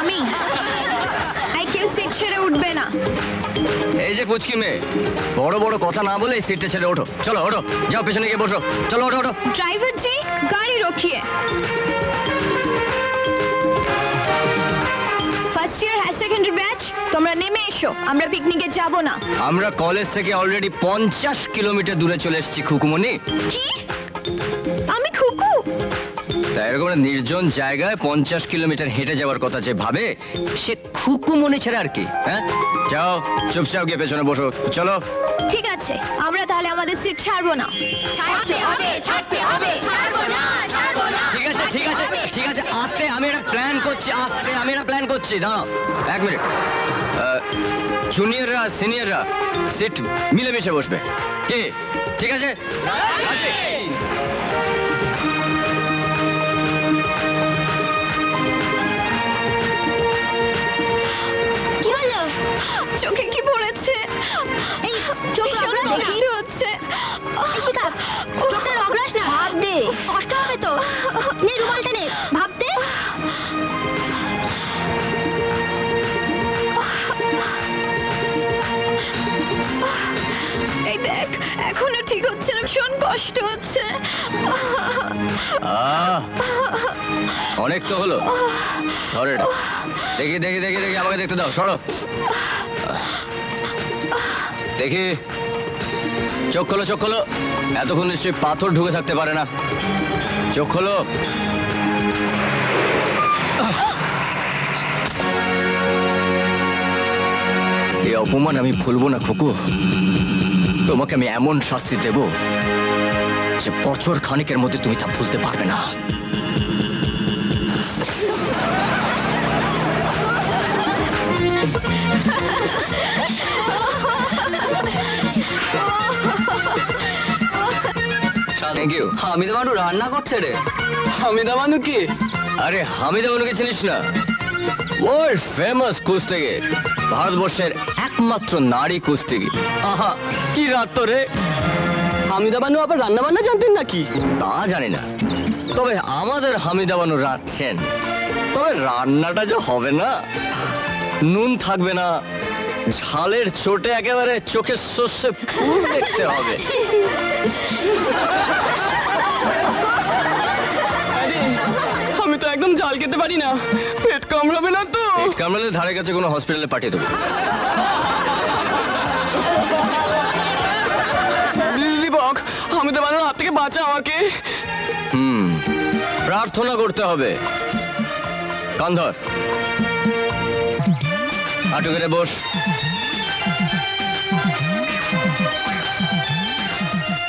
আমি? কেউ সিট ছেড়ে উঠবে না। এই যে মেয়ে বড় বড় কথা না বলে সিটটা ছেড়ে ওঠো। চলো ওঠো যাও পেছনে গিয়ে বসো। চলো ওঠো ওঠো। ড্রাইভার জি গাড়ি রখিয়ে ফার্স্ট ইয়ার সেকেন্ডারি তোমরা নেমে এসো আমরা পিকনিকে যাব না। আমরা কলেজ থেকে অলরেডি পঞ্চাশ কিলোমিটার দূরে চলে এসেছি খুকুমনি কি? এরকম একটা নির্জন জায়গায় পঞ্চাশ কিলোমিটার হেঁটে যাওয়ার কথা যে ভাবে সে খুকুমনি ছেড়ে আর কি হ্যাঁ? যাও চুপচাপ গিয়ে পেছনে বসো চলো। ঠিক আছে আমরা তাহলে আমাদের সিট ছাড়বো না। ছাড়তে হবে ছাড়তে হবে ছাড়বো না ছাড়বো না ঠিক আছে ঠিক আছে ঠিক আছে আস্তে আমি একটা প্ল্যান করছি আস্তে আমি একটা প্ল্যান করছি দাঁড়াও এক মিনিট জুনিয়ররা সিনিয়ররা সিট মিলেমিশে বসবে। কি? ঠিক আছে? চোখে কি পড়েছে? এই চোখ অগ্রাস দেখি। হচ্ছে। শিখা না ভাব দে। কষ্ট হবে নে রুমালটা নে। ভাব দে। এই দেখ এখনও ঠিক হচ্ছে না ভীষণ কষ্ট হচ্ছে। আহ! অনেক তো হলো। ধরে। দেখি দেখি দেখি দেখি, আমাকে দেখতে দাও, সরো। দেখি। চোখ খোলো চোখ খোলো। এতক্ষণ নিশ্চয়ই পাথর ঢুকে থাকতে পারে না। চোখ খোলো। এই অপমান আমি ভুলবো না, খুকু। তোমাকে আমি এমন শাস্তি দেব যে বছর খানিকের মধ্যে তুমি তা ভুলতে পারবে না। থ্যাংক ইউ হামিদা মানু রান্না করছে রে। হামিদা মানু কি? আরে হামিদা চিনিস না? ওয়ার্ল্ড ফেমাস কুস্তিগির। ভারতবর্ষের একমাত্র নারী কুস্তিগির। আহা কি রাত তো রে হামিদা বানু আবার রান্না বান্না জানতেন নাকি? তা জানি না। তবে আমাদের হামিদা বানু রাঁধছেন। তবে রান্নাটা যে হবে না নুন থাকবে না ঝালের চোটে একেবারে চোখের শস্যে ফুল দেখতে হবে। আমি তো একদম জাল খেতে পারি না। পেট কামড়াবে না তো। পেট কামড়ালে ধারে কাছে কোনো হসপিটালে পাঠিয়ে দেবো। দিদি বক হামিদা বানুর হাত থেকে বাঁচা আমাকে। হুম প্রার্থনা করতে হবে। কান্ধর হাঁটু কেটে বস।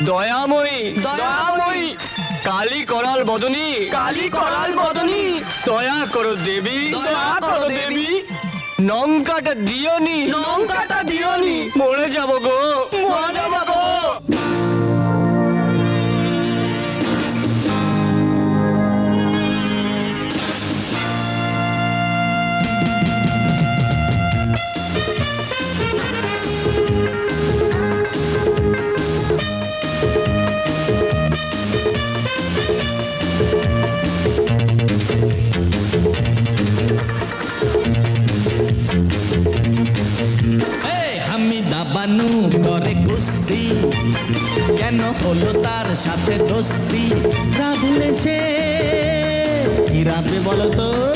দয়াময়ী দয়াময়ী। কালী করাল বদনী কালী করাল বদনী। দয়া করো দেবী দয়া করো দেবী। লঙ্কাটা দিওনি। লঙ্কাটা দিওনি। মরে যাব গো। মরে যাব বানু করে কুস্তি। কেন হলো তার সাথে দোস্তি? রাধলে সে? কি রাধবে বলো তো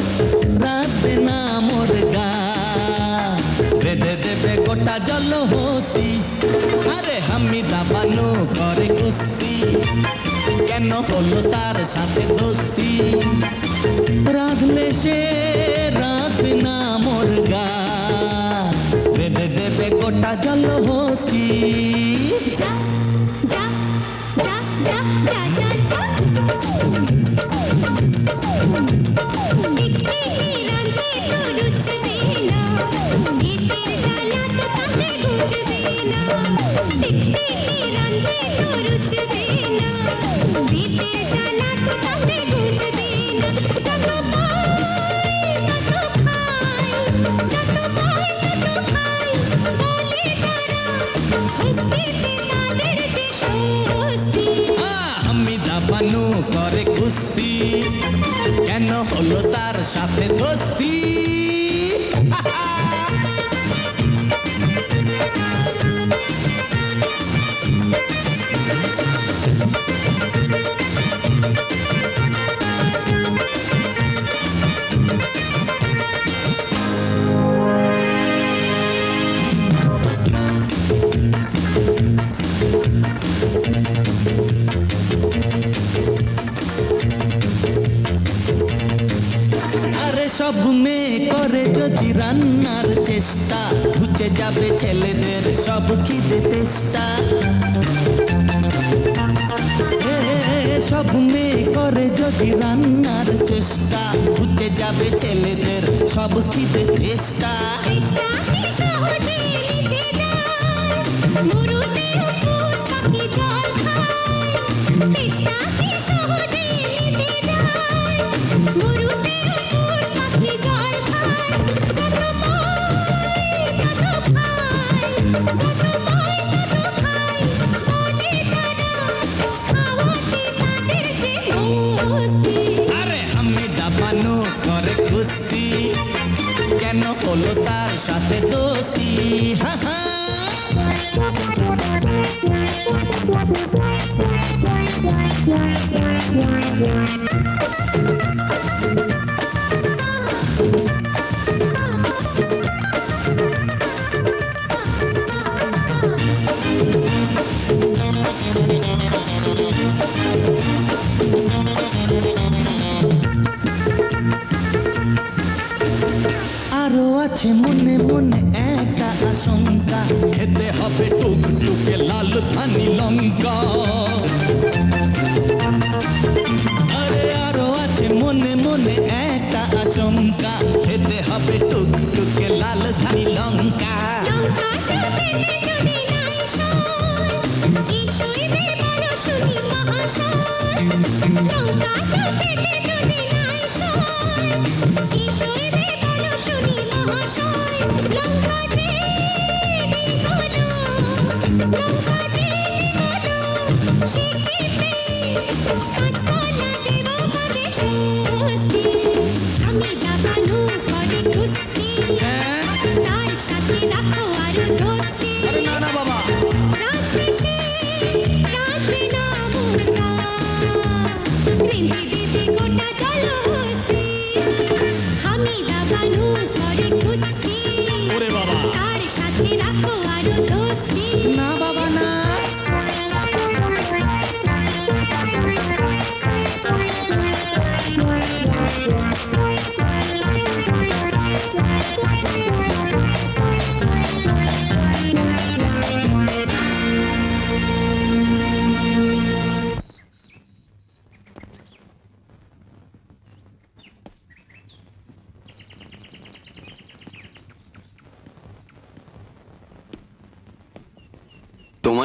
রাধবে না মোর গা। বেঁধে দেবে গোটা জল হতি আরে হামিদা বানু করে কুস্তি। কেন হলো তার সাথে দোস্তি? রাধলে সে? রাধবে না মোর গা। দেবে গোটা জল হস্তি যা যা সাথে দোস্তি। সব মেয়ে করে যদি রান্নার চেষ্টা ঘুচে যাবে ছেলেদের সব খিদে তেষ্টা। এ, সব মেয়ে করে যদি রান্নার চেষ্টা ঘুচে যাবে ছেলেদের সব খিদে চেষ্টা হলো তার সাথে দোস্তি হা হা আরও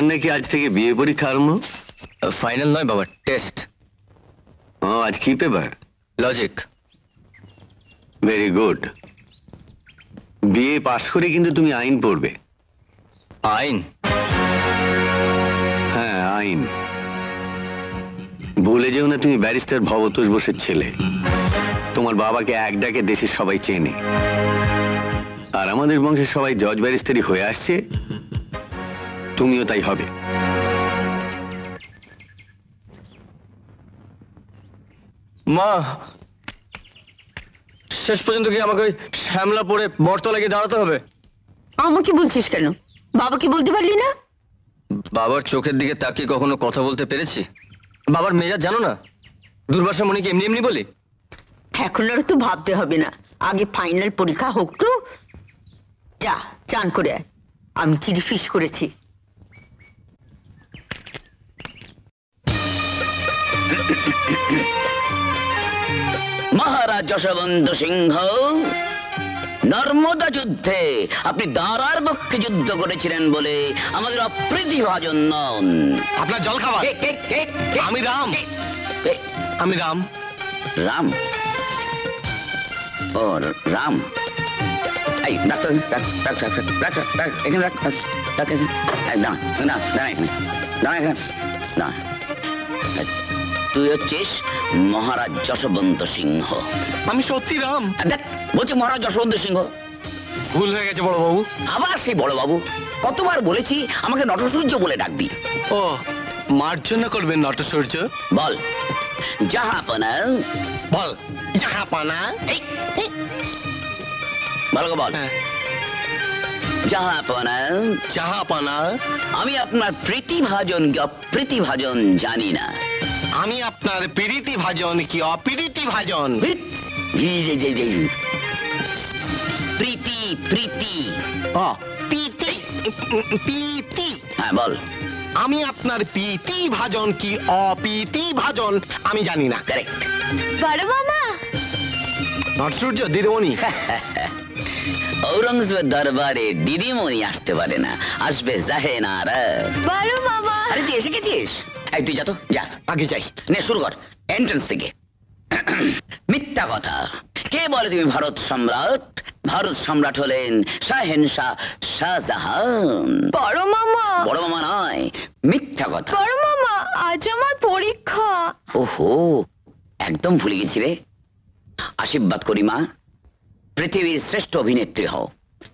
নাকি আজ থেকে বিয়ে পরীক্ষা আরম্ভ? ফাইনাল নয় বাবা টেস্ট। ও আজ কি পেপার? লজিক। ভেরি গুড বিয়ে পাশ করে কিন্তু তুমি আইন পড়বে। আইন? হ্যাঁ আইন। ভুলে যেও না তুমি ব্যারিস্টার ভবতোষ বসের ছেলে। তোমার বাবাকে এক ডাকে দেশের সবাই চেনে। আর আমাদের বংশের সবাই জজ ব্যারিস্টারই হয়ে আসছে। তুমিও তাই হবে। মা শেষ পর্যন্ত কি আমাকে ওই শ্যামলা পরে বটতলা গিয়ে দাঁড়াতে হবে। আমাকে বলছিস কেন? বাবাকে বলতে পারলি না? বাবার চোখের দিকে তাকিয়ে কখনো কথা বলতে পেরেছি। বাবার মেজাজ জানো না? দুর্বাসা মনিকে এমনি এমনি বলি? এখন আর তো ভাবতে হবে না। আগে ফাইনাল পরীক্ষা হোক তো। যা চান করে আয়। আমি চিড়ি ফিস করেছি। মহারাজ যশবন্ত সিংহ নর্মদা যুদ্ধে আপনি দাঁড়ার পক্ষে যুদ্ধ করেছিলেন বলে আমাদের অপ্রীতিভাজন নন। আপনার জল খাবার? আমি রাম। আমি রাম। রাম? ও রাম? এই ডাক্তার রাখ রাখ এখানে। এখানে দাঁড়া দাঁড়া দাঁড়া এখানে দাঁড়া এখানে দাঁড়া। তুই হচ্ছিস মহারাজ যশবন্ত সিংহ। আমি সত্যি রাম? দেখ বলছি মহারাজ যশবন্ত সিংহ। ভুল হয়ে গেছে বড় বাবু আবার সেই বড় বাবু কতবার বলেছি আমাকে নটসূর্য বলে ডাকবি। ও মার্জনা করবেন নটসূর্য? বল। জাহাপনা বল। জাহাপানা। ভালো বল। হ্যাঁ। জাহাপনা জাহাপানা আমি আপনার প্রীতিভাজন কি অপ্রীতিভাজন জানি না। আমি আপনার প্রীতি ভাজন কি অপ্রীতি ভাজন ভিত, এই যে, যে, যে। প্রীতি প্রীতি। প্রীতি প্রীতি। হ্যাঁ বল। আমি আপনার প্রীতি ভাজন কি অপ্রীতি ভাজন আমি জানি না। কারেক্ট বড় মামা। নটসূর্য দিদিমণি। ঔরঙ্গজেবের দরবারে দিদিমণি আসতে পারে না। আসবে জাহেনারা বড় মামা আরে তুই এসে গেছিস? এই তুই যা তো যা আগে যাই। নে শুরু কর। এন্ট্রান্স থেকে। মিথ্যা কথা। কে বলে তুমি ভারত সম্রাট? ভারত সম্রাট হলেন শাহেনশাহ শাহজাহান। বড় মামা। বড় মামা নয় মিথ্যা কথা। বড় মামা আজ আমার পরীক্ষা। ওহো একদম ভুলে গেছি রে। আশীর্বাদ করি মা। পৃথিবীর শ্রেষ্ঠ অভিনেত্রী হও।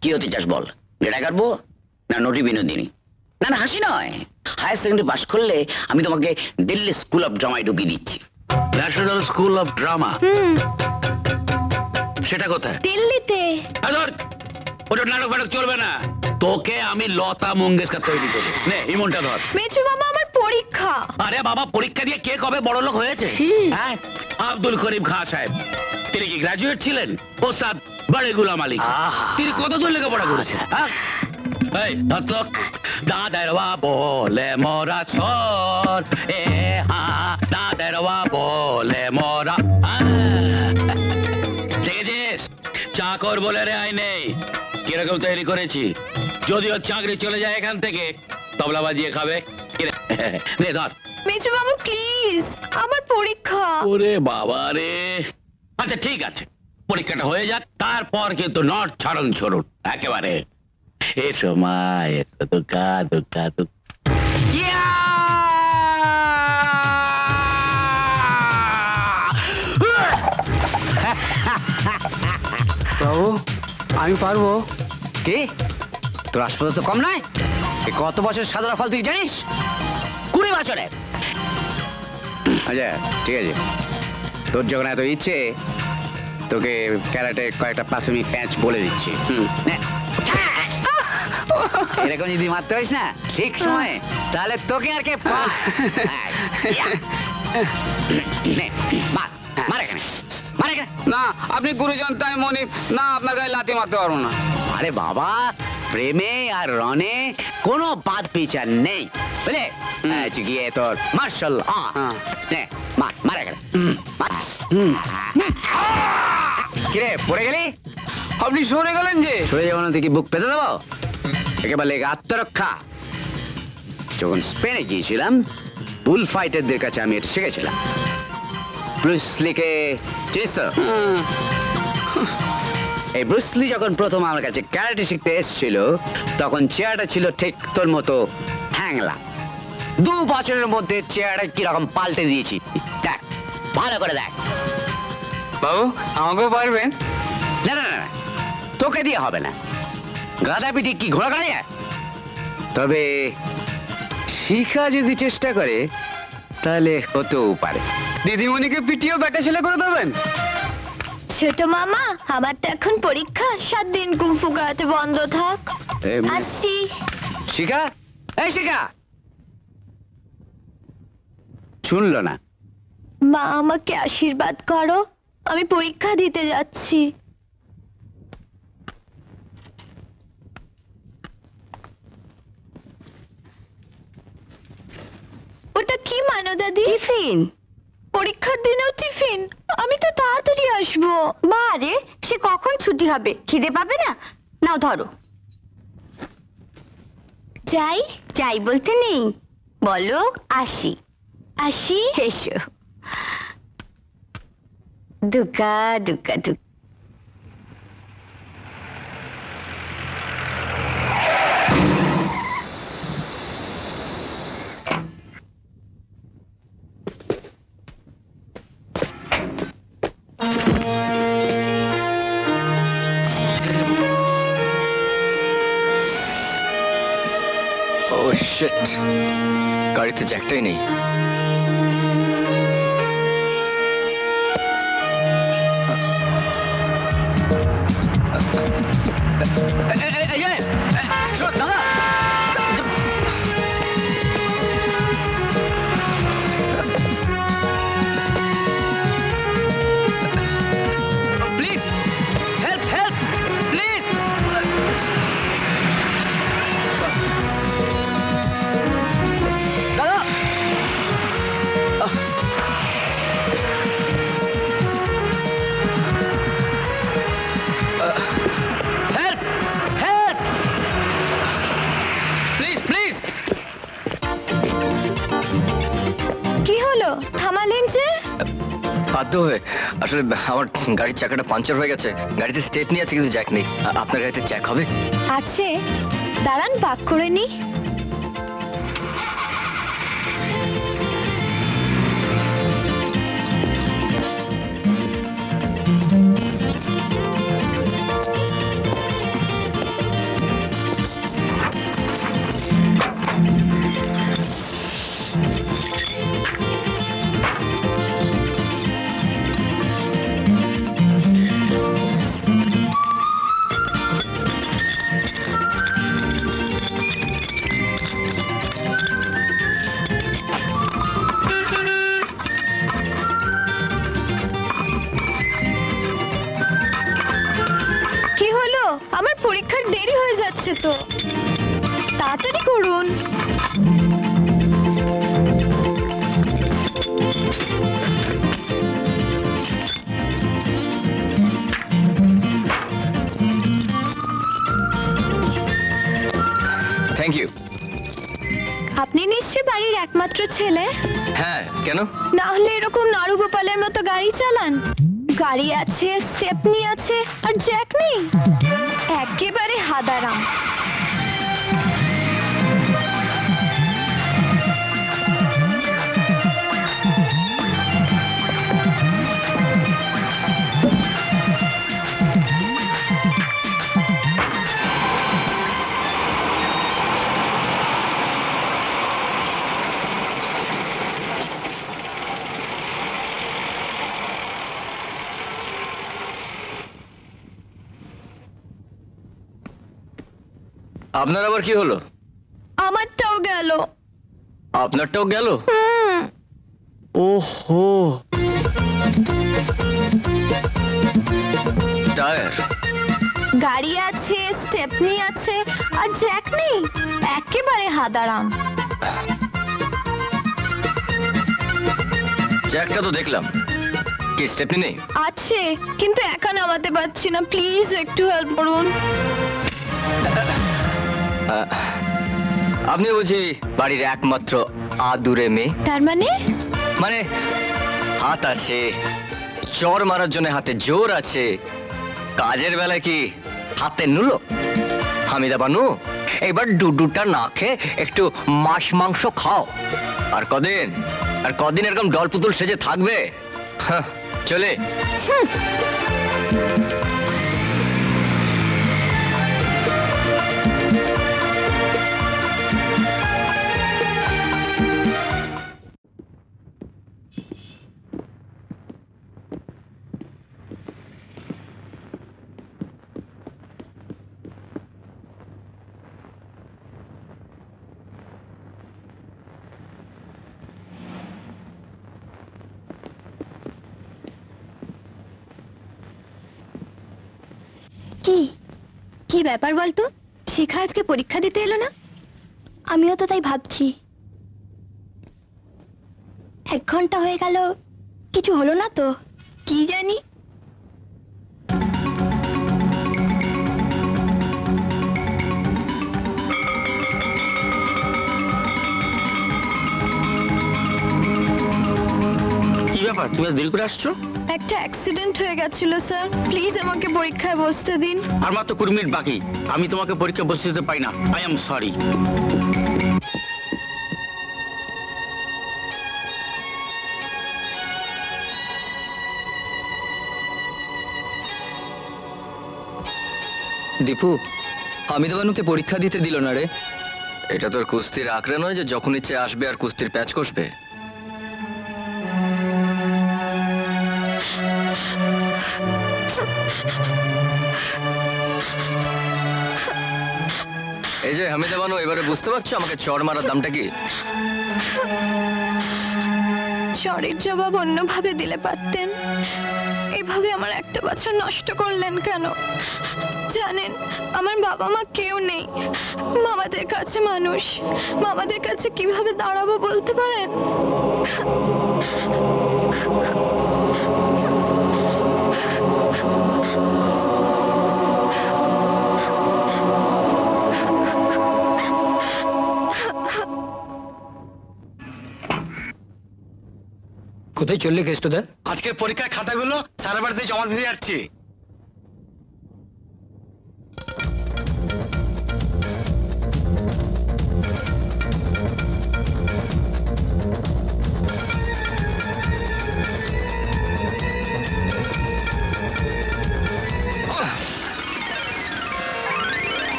কি হতে চাস বল? লেডা কাটবো? না নটি বিনোদিনী? না না হাসি নয়। হায়ার সেকেন্ডারি পাশ করলে আমি তোমাকে দিল্লি স্কুল অফ ড্রামায় ঢুকিয়ে দিচ্ছি। National school of drama. সেটা কোথায়? দিল্লিতে। ওটা নাটক ফাটক চলবে না। তোকে আমি লতা মঙ্গেশকর তৈরি করব। নে ইমনটা ধর। মেজু মামা আমার পরীক্ষা। আরে বাবা পরীক্ষা দিয়ে কে কবে বড় লোক হয়েছে? হ্যাঁ আব্দুল করিম খাঁ সাহেব। তিনি কি গ্রাজুয়েট ছিলেন? ওস্তাদ বড়ে গুলাম আলী। তিনি কত দূর লেখাপড়া করেছেন? হ্যাঁ? এই ধর তো, বলে মোরা সর এ হা দাদেরওয়া বলে মোরা। দেখেছিস? চাকর বলে রে আই নেই। কীরকম তৈরি করেছি? যদিও চাকরি চলে যায় এখান থেকে তবলা বাজিয়ে খাবে। নে ধর। মেজু মামা প্লিজ আমার পরীক্ষা। ওরে বাবা রে। আচ্ছা ঠিক আছে। পরীক্ষাটা হয়ে যাক তারপর কিন্তু নট ছাড়ন ছড়ুন একেবারে। এসো মা এসো দুকা দুকা দুকা বাবু আমি পারব। কি? তোর হাসপাতাল তো কম নয়? এ কত বছর সাদা ফল তুই জানিস? কুড়ি বছরে আচ্ছা ঠিক আছে। তোর যখন এত ইচ্ছে তোকে ক্যারাটে কয়েকটা প্রাথমিক প্যাঁচ বলে দিচ্ছি। হুম, এরকম যদি মারতে পারিস না ঠিক সময়ে তাহলে তোকে আর কে হ্যাঁ, মার এখানে। না আপনি গুরুজন তাই মনি না আপনার গায়ে লাথি মারতে পারব না। আরে বাবা প্রেমে আর রনে কোনো বাদ বিচার নেই। বুঝলে? হ্যাঁ, গিয়ে তোর মার্শাল হ্যাঁ। নে মার মার এখানে। কিরে পড়ে গেলি? আপনি সরে গেলেন যে। সরে যাব না তুই বুক পেতে দেবো? একেবারে লেগে আত্মরক্ষা। যখন স্পেনে গিয়েছিলাম বুল ফাইটারদের কাছে আমি এটা শিখেছিলাম। ব্রুসলিকে চিনিস তো? এই ব্রুসলি যখন প্রথম আমার কাছে ক্যারাটে শিখতে এসেছিল তখন চেয়ারটা ছিল ঠিক তোর মতো হ্যাংলা। দু বছরের মধ্যে চেয়ারটা কীরকম পাল্টে দিয়েছি। দেখ ভালো করে দেখ। বাবু আমাকেও পারবেন? না না না তোকে দিয়ে হবে না। গাদা পিটি কি ঘোড়া গাড়ি তবে শিখা যদি চেষ্টা করে তাহলে হতেও পারে। দিদিমণিকে পিটিও ব্যাটা ছেলে করে দেবেন? ছোট মামা আমার তো এখন পরীক্ষা। সাত দিন কুমফু গাতে বন্ধ থাক। আসছি শিখা? এই শিখা! শুনলো না। মা আমাকে আশীর্বাদ করো। আমি পরীক্ষা দিতে যাচ্ছি। ওটা কি মানো দাদি? টিফিন। পরীক্ষার দিনেও টিফিন? আমি তো তাড়াতাড়ি আসব। বারে সে কখন ছুটি হবে? খিদে পাবে না? নাও ধরো। যাই যাই বলতে নেই। বলো আসি। আসি? এসো। দুকা দুকা দুকা শিট গাড়িতে জ্যাকটাই নেই। বাধ্য হয়ে। আসলে আমার গাড়ির চাকাটা পাঞ্চার হয়ে গেছে। গাড়িতে স্টেট নিয়ে আছে কিন্তু জ্যাক নেই। আপনার গাড়িতে জ্যাক হবে? আছে। দাঁড়ান পাক করে নি। দেরি হয়ে যাচ্ছে তো। তাড়াতাড়ি করুন। থ্যাংক ইউ আপনি নিশ্চয়ই বাড়ির একমাত্র ছেলে? হ্যাঁ কেন? না হলে এরকম নাড়ু গোপালের মতো গাড়ি চালান। গাড়ি আছে স্টেপনি আছে আর জ্যাক নেই একেবারে হাদারাম। আপনার আবার কি হলো? আমারটাও গেল। আপনারটাও গেল? ওহো। টায়ার। গাড়ি আছে স্টেপনি আছে আর জ্যাক নেই। একেবারে হাদারাম। জ্যাকটা তো দেখলাম। কি স্টেপনি নেই? আছে কিন্তু একা নামাতে পারছি না। প্লিজ একটু হেল্প করুন। আপনি বুঝি বাড়ির একমাত্র আদুরে মেয়ে? তার মানে? মানে হাত আছে চর মারার জন্য হাতে জোর আছে কাজের বেলায় কি হাতে নুলো? হামিদা বানু এবার ডুডুটা না খেয়ে একটু মাছ মাংস খাও। আর কদিন আর কদিন এরকম ডল পুতুল সেজে থাকবে? চলে। কি? কি ব্যাপার বলতো? শিখা আজকে পরীক্ষা দিতে এলো না? আমিও তো তাই ভাবছি। এক ঘণ্টা হয়ে গেল, কিছু হলো না তো? কি জানি? কি ব্যাপার? তুমি দেরি করে আসছো? একটা অ্যাক্সিডেন্ট হয়ে গেছিল স্যার প্লিজ আমাকে পরীক্ষায় বসতে দিন। আর মাত্র কুড়ি মিনিট বাকি। আমি তোমাকে পরীক্ষা বসতে দিতে পারি না। I am sorry Dipu Hamida বানুকে পরীক্ষা দিতে দিল না রে। এটা তোর কুস্তির আঁকড়ে নয় যে যখন ইচ্ছে আসবে আর কুস্তির প্যাচ কষবে। এই যে হামিদা বানু, এবারে বুঝতে পারছ আমাকে চড় মারার দামটা কি? চরের জবাব অন্যভাবে দিলে পারতেন। এভাবে আমার একটা বছর নষ্ট করলেন কেন? জানেন, আমার বাবা মা কেউ নেই। মামাদের কাছে মানুষ। মামাদের কাছে কীভাবে দাঁড়াবো বলতে পারেন? কোথায় চললে কেষ্টদা আজকে পরীক্ষার খাতাগুলো সারা বাড়িতে জমা দিতে যাচ্ছি।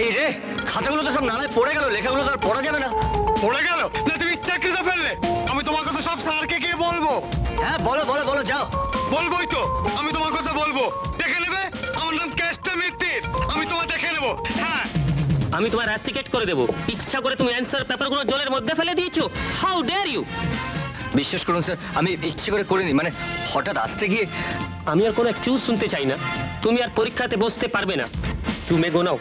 এই রে খাতাগুলো তো সব নালায় পড়ে গেল লেখাগুলো তো আর পড়া যাবে না। পড়ে গেল আমি তোমার রাস্টিকেট করে দেবো। ইচ্ছা করে তুমি অ্যানসার পেপারগুলো জলের মধ্যে ফেলে দিয়েছ। হাউ ডেয়ার ইউ বিশ্বাস করুন স্যার আমি ইচ্ছে করে করিনি মানে হঠাৎ আসতে গিয়ে আমি আর কোনো এক্সকিউজ শুনতে চাই না। তুমি আর পরীক্ষাতে বসতে পারবে না। তুমি গোনাও।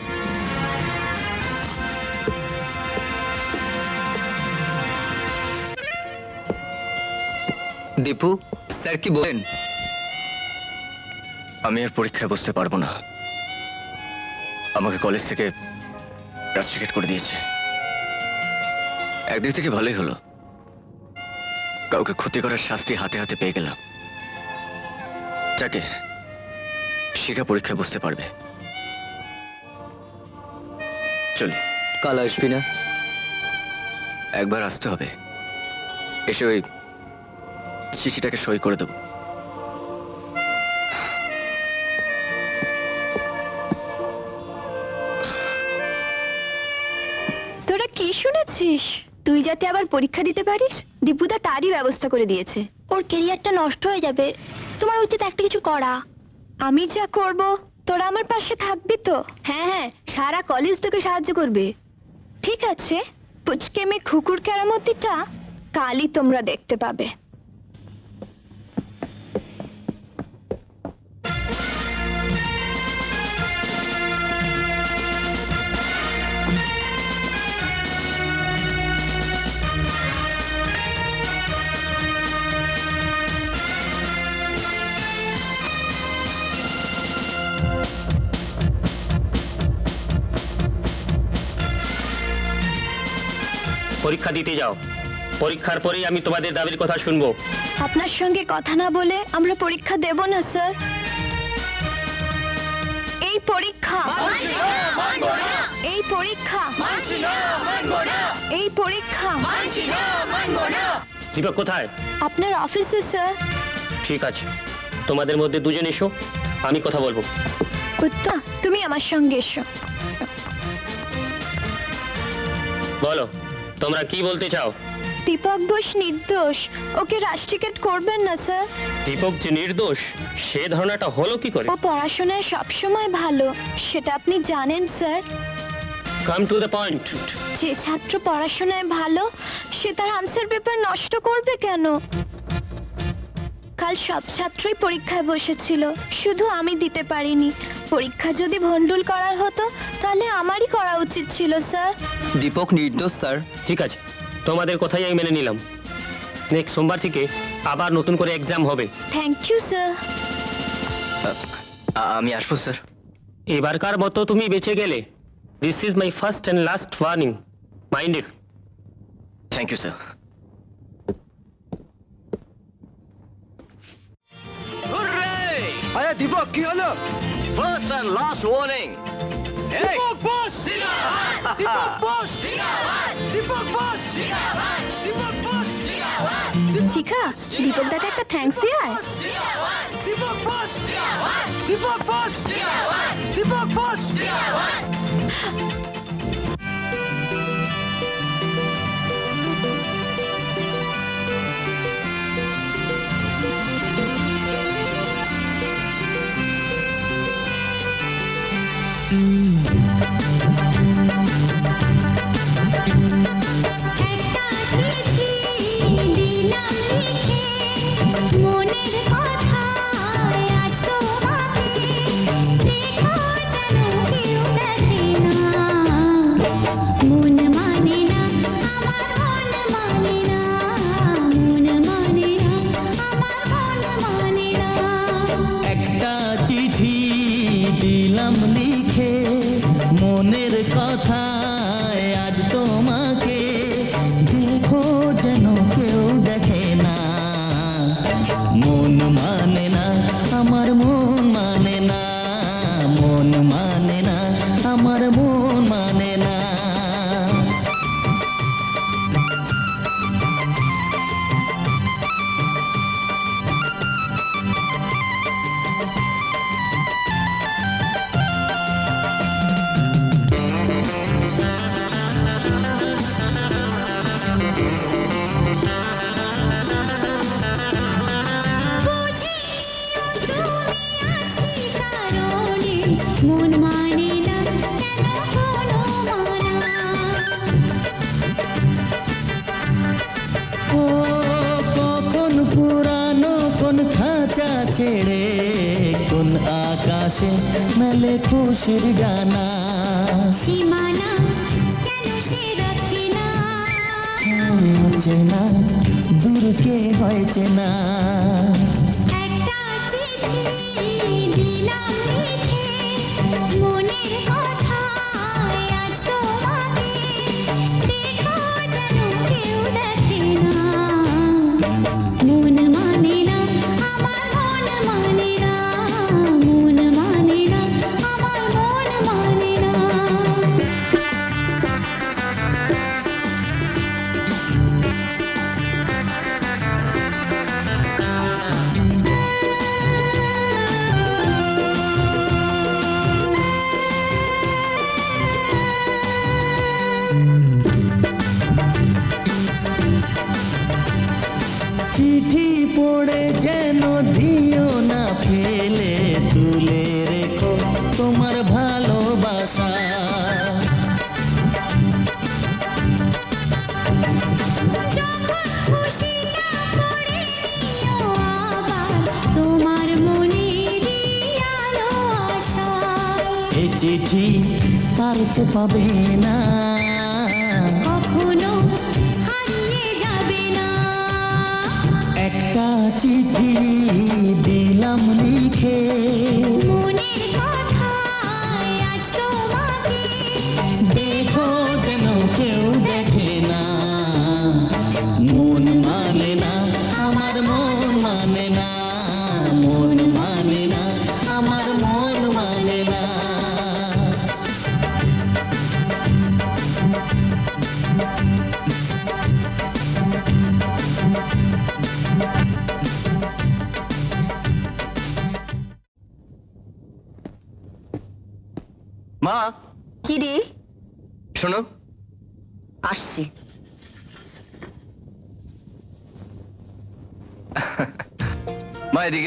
দীপু স্যার কি বলেন? আমি আর পরীক্ষায় বসতে পারব না। আমাকে কলেজ থেকে রাস্ট্রিকেট করে দিয়েছে। একদিক থেকে ভালোই হলো। কাউকে ক্ষতি করার শাস্তি হাতে হাতে পেয়ে গেলাম। যাকে শিখা পরীক্ষায় বুঝতে পারবে। চলি। কাল আসবি না? একবার আসতে হবে। এসে ওই চিঠিটাকে সই করে দেবো। শুনেছিস তুই যাতে আবার পরীক্ষা দিতে পারিস? দীপুদা তারই ব্যবস্থা করে দিয়েছে। ওর কেরিয়ারটা নষ্ট হয়ে যাবে। তোমার উচিত একটা কিছু করা। আমি যা করব, তোরা আমার পাশে থাকবি তো। হ্যাঁ হ্যাঁ সারা কলেজ তোকে সাহায্য করবে। ঠিক আছে, পুচকে মেয়ে খুকুর কেরামতিটা কালই তোমরা দেখতে পাবে। পরীক্ষা দিতে যাও। পরীক্ষার পরেই আমি তোমাদের দাবির কথা শুনব। আপনার সঙ্গে কথা না বলে আমরা পরীক্ষা দেব না স্যার। এই পরীক্ষা এই পরীক্ষা এই পরীক্ষা দীপক কোথায়? আপনার অফিসে স্যার। ঠিক আছে। তোমাদের মধ্যে দুজন এসো আমি কথা বলব। কুত্তা তুমি আমার সঙ্গে এসো। বলো। তোমরা কি বলতে চাও? দীপক বোস নির্দোষ। ওকে রাষ্ট্রিকেট করবেন না স্যার। দীপক যে নির্দোষ সে ধারণাটা হলো কি করে? ও পড়াশোনায় সবসময় ভালো সেটা আপনি জানেন sir. Come to the point যে ছাত্র পড়াশোনায় ভালো সে তার আনসার পেপার নষ্ট করবে কেন? কাল সব ছাত্রই পরীক্ষায় বসেছিল। শুধু আমি দিতে পারিনি। পরীক্ষা যদি ভন্ডুল করার হতো তাহলে আমারই করা উচিত ছিল স্যার। দীপক নির্দোষ স্যার। ঠিক আছে। তোমাদের কথাই আমি মেনে নিলাম। নেক্সট সোমবার থেকে আবার নতুন করে এক্সাম হবে। থ্যাংক ইউ স্যার আমি আসব স্যার। এবারকার মতো তুমি বেঁচে গেলে। This is my first and last warning mind it thank you sir আরে দীপক কি হলো? First and last warning Deepak boss! Deepak boss! Deepak boss! Deepak boss! Shikha Deepak দাকে একটা থ্যাঙ্কস দিয়ে আয়। দীপক বস! দীপক বস! দীপক বস!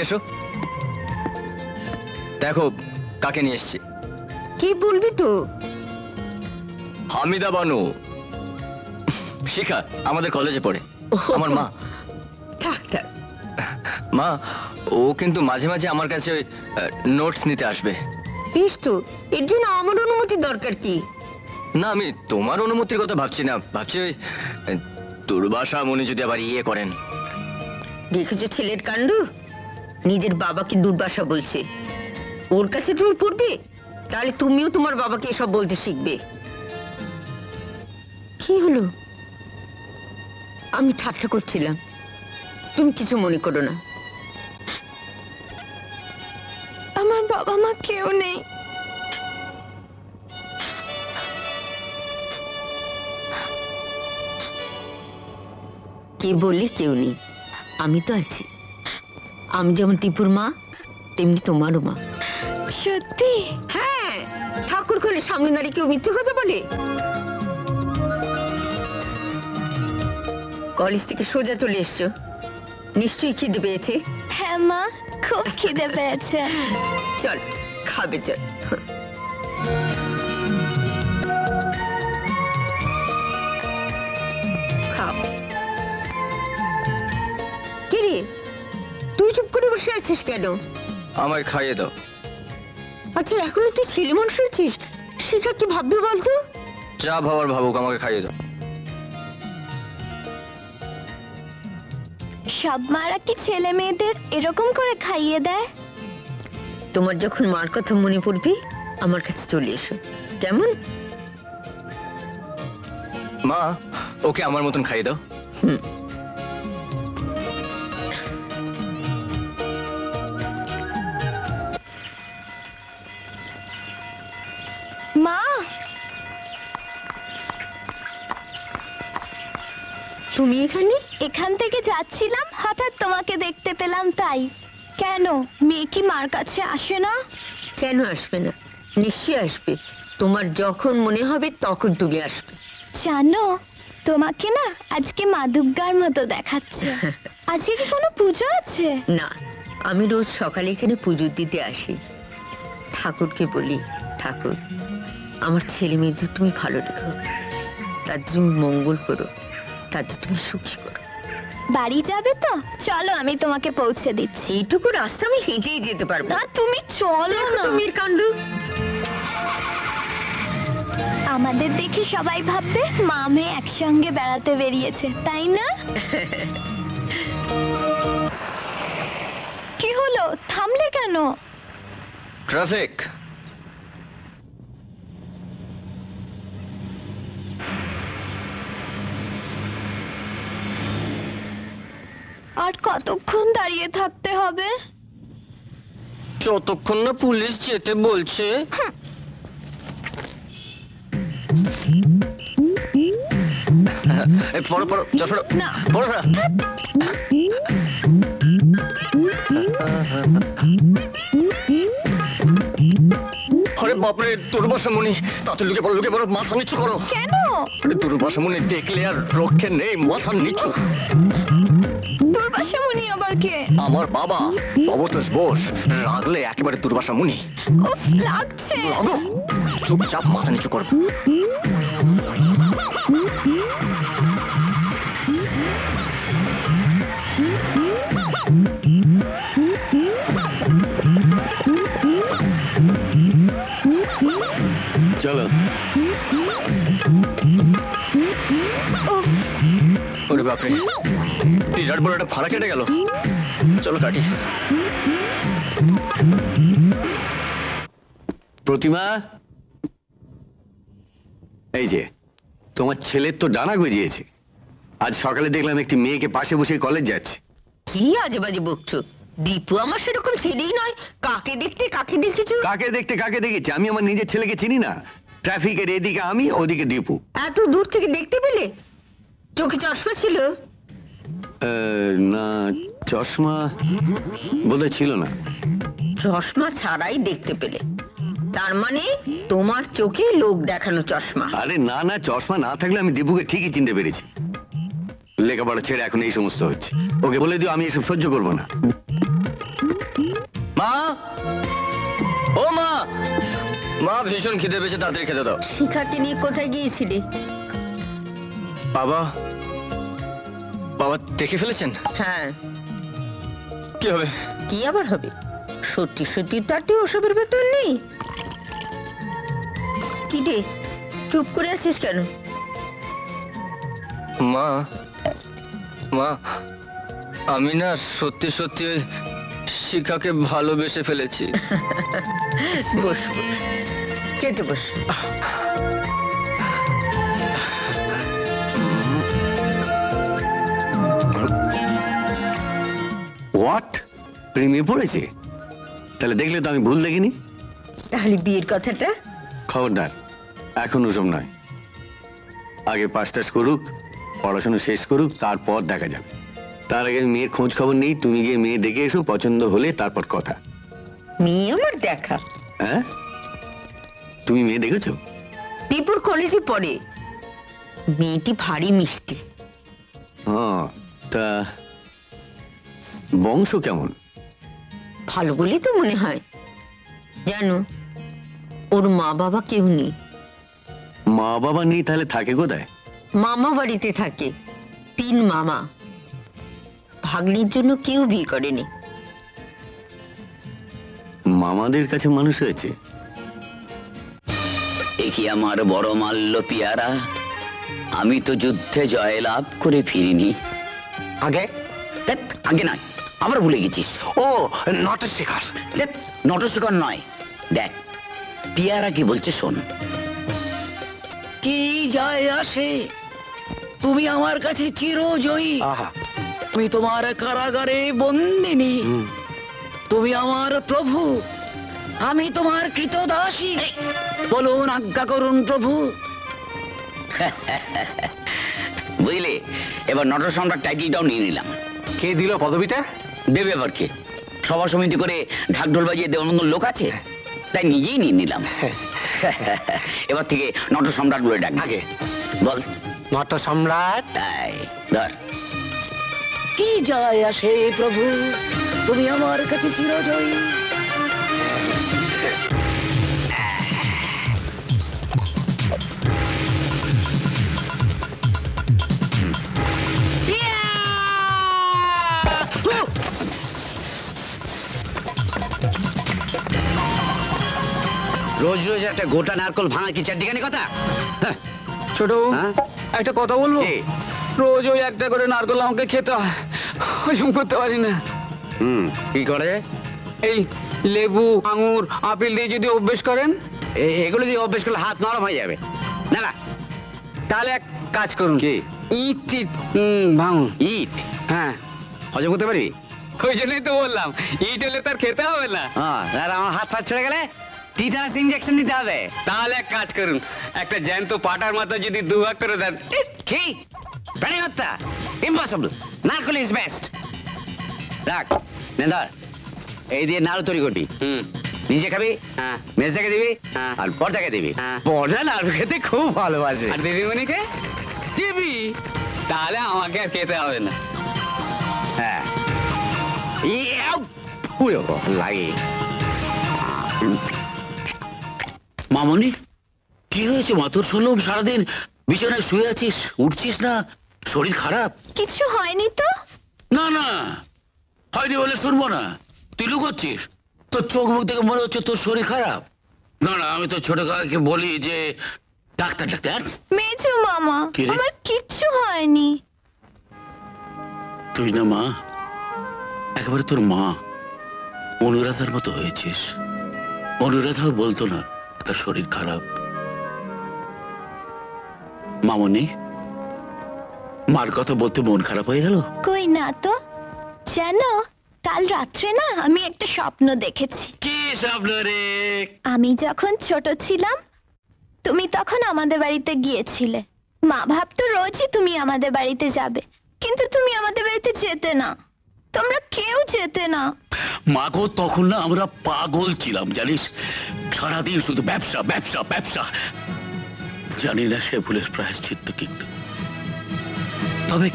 এসো। দেখো কাকে নিয়ে এসছি। কি বলবি তো? হামিদা বানু। শিখা আমাদের কলেজে পড়ে। আমার মা। মা ও কিন্তু মাঝে মাঝে আমার কাছে ওই নোটস নিতে আসবে। বেশ তো এর জন্য আমার অনুমতি দরকার কি? না আমি তোমার অনুমতির কথা ভাবছি না। ভাবছি ওই দুর্বাসা মনে যদি আবার ইয়ে করেন। দেখেছ ছেলের কাণ্ড? নিজের বাবাকে দুর্বাসা বলছে। ওর কাছে তুমি পড়বে? তাহলে তুমিও তোমার বাবাকে এসব বলতে শিখবে। কি হলো? আমি ঠাট্টা করছিলাম। তুমি কিছু মনে করো না। আমার বাবা মা কেউ নেই। কে বললে কেউ নেই? আমি তো আছি। আমি যেমন টিপুর মা তেমনি তোমারও মা। সত্যি? হ্যাঁ ঠাকুর করে সামনে দাঁড়িয়ে কেউ মিথ্যে কথা বলে? কলেজ থেকে সোজা চলে এসছো। নিশ্চয়ই খিদে পেয়েছে? হ্যাঁ মা খুব খিদে পেয়েছে। চল খাবে চল। খাও। কিরে তুই চুপ করে বসে আছিস কেন? আমায় খাইয়ে দাও। আচ্ছা এখনও তুই ছেলে মানুষ হয়েছিস? শিখা কি ভাববে বলতো? যা ভাবার ভাবুক আমাকে খাইয়ে দাও। সব মারা কি ছেলে মেয়েদের এরকম করে খাইয়ে দেয়? তোমার যখন মার কথা মনে পড়বে আমার কাছে চলে এসো। কেমন? মা ওকে আমার মতন খাইয়ে দাও। হুম। তুমি এখানে? এখান থেকে যাচ্ছিলাম হঠাৎ তোমাকে দেখতে পেলাম তাই। কেন? মেয়ে কি মার কাছে আসে না? কেন আসবে না? নিশ্চয়ই আসবে। তোমার যখন মনে হবে তখন তুমি আসবে। জানো তোমাকে না আজকে মা দুর্গার মতো দেখাচ্ছে। আজকে কি কোনো পুজো আছে? না আমি রোজ সকালে এখানে পুজো দিতে আসি। ঠাকুরকে বলি ঠাকুর আমার ছেলে মেয়েদের তুমি ভালো রেখো। তার তুমি মঙ্গল করো। তাতে তুমি সুখী করো। বাড়ি যাবে তো? চলো আমি তোমাকে পৌঁছে দিচ্ছি। এইটুকু রাস্তা আমি হেঁটেই যেতে পারব। না তুমি চলো তুমির কাণ্ড আমাদের দেখে সবাই ভাববে মা মেয়ে একসঙ্গে বেড়াতে বেরিয়েছে তাই না? কি হলো? থামলে কেন? ট্রাফিক। আর কতক্ষণ দাঁড়িয়ে থাকতে হবে? যতক্ষণ না পুলিশ যেতে বলছে। পড়ো পড়ো চশমাটা না। পড়ো না আরে বাপরে দুর্বাসা মুনি তাতে লুকে পড়ো লুকে পড়ো মাথা নিচু করো। কেন? মুনি দেখলে আর রক্ষে নেই মাথা নিচু। দুর্বাসা মুনি আবার কে? আমার বাবা অবতোষ বোস রাগলে একেবারে দুর্বাসা মুনি। উফ লাগছে। লাগো চুপচাপ মাথা নিচু করো। চলো। ওরে বাপরে। বিরাট বড় একটা ভাড়া কেটে গেল। চলো কাটি। প্রতিমা? এই যে, তোমার ছেলের তো ডানা গজিয়েছে। আজ সকালে দেখলাম একটি মেয়েকে পাশে বসে কলেজ যাচ্ছে। কি আজে বাজে বকছো? দীপু আমার সেরকম ছেলেই নয়। কাকে দেখতে কাকে দেখেছ? কাকে দেখতে কাকে দেখেছি? আমি আমার নিজের ছেলেকে চিনি না। ট্রাফিকের এদিকে আমি ওদিকে দীপু। এত দূর থেকে দেখতে পেলে? চোখে চশমা ছিল? না চশমা বোধহয় ছিল না। চশমা ছাড়াই দেখতে পেলে। তার মানে তোমার চোখে লোক দেখানো চশমা। আরে না না চশমা না থাকলে আমি দীপুকে ঠিকই চিনতে পেরেছি। লেখাপড়া ছেড়ে এখন এই সমস্ত হচ্ছে। ওকে বলে দিও আমি এসব সহ্য করব না। মা! ও মা! মা ভীষণ খিদে পেয়েছে তাড়াতাড়ি খেতে দাও। শিখাকে নিয়ে কোথায় গিয়েছিলে? বাবা বাবা দেখে ফেলেছেন? হ্যাঁ। কি হবে? কি আবার হবে? সত্যি সত্যি তাতে ওসবের ভেতর নেই। কি রে চুপ করে আছিস কেন? মা মা আমি না সত্যি সত্যি শিখাকে ভালোবেসে ফেলেছি। বস। বস খেতে বস। হোয়াট প্রেমে পড়েছে? তাহলে দেখলে তো আমি ভুল দেখিনি। তাহলে বিয়ের কথাটা? খবরদার এখন ওসব নয়। আগে পাস টাস করুক পড়াশোনা শেষ করুক তারপর দেখা যাবে। তার আগে মেয়ের খোঁজ খবর নেই তুমি গিয়ে মেয়ে দেখে এসো পছন্দ হলে তারপর কথা। মেয়ে আমার দেখা। হ্যাঁ? তুমি মেয়ে দেখেছ? টিপুর কলেজে পড়ে। মেয়েটি ভারী মিষ্টি। হ্যাঁ তা বংশ কেমন? ভালো বলেই তো মনে হয়। জানো ওর মা বাবা কেউ নেই। মা বাবা নেই তাহলে থাকে কোথায়? মামা বাড়িতে থাকে তিন মামা। ভাগ্নির জন্য কেউ বিয়ে করেনি। মামাদের কাছে মানুষ হয়েছে। কি আমার বড় মাল্য পিয়ারা আমি তো যুদ্ধে জয়লাভ করে ফিরিনি। আগে? আগে নয় আবার ভুলে গেছিস। ও নটের শেখার দেখ নটশেখর নয়। দেখ পিয়ারা কি বলছে শোন। কি যায় আসে তুমি আমার কাছে চিরজয়ী। আহা। আমি তোমার কারাগারে বন্দিনী। তুমি আমার প্রভু। আমি তোমার কৃতদাসী। বলুন আজ্ঞা করুন প্রভু। বুঝলে এবার নট সম্রাট টাইটেলটাও নিয়ে নিলাম। কে দিল পদবিটা? দেবে আবার কে সভা সমিতি করে ঢাকঢোল বাজিয়ে দেওয়ার মতো লোক আছে তাই নিজেই নিয়ে নিলাম। এবার থেকে নট সম্রাট বলে ডাক আগে। বল। নট সম্রাট। কি যায় আসে প্রভু? তুমি আমার কাছে চিরজয়ী। রোজ রোজ একটা গোটা নারকল ভাঙা কি চারটিখানি কথা? হ্যাঁ, ছোট? একটা কথা বলব? রোজ ওই একটা করে নারকল আমাকে খেতে হয়। হজম করতে পারি না। হুম কি করে? এই লেবু আঙুর আপেল দিয়ে যদি অভ্যেস করেন। এগুলো দিয়ে অভ্যেস করলে হাত নরম হয়ে যাবে। না না। তাহলে এক কাজ করুন। কি? ইট উম, ভাঙুন। ইট? হ্যাঁ। হজম করতে পারবি ওই জন্যই তো বললাম ইট হলে তার খেতে হবে না। হ্যাঁ আর আমার হাত ফাত ছেড়ে গেলে? টিটানাস ইঞ্জেকশন নিতে হবে। তাহলে এক কাজ করুন একটা জ্যান্ত পাটার মাথা যদি দুভাগ করে দেন কি? প্রাণী হত্যা ইম্পসিবল নারকোল ইজ বেস্ট রাখ নেন্দার এই দিয়ে নাড়ু তৈরি করবি। হুম। নিজে খাবি হ্যাঁ। মেজদাকে দিবি হ্যাঁ। আর পর্দাকে দিবি। হ্যাঁ। পর্দা নাড়ু খেতে খুব ভালোবাসে। আর দিদিমণিকে দিবি? তাহলে আমাকে আর খেতে হবে না। হ্যাঁ। পুরো লাগে। মামনি কি হয়েছে মা? তোর শুনলাম সারাদিন বিছানায় শুয়ে আছিস উঠছিস না? শরীর খারাপ? কিছু হয়নি তো? না না হয়নি বলে শুনব না। তুই লুকোচ্ছিস? তোর চোখ মুখ দেখে মনে হচ্ছে তোর শরীর খারাপ। না না আমি তো ছোট কাকাকে বলি যে ডাক্তার ডাক্তার মেজো মামা? আমার কিচ্ছু হয়নি। তুই না মা একেবারে তোর মা অনুরাধার মতো হয়েছিস। অনুরাধাও বলতো না তার শরীর খারাপ। মামনি মার কথা বলতে মন খারাপ হয়ে গেল? কই না তো। জানো কাল রাত্রে না আমি একটা স্বপ্ন দেখেছি। কি স্বপ্ন রে? আমি যখন ছোট ছিলাম তুমি তখন আমাদের বাড়িতে গিয়েছিলে। মা ভাবতো রোজই তুমি আমাদের বাড়িতে যাবে কিন্তু তুমি আমাদের বাড়িতে যেতে না। তোমরা কেউ যেতে না। মাগো তখন না আমরা পাগল ছিলাম জানিস? সারাদিন শুধু ব্যবসা ব্যবসা ব্যবসা। জানি না সে ভুলের প্রায়শ্চিত্ত কিন্তু তবে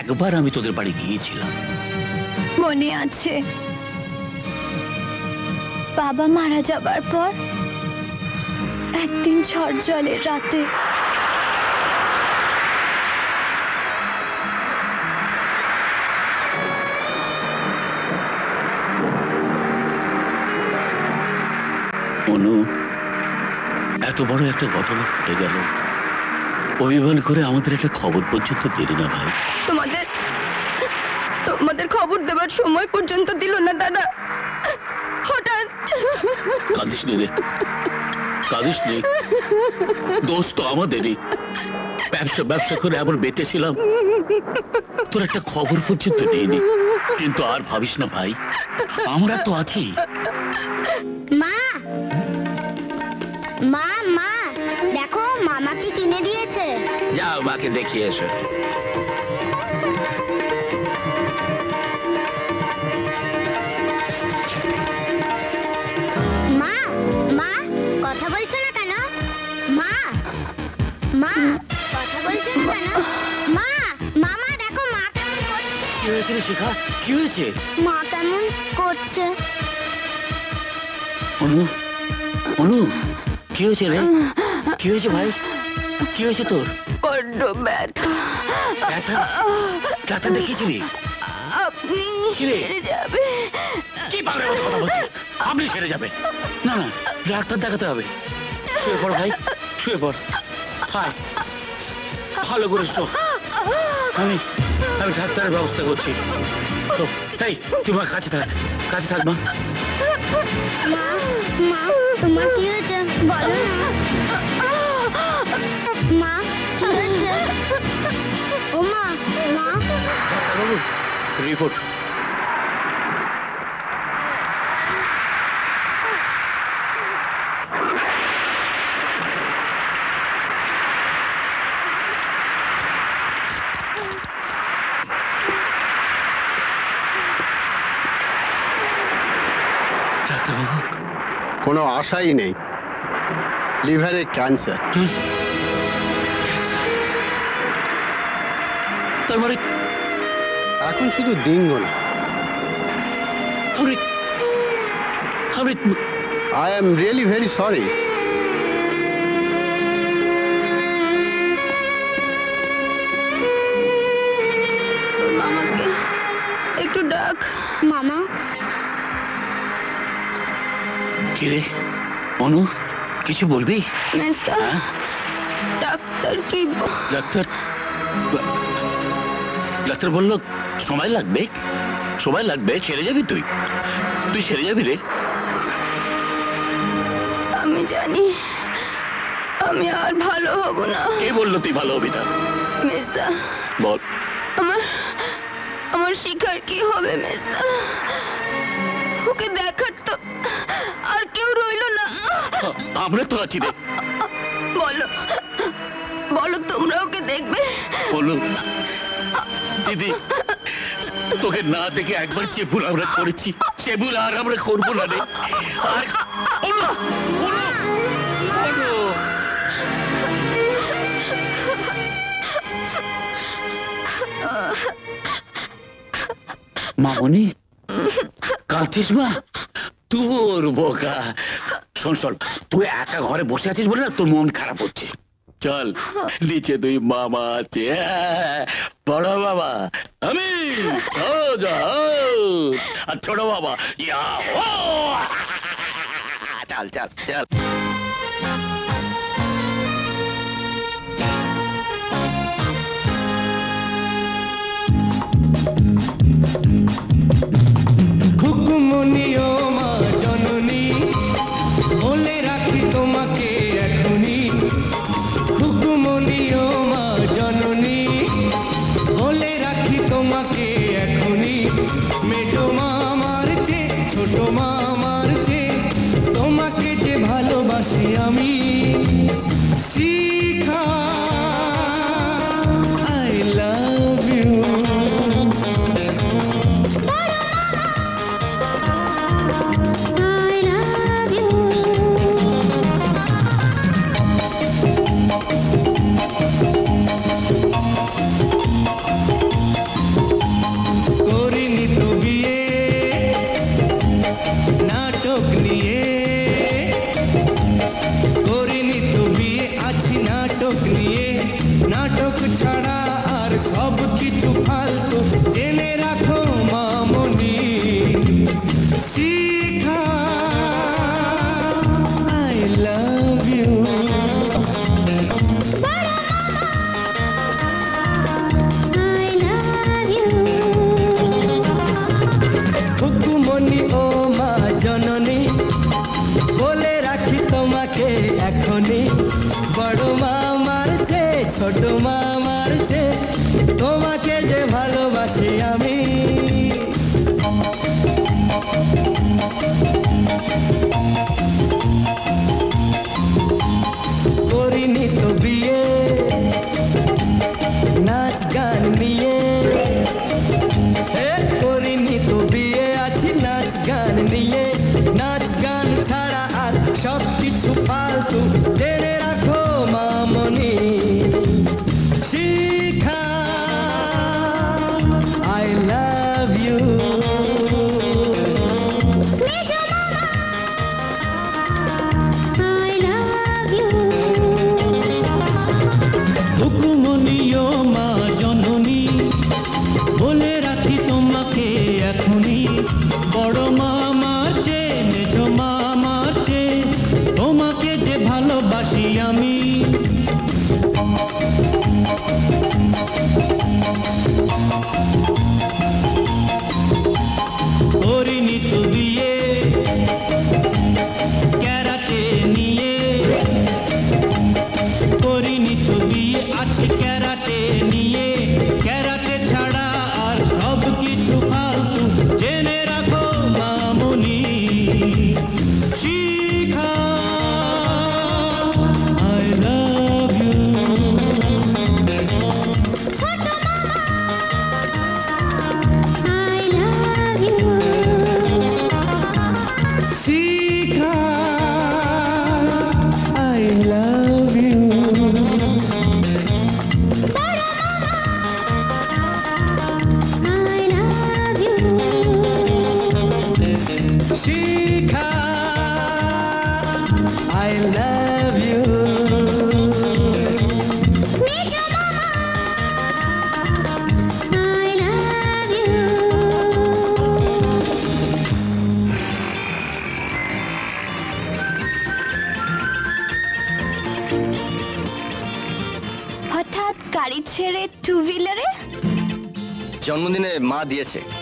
একবার আমি তোদের বাড়ি গিয়েছিলাম। মনে আছে। বাবা মারা যাবার পর একদিন ঝড় জলের রাতে অনু এত বড় একটা ঘটনা ঘটে গেল। অভিমান করে আমাদের একটা খবর পর্যন্ত দিলি না ভাই। তোমাদের তোমাদের খবর দেবার সময় পর্যন্ত দিল না দাদা। হঠাৎ। কাঁদিস নি রে। কাঁদিস নি। দোষ তো আমাদেরই। ব্যবসা ব্যবসা করে এমন বেঁচেছিলাম। তোর একটা খবর পর্যন্ত নেইনি। কিন্তু আর ভাবিস না ভাই আমরা তো আছি। মা! মা মা! দেখো মামা কি কিনে দিয়েছে। যাও মাকে দেখিয়ে এসো। মা মা কথা বলছো না কেন? মা মা কথা বলছো না কেন? কি হয়েছে রে শিখা? কি হয়েছে? মা করছে। অনু অনু কি হয়েছে রে? কি হয়েছে ভাই? কি হয়েছে তোর? বড্ড ব্যথা। ব্যথা? ডাক্তার দেখিয়েছিলি? আপনি সেরে যাবে। কি পাগলের মতো কথা বলছিস? আপনি সেরে যাবে। না না ডাক্তার দেখাতে হবে। শুয়ে পড় ভাই শুয়ে পড়। হায় ভালো করে শো আমি আমি ডাক্তারের ব্যবস্থা করছি। তো এই তুই মা কাছে থাক কাছে থাক মা। মা মা তোমার কি হয়েছে? বলো মা কি হয়েছে? ও মা মা। রিপোর্ট কোনো আশাই নেই। লিভারে ক্যান্সার। কি তার মানে এখন শুধু দিন গোনা I am really very sorry একটু ডাক মামা। কি রে? অনু কিছু বলবি? হ্যাঁ? ডাক্তার কি ডাক্তার? ডাক্তার বলল সময় লাগবে। সময় লাগবে ছেড়ে যাবি তুই। তুই সেরে যাবি রে। আমি জানি আমি আর ভালো হব না। কে বলল তুই ভালো হবি না? মেজদা বল। আমার আমার শিকার কি হবে মেজদা? ওকে দেখার আমরা তো আছি রে। বলো বলো তোমরা ওকে দেখবে? বলুন। দিদি তোকে না দেখে একবার চেপুল আমরা করেছি। চেপুল আর আমরা করব না রে। আর বলো, বলো, বলো। মামনি কাঁদছিস মা? তোর বোকা। শোন শোন, তুই একা ঘরে বসে আছিস বলে না তোর মন খারাপ হচ্ছে? চল, নিচে দুই মামা আছে। বড় বাবা আমি আর ছোট বাবা চল চল চল।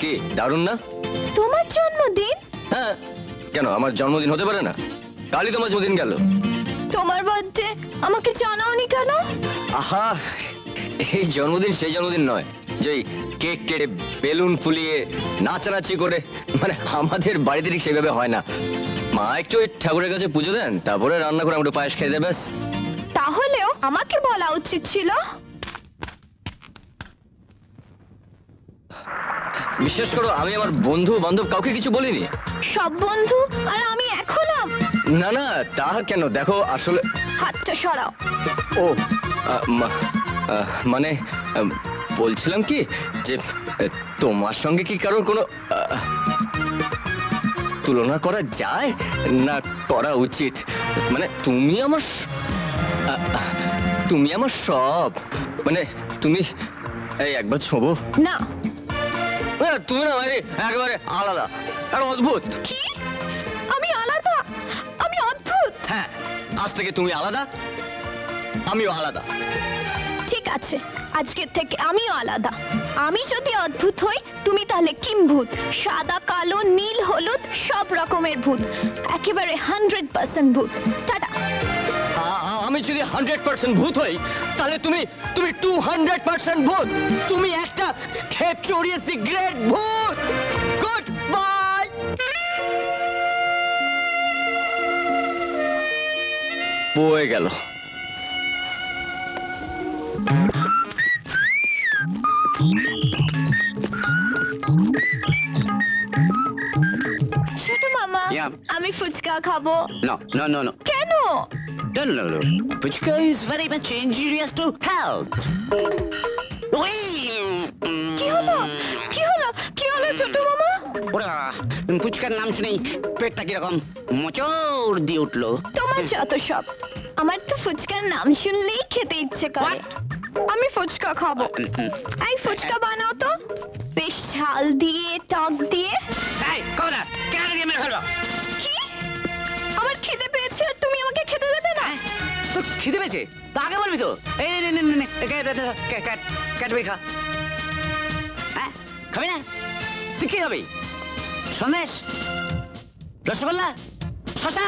কি? দারুণ না? তোমার জন্মদিন? হ্যাঁ। কেন আমার জন্মদিন হতে পারে না? কালই তোমার জন্মদিন গেল। তোমার বার্থডে আমাকে জানাওনি কেন? আহা এই জন্মদিন সেই জন্মদিন নয়। যে কেক কেটে বেলুন ফুলিয়ে নাচানাচি করে মানে আমাদের বাড়িতে ঠিক সেভাবে হয় না। মা একটু ওই ঠাকুরের কাছে পুজো দেন তারপরে রান্না করে একটু পায়েস খেয়ে দেবে ব্যাস। তাহলেও আমাকে বলা উচিত ছিল বিশেষ করো আমি আমার বন্ধু বান্ধব কাউকে কিছু বলিনি। সব বন্ধু? আর আমি হলাম না না তা কেন? দেখো আসলে হাতটা সরাও। ও মানে বলছিলাম কি যে তোমার সঙ্গে কি কারোর কোনো তুলনা করা যায়? না করা উচিত। মানে তুমি আমার তুমি আমার সব। মানে তুমি এই একবার ছোবো। না। তুমি না মানে একেবারে আলাদা। আর অদ্ভুত। কি? আমি আলাদা? আমি অদ্ভুত? হ্যাঁ আজ থেকে তুমি আলাদা আমিও আলাদা। ঠিক আছে আজকের থেকে আমিও আলাদা। আমি যদি অদ্ভুত হই তুমি তাহলে কিম্ভূত সাদা কালো নীল হলুদ সব রকমের ভূত। একেবারে হান্ড্রেড পার্সেন্ট ভূত। টাটা। আমি যদি হান্ড্রেড পার্সেন্ট ভূত হই, তাহলে তুমি তুমি টু হান্ড্রেড পার্সেন্ট ভূত। তুমি একটা খেপ চড়িয়ে সিগারেট ভূত। Good bye. বয়ে গেল। ছোট মামা আমি ফুচকা খাব। No, no, no, no. কেন? No, no, no. Puchka is very much injurious to health. ওই, কি হলো? কি হলো? কি হলো ছোট মামা? ওরা ফুচকার নাম শুনেই পেটটা কীরকম মোচড় দিয়ে উঠল। তোমার যত সব আমার তো ফুচকার নাম শুনলেই খেতে ইচ্ছে করে। আমি ফুচকা খাব। এই ফুচকা বানাও তো। বেশ ঝাল দিয়ে টক দিয়ে। কেন দিয়ে মেরে ফেলব? কি? আমার খিদে পেয়েছে আর তুমি আমাকে খেতে দেবে না? তোর খিদে পেয়েছে? তা আগে বলবি তো। এই নে নে নে নে কে- কে- কে- কে- কে- খা। হ্যাঁ? খাবি না? তুই কি খাবি? সন্দেশ? রসগোল্লা? শশা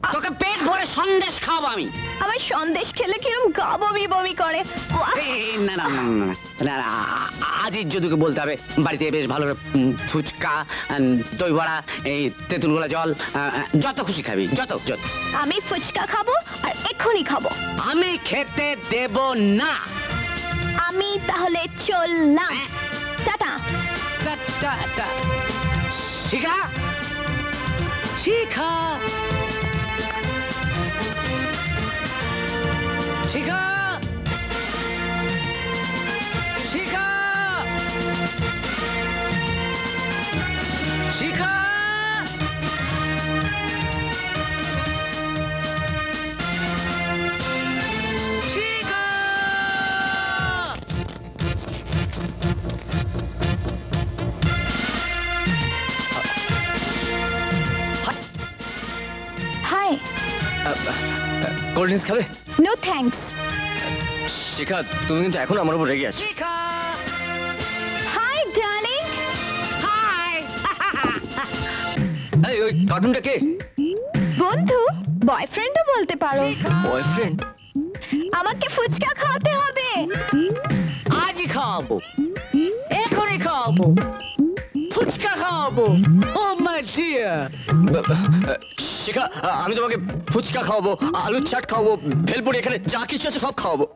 তোকে পেট ভরে সন্দেশ খাওয়াবো আমি। আমার সন্দেশ খেলে কিরম গা বমি বমি করে! না না না না, আজই যদুকে বলতে হবে। বাড়িতে বেশ ভালো করে, ফুচকা দই বড়া এই তেঁতুল গোলা জল যত খুশি খাবি যত যত। আমি ফুচকা খাব আর এক্ষুনি খাব। আমি খেতে দেব না। আমি তাহলে চললাম। হ্যাঁ। টাটা। টা, টা, টা। Shikha Shikha. Because cold drinks খাবে? নো থ্যাঙ্কস শিখা তুমি কিন্তু এখন আমার উপর রেগে আছো। শিখা। হাই ডার্লিং হাই এই ওই কার্টুনটা কে? বন্ধু বয়ফ্রেন্ডও বলতে পারো। বয়ফ্রেন্ড আমাকে ফুচকা খাওয়াতে হবে। আজই খাওয়াবো খাওয়াবো। খাওয়াবো। ও মাই শিখা, আমি তোমাকে ফুচকা খাওয়াবো, আলুর চাট খাওয়াবো, ভেলপুরি, এখানে যা কিছু আছে সব খাওয়াবো।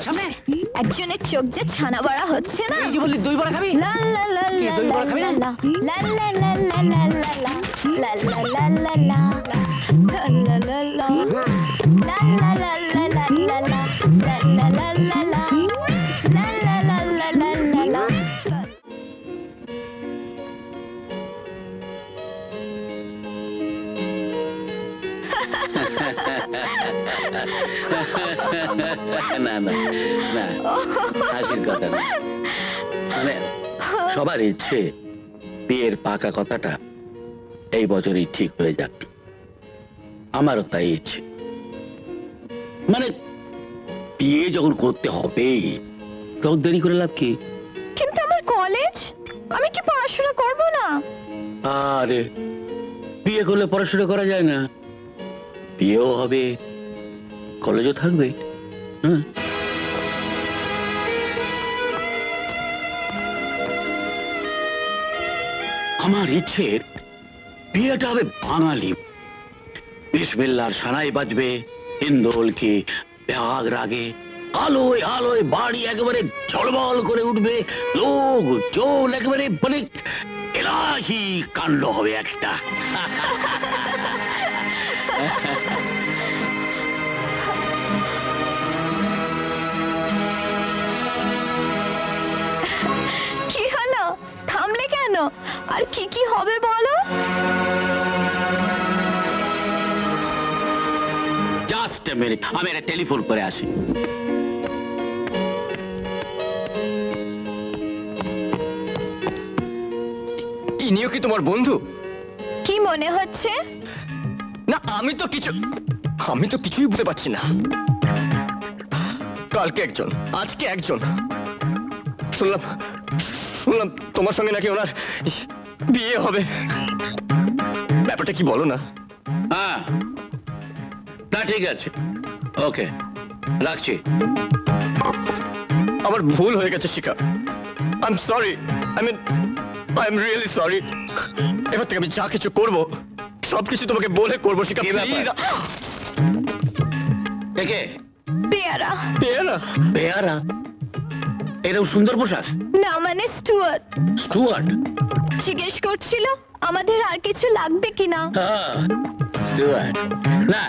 সামনে একজনের চোখ যে ছানা বড়া হচ্ছে না এই যে বললি দই বড়া খাবি লা লা লা লা দই বড়া খাবি না? লা লা লা লা লা লা লা লা লা লা লা না না না হাসির কথা না। মানে সবার ইচ্ছে বিয়ের পাকা কথাটা এই বছরই ঠিক হয়ে যাক। আমারও তাই ইচ্ছে। মানে বিয়ে যখন করতে হবেই তখন দেরি করে লাভ কি? কিন্তু আমার কলেজ আমি কি পড়াশোনা করব না? আরে বিয়ে করলে পড়াশোনা করা যায় না। বিয়েও হবে কলেজও থাকবে? হ্যাঁ আমার ইচ্ছে, বিয়েটা হবে বাঙালি। বিসমিল্লার সানাই বাজবে ইন্দোলকে ব্যাগ রাগে আলোয় আলোয় বাড়ি একেবারে ঝলমল করে উঠবে, লোক জোল একেবারে মানে এলাহি কাণ্ড হবে একটা। থামলে কেন? আর কি কি হবে বলো? জাস্ট মিনিট আমি একটা টেলিফোন করে আসি। ইনিও কি তোমার বন্ধু? কি মনে হচ্ছে? না আমি তো কিছু আমি তো কিছুই বুঝতে পারছি না। কালকে একজন আজকে একজন। শুনলাম শুনলাম তোমার সঙ্গে নাকি ওনার বিয়ে হবে। ব্যাপারটা কি বলো না। হ্যাঁ না ঠিক আছে। ওকে রাখছি। আমার ভুল হয়ে গেছে Shikha. I am sorry I mean I am really sorry এবার থেকে আমি যা কিছু করব সবকিছু তোমাকে বলে করব শিখা কি? প্লিজ দেখে পেয়ারা। পেয়ারা? বেয়ারা এরকম সুন্দর পোশাক? না মানে স্টুয়ার্ট। স্টুয়ার্ট? জিজ্ঞেস করছিল আমাদের আর কিছু লাগবে কিনা? হ্যাঁ স্টুয়ার্ট। না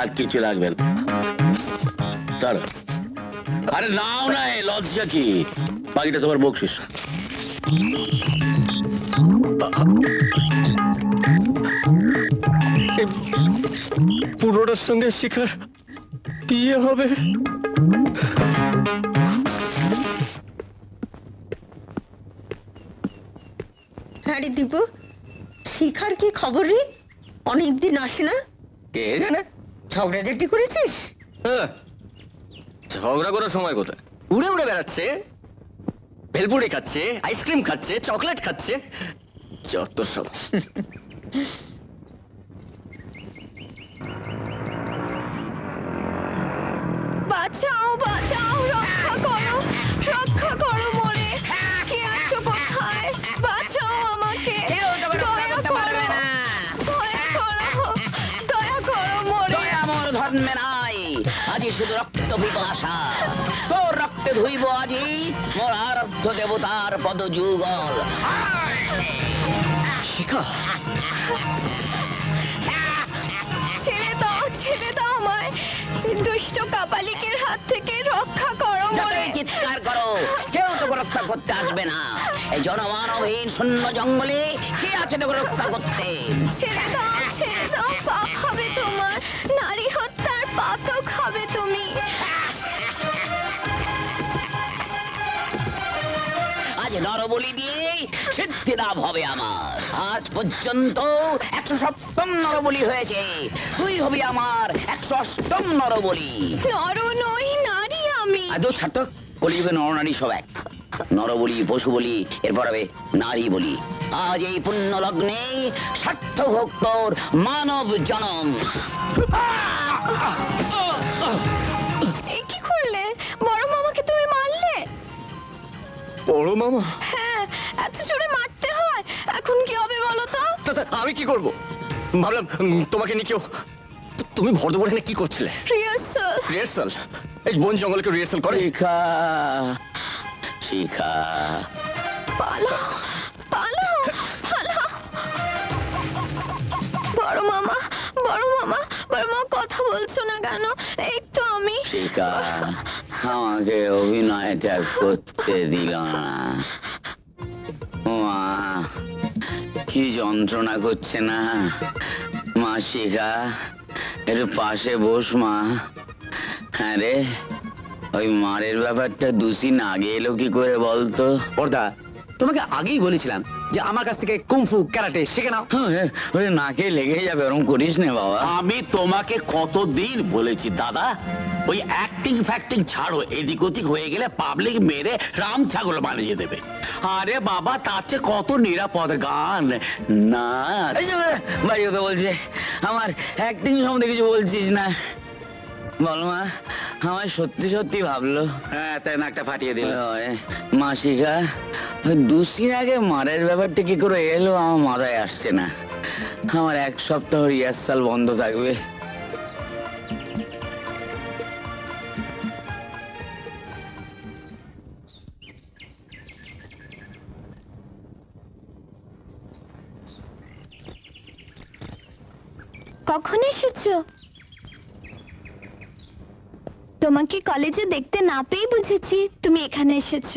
আর কিছু লাগবে না। চলো আরে নাও না এ লজ্জা কি? বাকিটা তোমার বকশিস। পুরোটার সঙ্গে শিখার বিয়ে হবে। হ্যাঁ দীপু শিখার কি খবর রে? অনেকদিন আসে না। কে জানে? ঝগড়াঝাটি করেছিস? হ্যাঁ, ঝগড়া করার সময় কোথায়? উড়ে উড়ে বেড়াচ্ছে ভেলপুরি খাচ্ছে আইসক্রিম খাচ্ছে চকলেট খাচ্ছে যত সব। বাঁচাও বাঁচাও রক্ষা করো রক্ষা করো শুধু রক্ত পিপাসা তোর রক্তে ধুইব আজি মোর আরাধ্য দেবতার পদ যুগল শিখা। ছেড়ে দাও ছেড়ে দাও আমায়। দুষ্ট কাপালিকের হাত থেকে রক্ষা করো মোরে। চিৎকার করো। কেউ তোকে রক্ষা করতে আসবে না। এই জনমানবহীন শূন্য জঙ্গলে কে আছে তোকে রক্ষা করতে? ছেড়ে দাও ছেড়ে দাও পাপ হবে তোমার। নারী হত্যার পাতক হবে তুমি। আজ নরবলি দিয়ে সিদ্ধি লাভ হবে আমার। আজ পর্যন্ত একশো সপ্তম নরবলি হয়েছে। তুই হবি আমার একশো অষ্টম নরবলি। নর নই নারী আমি। আদৌ ছাড়তো কলিযুগে নরনারী সব এক। নর বলি পশু বলি এরপর হবে নারী বলি। আজ এই পুণ্য লগ্নে সার্থক হোক তোর মানব জনম। কি করলে? বড় মামাকে তুমি মারলে? বড় মামা? হ্যাঁ এত জোরে মারতে হয়। এখন কি হবে বলো তা? আমি কি করব? ভাবলাম তোমাকে নিয়ে কেউ তু- তুমি ভরদপুর এখানে কি করছিলে? রিহার্সাল রিহার্সাল এই বন জঙ্গলে কেউ রিহার্সাল করে। শিখা শিখা। পালাও পালাও পালাও বড় মামা বড় মামা বড় মামা কথা বলছো না কেন? এই তো আমি। শিখা আমাকে অভিনয়টা করতে দিল না। মা কি যন্ত্রণা করছে না? মা শিখা একটু পাশে বস, মা। হ্যাঁ রে ওই মারের ব্যাপারটা দুদিন আগে এলো কি করে বলতো? বর্দা তোমাকে আগেই বলেছিলাম যে আমার কাছ থেকে কুমফু ক্যারাটে শিখে নাও। হ্যাঁ, ওই নাকে লেগে যাবে ওরম করিস না বাবা। আমি তোমাকে কতদিন বলেছি দাদা? ওই অ্যাক্টিং ফ্যাক্টিং ছাড়ো এদিক ওদিক হয়ে গেলে পাবলিক মেরে রাম ছাগল বানিয়ে দেবে। আরে বাবা তার চেয়ে কত নিরাপদ গান। না ভাই ও তো বলছে আমার অ্যাক্টিং সম্বন্ধে কিছু বলছিস না। বল মা আমার সত্যি সত্যি ভাবলো। হ্যাঁ তাই নাকটা ফাটিয়ে দিল। মাসিকা ওই দুদিন আগে মারের ব্যাপারটা কি করে এলো আমার মাথায় আসছে না। আমার এক সপ্তাহ রিহার্সাল বন্ধ থাকবে। কখন এসেছ? তোমাকে কলেজে দেখতে না পেয়ে বুঝেছি তুমি এখানে এসেছ।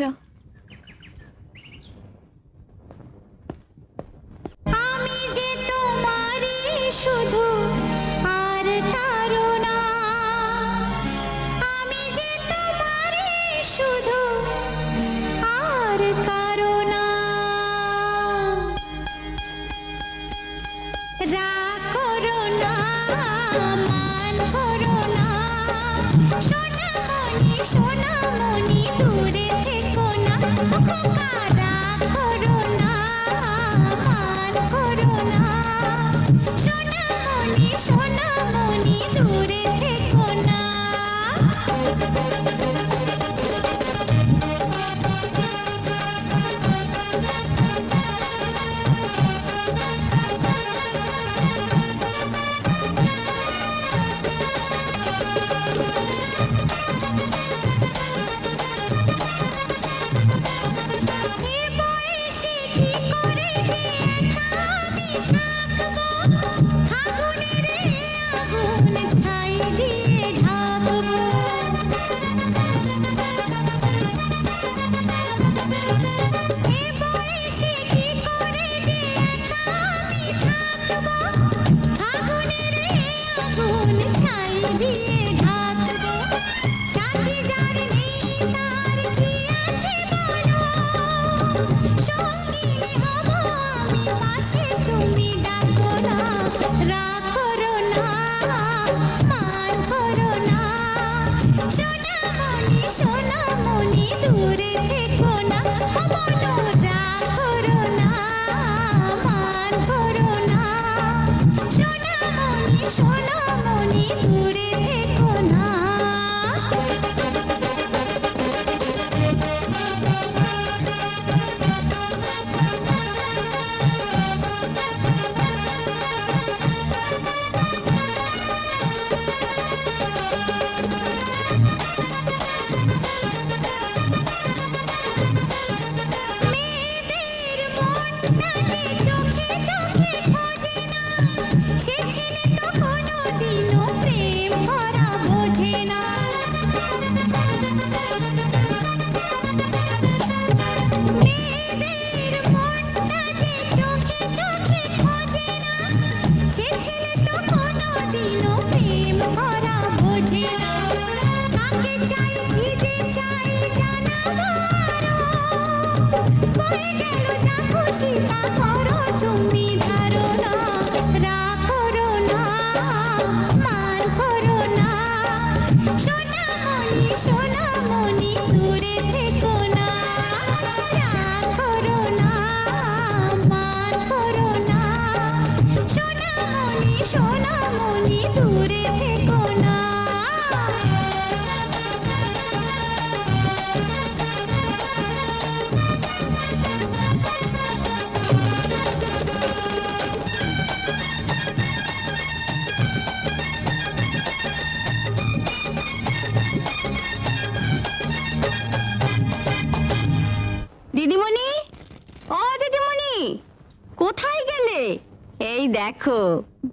দেখো।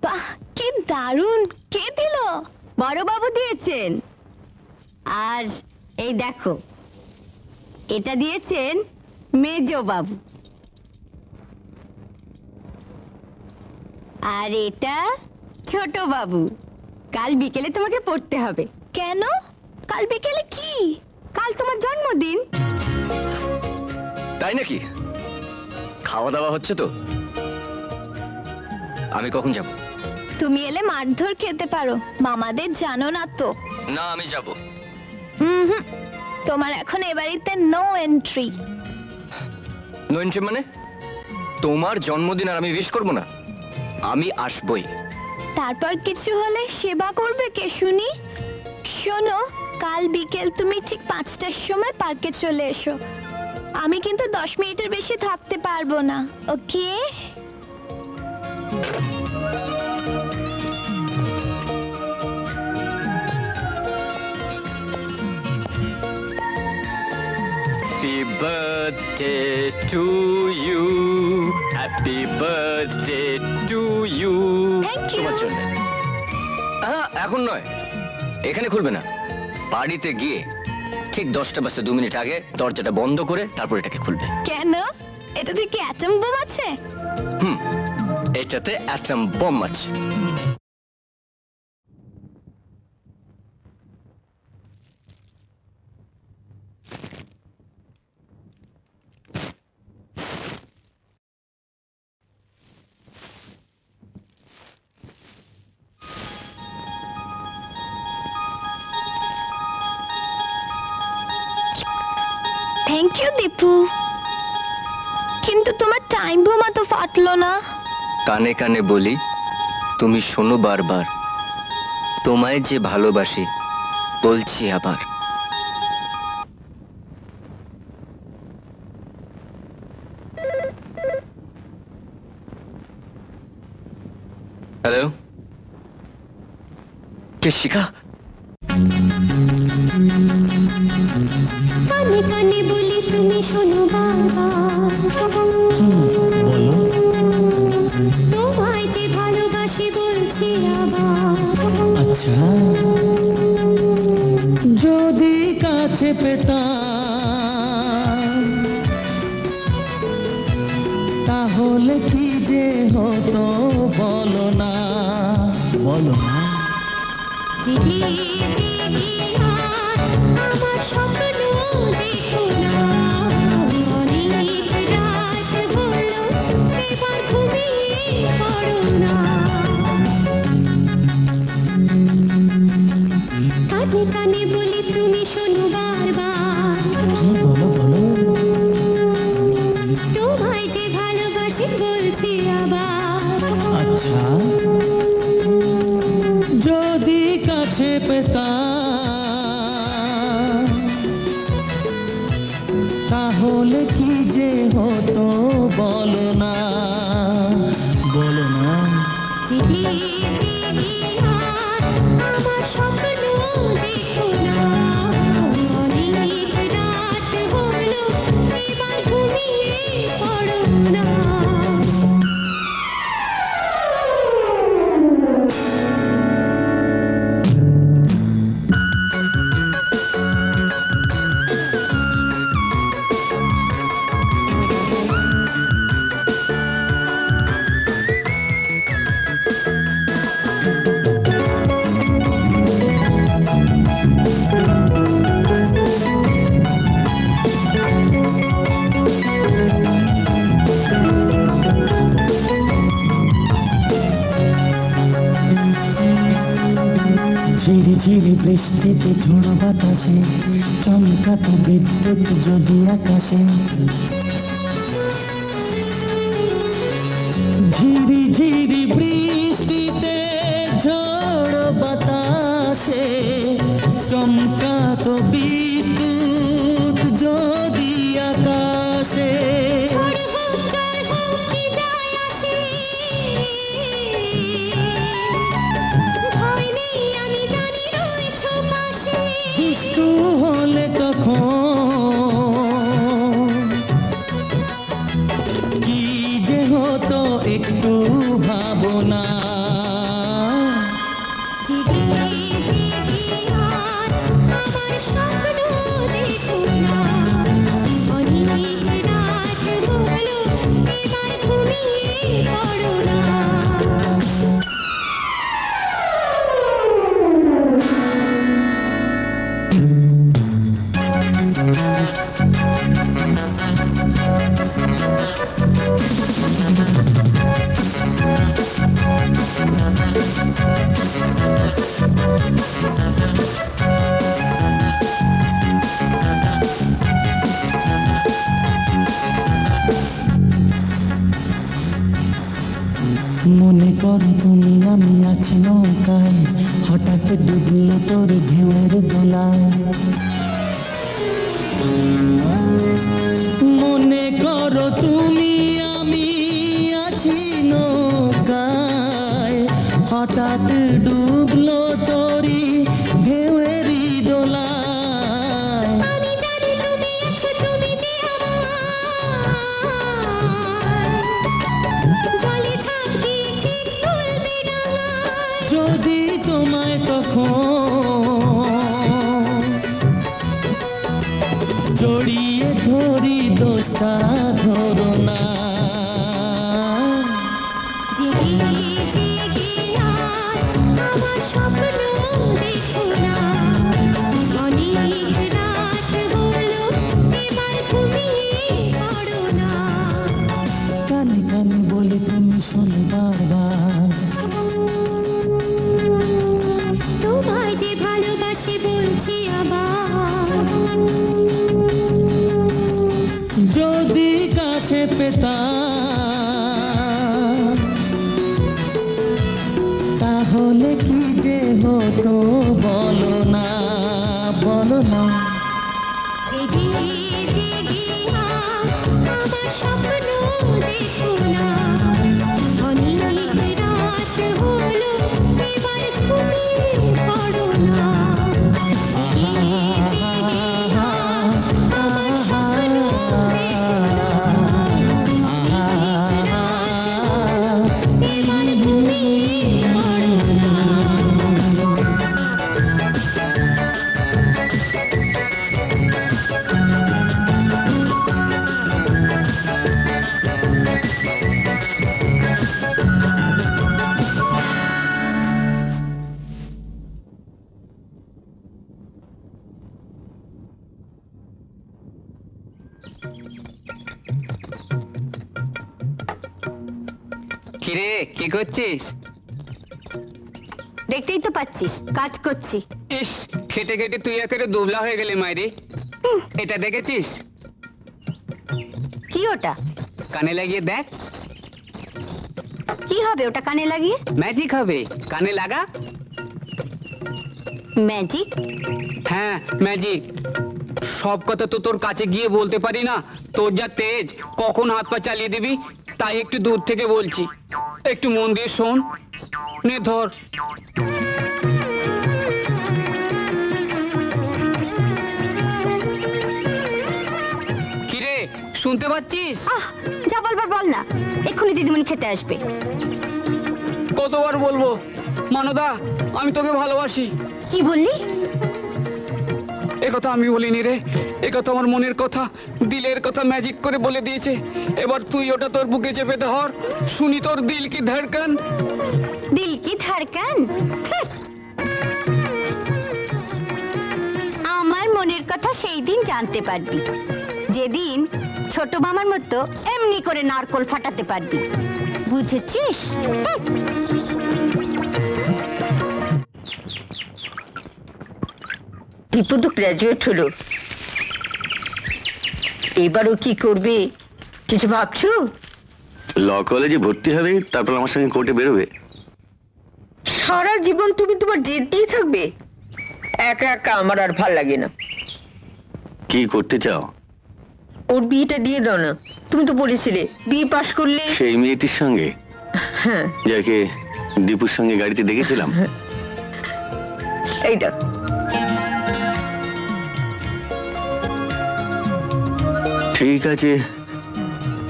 বাহ, কি দারুণ, কে দিল? বড়বাবু দিয়েছেন। আর এই দেখো, এটা দিয়েছেন মেজবাবু আর এটা ছোট বাবু। কাল বিকেলে তোমাকে পড়তে হবে। কেন? কাল বিকেলে কি? কাল তোমার জন্মদিন। তাই নাকি? খাওয়া দাওয়া হচ্ছে তো? আমি কখন যাব? তুমি এলে মারধর খেতে পারো। মামাদের জানো না তো। না আমি যাব। হুম তোমার এখন এ বাড়িতে নো এন্ট্রি নইনটে মানে? তোমার জন্মদিন আর আমি উইশ করব না। আমি আসবই। তারপর কিছু হলে সেবা করবে কে শুনি? শোনো কাল বিকেল তুমি ঠিক পাঁচটার সময় পার্কে চলে এসো। আমি কিন্তু দশ মিনিটের বেশি থাকতে পারব না ওকে Happy birthday to you. Happy birthday to you. Thank you. তোমার জন্য। এখন নয়। এখানে খুলবে না। বাড়িতে গিয়ে ঠিক দশটা বাজতে দু মিনিট আগে দরজাটা বন্ধ করে তারপর এটাকে খুলবে। কেন? এটাতে কি অ্যাটম বোম আছে? হুম। এটাতে অ্যাটম বোম আছে। কানে কানে বলি তুমি শোনো বারবার। তোমায় যে ভালোবাসি বলছি আবার। হ্যালো? কে শিখা? ডুবলো তোর করছি। ইস খেটে খেটে তুই একেবারে দুবলা হয়ে গেলি মাইরি। এটা দেখেছিস? কি ওটা? কানে লাগিয়ে দেখ। কি হবে ওটা কানে লাগিয়ে? ম্যাজিক হবে। কানে লাগা? ম্যাজিক হ্যাঁ ম্যাজিক সব কথা তো তোর কাছে গিয়ে বলতে পারি না। তোর যা তেজ কখন হাত পা চালিয়ে দিবি তাই একটু দূর থেকে বলছি। একটু মন দিয়ে শোন। নে ধর। শুনতে পাচ্ছিস? আহ যা বলবার বল না। এক্ষুনি দিদিমণি খেতে আসবে। কতবার বলব? মানদা আমি তোকে ভালোবাসি। কি বললি? কথা আমি বলিনি রে। কথা আমার মনের কথা দিলের কথা ম্যাজিক করে বলে দিয়েছে। এবার তুই ওটা তোর বুকে চেপে ধর। শুনি তোর দিল কি ধড়কন দিল কি ধড়কন আমার মনের কথা সেই দিন জানতে পারবি। যেদিন ছোট মামার মতো এমনি করে নারকোল ফাটাতে পারবি। বুঝেছিস। দীপু তো গ্র্যাজুয়েট হলো। এবারও কি করবে? কিছু ভাবছ? ল কলেজে ভর্তি হবে তারপর আমার সঙ্গে কোর্টে বেরোবে। সারা জীবন তুমি তোমার জেদ থাকবে? একা একা আমার আর ভালো লাগে না। কি করতে চাও? ওর বিয়েটা দিয়ে দাও না। তুমি তো বলেছিলে বিয়ে পাশ করলে সেই মেয়েটির সঙ্গে? হ্যাঁ। যাকে দীপুর সঙ্গে গাড়িতে দেখেছিলাম? এই দেখ। ঠিক আছে।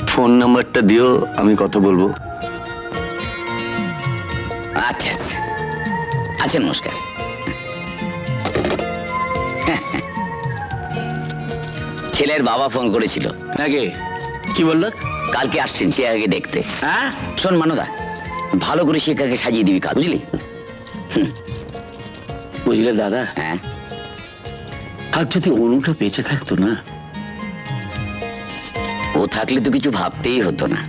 ফোন নাম্বারটা দিও আমি কথা বলব। আচ্ছা আচ্ছা। আচ্ছা নমস্কার। ছেলের বাবা ফোন করেছিল। নাকি? কি বলল? কালকে আসছেন শিয়াকে দেখতে। হ্যাঁ? শোন মানদা ভালো করে শিক্ষাকে সাজিয়ে দিবি কাল বুঝলি? বুঝলে দাদা? হ্যাঁ। আর যদি অনুটা বেঁচে থাকতো না? ও থাকলে তো কিছু ভাবতেই হতো না।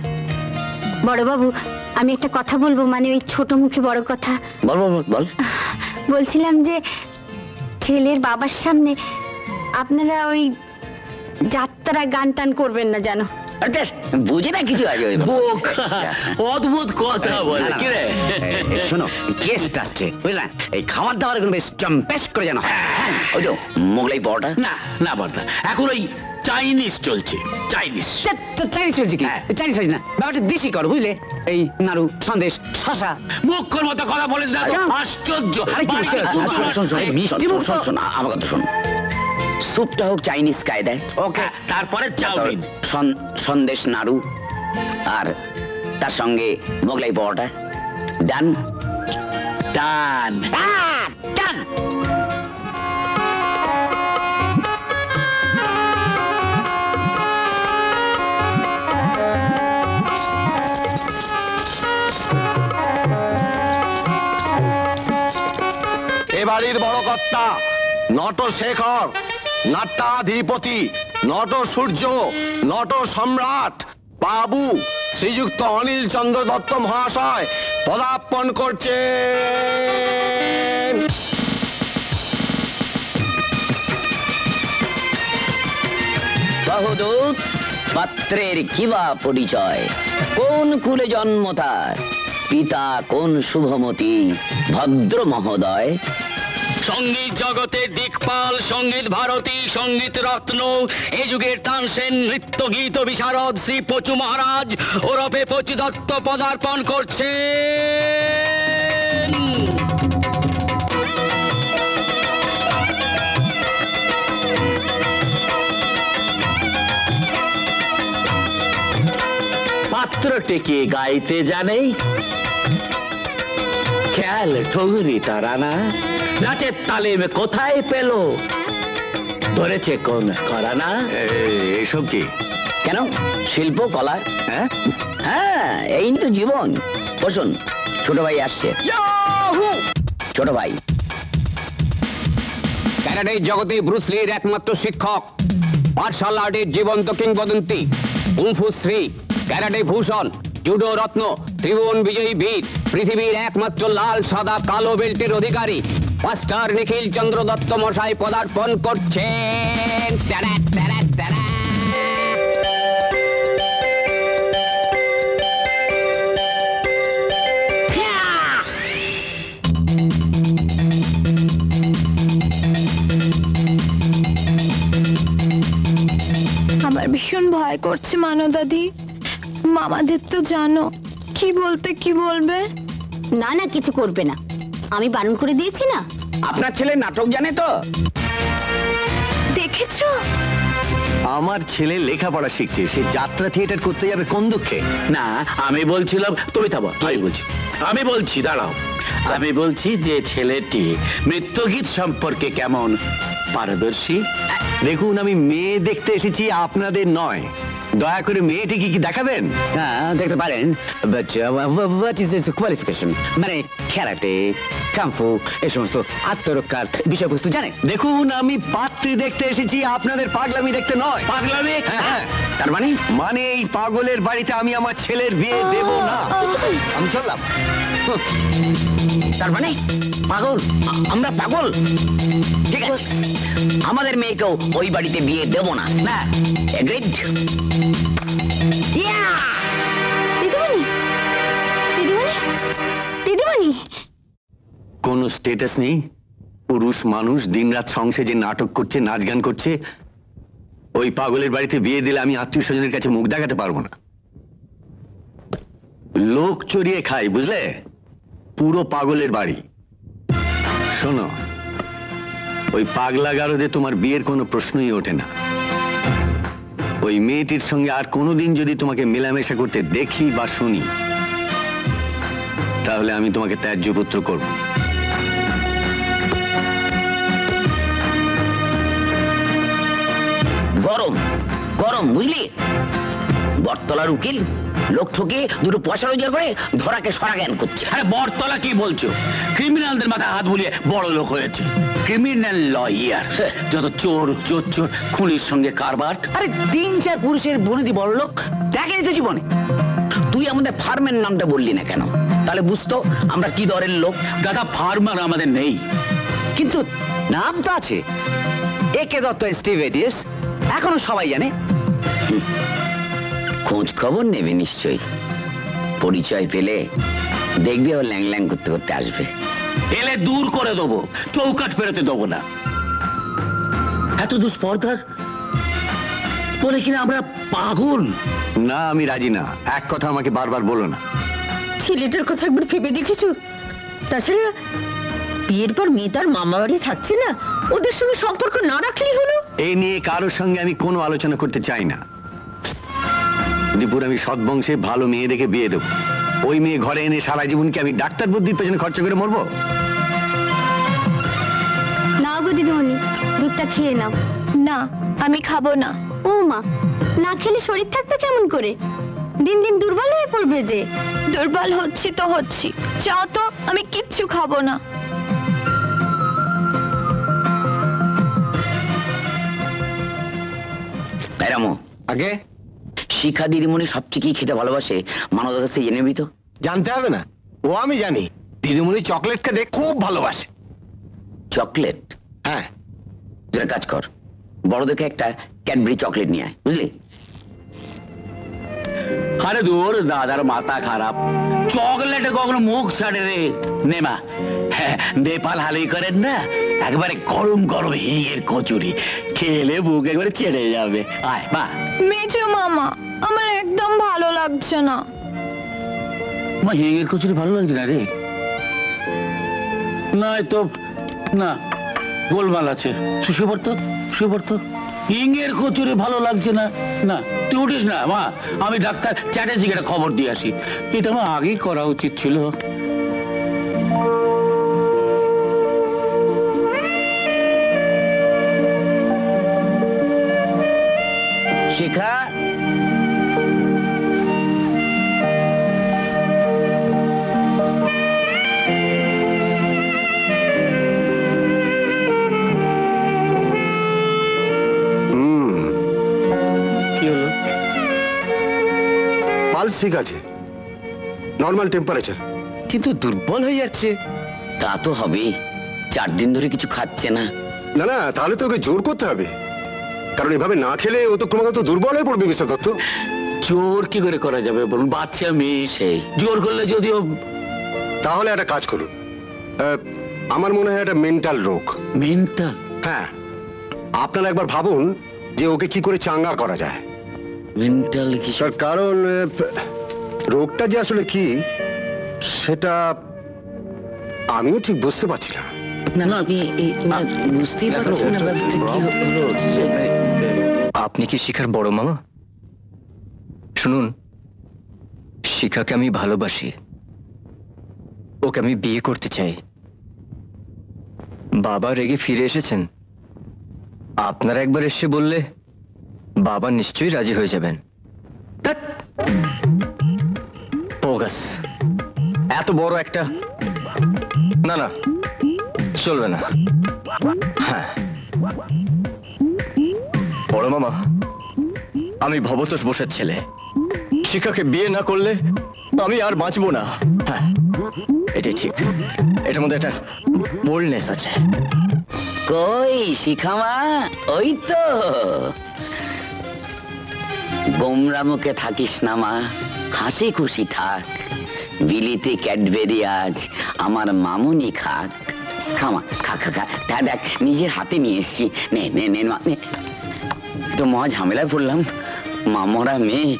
বড়বাবু আমি একটা কথা বলব মানে ওই ছোট মুখে বড় কথা। বল বল বল, বল। বলছিলাম যে ছেলের বাবার সামনে আপনারা ওই যাত্রা গান টান করবেন না জানো বুঝে না কিছু আজ ওই বোকা অদ্ভুত কথা বলে। কি রে? শোনো গেস্ট আসছে বুঝলা? এই খাবার দাবারগুলো বেশ চম্পেশ করে যেন হয়। ওই তো মোগলাই পরোটা? না না এখন ওই চাইনিজ চলছে চাইনিজ। চাইনিজ চলছে কি? হ্যাঁ। চাইনিজ চলছে না ব্যাপারটা দেশি করো বুঝলে? এই নাড়ু সন্দেশ শশা। মুখের মতো কথা বলিস না আশ্চর্য। আছে? শোন, শোন, এই মিষ্টি মুখ শোন, আমার কথা শোন। স্যুপটা হোক চাইনিজ কায়দায়। ওকে তারপরে চাউমিন। সন- সন্দেশ নাড়ু আর তার সঙ্গে মোগলাই পরোটা। ডান। ডান। ডান এ বাড়ির বড় কর্তা নট শেখর। নাট্যাধিপতি, নট সূর্য, নট সম্রাট, বাবু, শ্রীযুক্ত অনিল চন্দ্র দত্ত মহাশয় পদার্পণ করছেন। বহুদূত, পাত্রের কিবা পরিচয়? কোন কুলে জন্ম তার? পিতা কোন শুভমতি? ভদ্র মহোদয়? সংগীত জগতের দিকপাল, সংগীত ভারতী, সংগীত রত্ন। এ যুগের তানসেন নৃত্য গীত বিশারদ, শ্রী পচু মহারাজ, ওরফে পচু দত্ত পদার্পণ করছে পাত্রটিকে গাইতে জানে, খেয়াল ঠৌরি তারানা। নাচের তালিম কোথায় পেল? ধরেছে কোন করানা এ, এসব কি? কেন? শিল্প কলা? হ্যাঁ? হ্যাঁ এই তো জীবন। বসুন ছোট ভাই আসছে। ছোট ভাই। ক্যারাটে জগতে ব্রুসলির একমাত্র শিক্ষক। মার্শাল আর্টের জীবন্ত কিংবদন্তি। কুংফু শ্রী ক্যারাটে ভূষণ জুডো রত্ন ত্রিভুবন বিজয়ী বীর পৃথিবীর একমাত্র লাল সাদা কালো বেল্টের অধিকারী। মাস্টার নিখিল চন্দ্র দত্ত মশাই পদার্পণ করছেন। আমার ভীষণ ভয় করছে মানো দাদি মামাদের তো জানো কি বলতে কি বলবে? না না কিছু করবে না। আমি বারণ করে দিয়েছি না? আপনার ছেলে নাটক জানে তো? দেখেছ? আমার ছেলে লেখাপড়া শিখছে সে যাত্রা থিয়েটার করতে যাবে কোন দুঃখে? না আমি বলছিলাম তুমি থামো আমি বলছি। আমি বলছি দাঁড়াও। আমি বলছি যে ছেলেটি মৃত্যুগীত সম্পর্কে কেমন পারদর্শী? দেখুন আমি মেয়ে দেখতে এসেছি আপনাদের নয়। দয়া করে মেয়েটিকে কি দেখাবেন? হ্যাঁ দেখতে পারেন। But what is his qualification মানে ক্যারাটে কামফু এ সমস্ত আত্মরক্ষার বিষয়বস্তু জানে। দেখুন আমি পাত্রী দেখতে এসেছি আপনাদের পাগলামি দেখতে নয়। পাগলামি? হ্যাঁ, হ্যাঁ। তার মানে? মানে এই পাগলের বাড়িতে আমি আমার ছেলের বিয়ে দেব না। আমি চললাম। তার মানে? পাগল? আমরা পাগল? ঠিক আছে। আমাদের মেয়েকেও ওই বাড়িতে বিয়ে দেব না। না এগ্রিড কোনো স্টেটাস নেই? পুরুষ মানুষ দিনরাত সংসে যে নাটক করছে নাচ গান করছে ওই পাগলের বাড়িতে বিয়ে দিলে আমি আত্মীয় স্বজনের কাছে মুখ দেখাতে পারব না। লোক চড়িয়ে খাই বুঝলে? পুরো পাগলের বাড়ি। শোনো, ওই পাগলা গারদে তোমার বিয়ের কোনো প্রশ্নই ওঠে না। ওই মেয়েটির সঙ্গে আর কোনোদিন যদি তোমাকে মেলামেশা করতে দেখি বা শুনি, তাহলে আমি তোমাকে ত্যায্য পুত্র করব। গরম গরম, বুঝলি? বটতলার উকিল লোক ঠকে দুটো পয়সা রোজগার করে ধরাকে সরা জ্ঞান করছে। আরে বটতলা কি বলছো? ক্রিমিনালদের মাথায় হাত বুলিয়ে বড় লোক হয়েছে। ক্রিমিনাল লয়ার যত চোর চোর চোর খুনির সঙ্গে কারবার। আরে তিন চার পুরুষের বনেদি বড় লোক দেখেনি তো জীবনে? তুই আমাদের ফার্মের নামটা বললি না কেন? তাহলে বুঝতো আমরা কি দরের লোক? দাদা ফার্মার আমাদের নেই। কিন্তু নাম তো আছে। একে দত্ত স্টিভ এডিয়াস এখনও সবাই জানে। খোঁজ খবর নেবে নিশ্চয়ই। পরিচয় পেলে দেখবি আবার ল্যাং ল্যাং করতে করতে আসবে। এলে দূর করে দেবো চৌকাট পেরোতে দেবো না। এত দুস্পর্ধা? বলে কিনা আমরা পাগল? না আমি রাজি না। এক কথা আমাকে বারবার বলো না। ছেলেটার কথা একবার ভেবে দেখেছ? তাছাড়া বিয়ের পর মেয়ে তার মামা বাড়ি থাকছে না? ওদের সঙ্গে সম্পর্ক না রাখলেই হলো? এই নিয়ে কারোর সঙ্গে আমি কোনো আলোচনা করতে চাই না। দীপুর আমি সৎ বংশে ভালো মেয়ে দেখে বিয়ে দেবো। ওই মেয়ে ঘরে এনে সারা জীবনকে আমি ডাক্তার বুদ্ধির পেছনে খরচা করে মরবো? না গো দিদিমণি দুধটা খেয়ে নাও। না আমি খাব না। ও মা না খেলে শরীর থাকবে কেমন করে? দিন দিন দুর্বল হয়ে পড়বে যে। দুর্বল হচ্ছি তো হচ্ছি চাও তো আমি কিচ্ছু খাব না। আগে? শিখা দিদিমণি সবচেয়ে কি খেতে ভালোবাসে। মানবের কাছে জেনে নিবি তো? জানতে হবে না। ও আমি জানি। দিদিমণি চকলেট খেতে খুব ভালোবাসে। চকলেট? হ্যাঁ। কাজ কর। বড় দেখে একটা ক্যাডবেরি চকলেট নিয়ে আয় বুঝলি? আরে দূর দাদার মাথা খারাপ চকলেটে কখনো মুখ ছাড়ে রে নেমা হ্যাঁ নেপাল হালি করেন না একবারে গরম গরম হিঙের কচুরি খেলে বুক একবারে ছেড়ে যাবে আয় বা মেজো মামা আমার একদম ভালো লাগছে না মা হিঙের কচুরি ভালো লাগছে না রে না তো না গোলমাল আছে শুয়ে পড়তো পড়তো কচুরি ভালো লাগছে না। না, তুই উঠিস না, মা। আমি ডাক্তার চ্যাটার্জিকে একটা খবর দিয়ে আসি। এটা আমার আগেই করা উচিত ছিল। শিখা ঠিক আছে। নর্মাল টেম্পারেচার কিন্তু দুর্বল হয়ে যাচ্ছে। তা তো হবে চার দিন ধরে কিছু খাচ্ছে না। না না তাহলে তো ওকে জোর করতে হবে। কারণ এভাবে না খেলে ও তো ক্রমাগত দুর্বল হয়ে পড়বে মিস্টার দত্ত। জোর কি করে করা যাবে বলুন? বাচ্চা মেয়ে সেই জোর করলে যদিও তাহলে একটা কাজ করুন। আমার মনে হয় একটা মেন্টাল রোগ। মেন্টাল হ্যাঁ। আপনারা একবার ভাবুন যে ওকে কি করে চাঙ্গা করা যায়। মেন্টাল কি তার কারণ রোগটা যে আসলে কি সেটা আমিও ঠিক বুঝতে পারছি না। আপনি কি শিখার বড় মামা? শুনুন শিখাকে আমি ভালোবাসি। ওকে আমি বিয়ে করতে চাই। বাবা রেগে ফিরে এসেছেন। আপনারা একবার এসে বললে বাবা নিশ্চয়ই রাজি হয়ে যাবেন। এত বড় একটা না না, চলবে না। হ্যাঁ। বড় মামা, আমি ভবতোষ বসের ছেলে। শিখাকে বিয়ে না করলে আমি আর বাঁচবো না। হ্যাঁ এটাই ঠিক। এটার মধ্যে একটা বোল্ডনেস আছে। কই, শিখামা? ওই তো। গোমরা মুখে থাকিস না, মা। হাসি খুশি থাক। বিলিতে ক্যাডবেরি আজ আমার মামুনি খাক। খামা খা খা খা। তা দেখ, নিজের হাতে নিয়ে এসছি। নে নে নে নে। তো মহা ঝামেলায় পড়লাম। মামরা মেয়ে,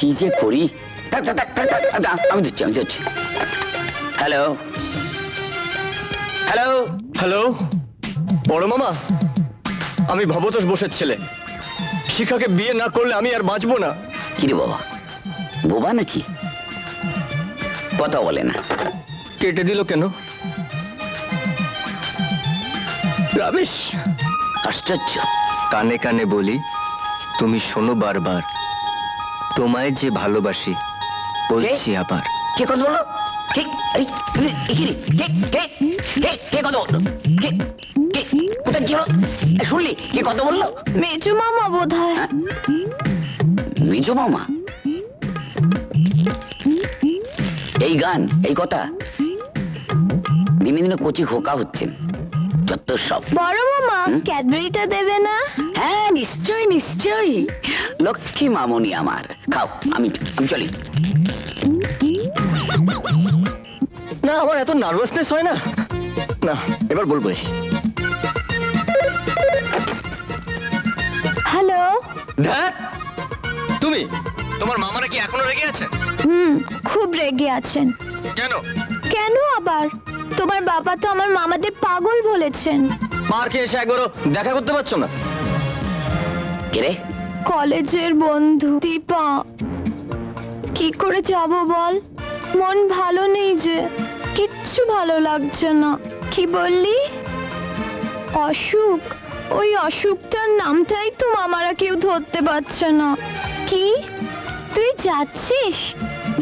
কি যে করি? আমি দিচ্ছি আমি দিচ্ছি হ্যালো? হ্যালো? হ্যালো? বড় মামা, আমি ভবতোষ বসের ছেলে। শিখাকে বিয়ে না করলে আমি আর বাঁচবো না। কিরে বাবা? বোবা নাকি? কথা বলে না। কেটে দিল কেন? রামেশ আশ্চর্য। কানে কানে বলি তুমি শোনো বারবার। তোমায় যে ভালোবাসি বলছি আবার। কে কথা বলল কে কি? কে কে কে কে কথা বলল কে কে কোথায় কি হলো? শুনলি কে কথা বলল? মেজো মামা বোধ হয় মেজো মামা? এই গান এই কথা দিনে দিনে কচি খোকা হচ্ছেন যত সব। বড় মামা ক্যাডবেরিটা দেবে না? হ্যাঁ নিশ্চয়ই নিশ্চয়ই। লক্ষ্মী মামনি আমার। খাও আমি আমি চলি। না আমার এত নার্ভাসনেস হয় না। না এবার বলবোই হ্যালো। ধ্যাত তুমি তোমার মামারা কি এখনও রেগে আছে? হুম খুব রেগে আছেন। কেন? কেন আবার? তোমার বাবা তো আমার মামাদের পাগল বলেছেন। পার্কে এসে একবারও দেখা করতে পারছ না? কে রে? কলেজের বন্ধু দীপা। কি করে যাব বল? মন ভালো নেই যে। কিচ্ছু ভালো লাগছে না। কি বললি? অসুখ? ওই অসুখটার নামটাই তো মামারা কেউ ধরতে পারছে না। কি? তুই যাচ্ছিস?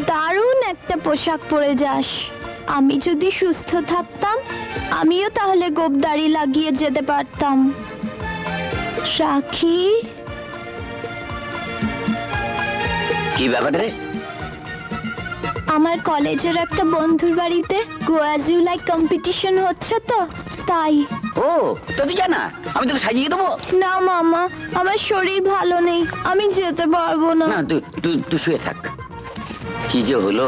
দারুণ একটা পোশাক পরে যাস। আমি যদি সুস্থ থাকতাম, আমিও তাহলে গোবদারি লাগিয়ে যেতে পারতাম। রাখি? কি ব্যাপার আমার কলেজের একটা বন্ধুর বাড়িতে গোয়াজুলাই কম্পিটিশন হচ্ছে তো তাই। ও তো তুই জানা আমি তোকে সাজিয়ে দেবো। না মামা আমার শরীর ভালো নেই আমি যেতে পারব না। না তুই তুই তুই শুয়ে থাক। কি যে হলো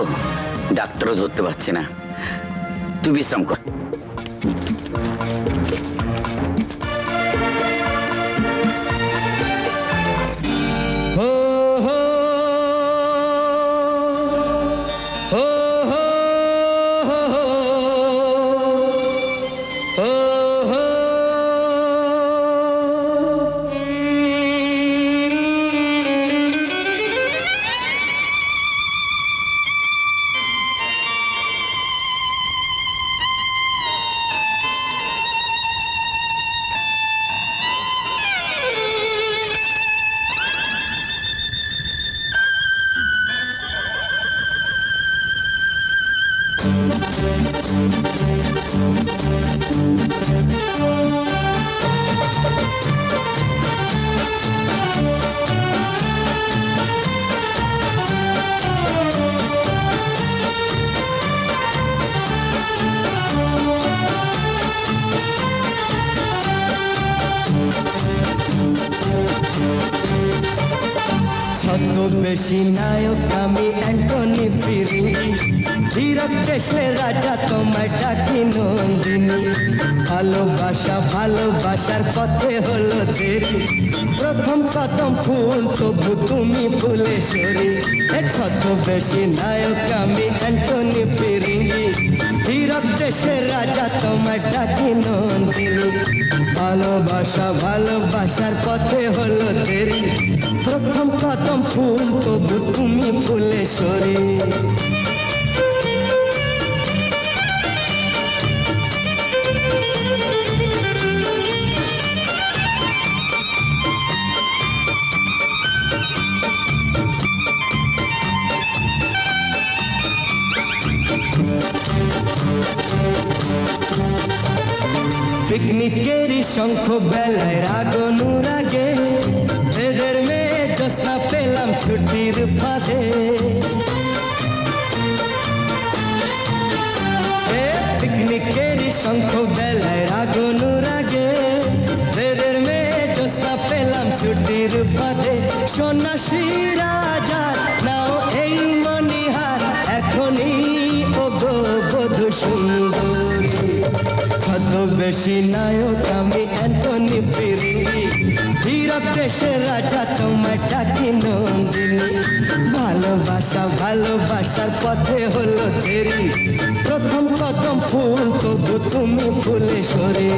ডাক্তারও ধরতে পারছে না। তুই বিশ্রাম কর। ভালোবাসার পথে হলো দেরি। প্রথম কদম ফুল, তবু তুমি ফুলে সরি। ছদ্মবেশী নায়ক আমি অ্যান্টনি ফিরিঙ্গি ধীরক দেশে রাজা তোমায় ডাকি নন্দিনী। ভালোবাসা, ভালোবাসার পথে হলো দেরি। প্রথম কদম ফুল, তবু তুমি ফুলে সরি। শঙ্খ বেলায় রাগনুর আগে এদের মেয়ে জোসনা পেলাম ছুটির ফাঁদে এ পিকনিকেরই শঙ্খ বেলায় রাগনুর আগে এদের মেয়ে জোসনা পেলাম ছুটির ফাঁদে সন্ন্যাসী ছদ্মবেশী নায়ক আমি এতনি ফিরিঙ্গি হীরক দেশের রাজা তোমায় ডাকি নন্দিনী। ভালোবাসা, ভালোবাসার পথে হলো তেরি প্রথম প্রথম ফুল তবু তুমি ফুলে সরে।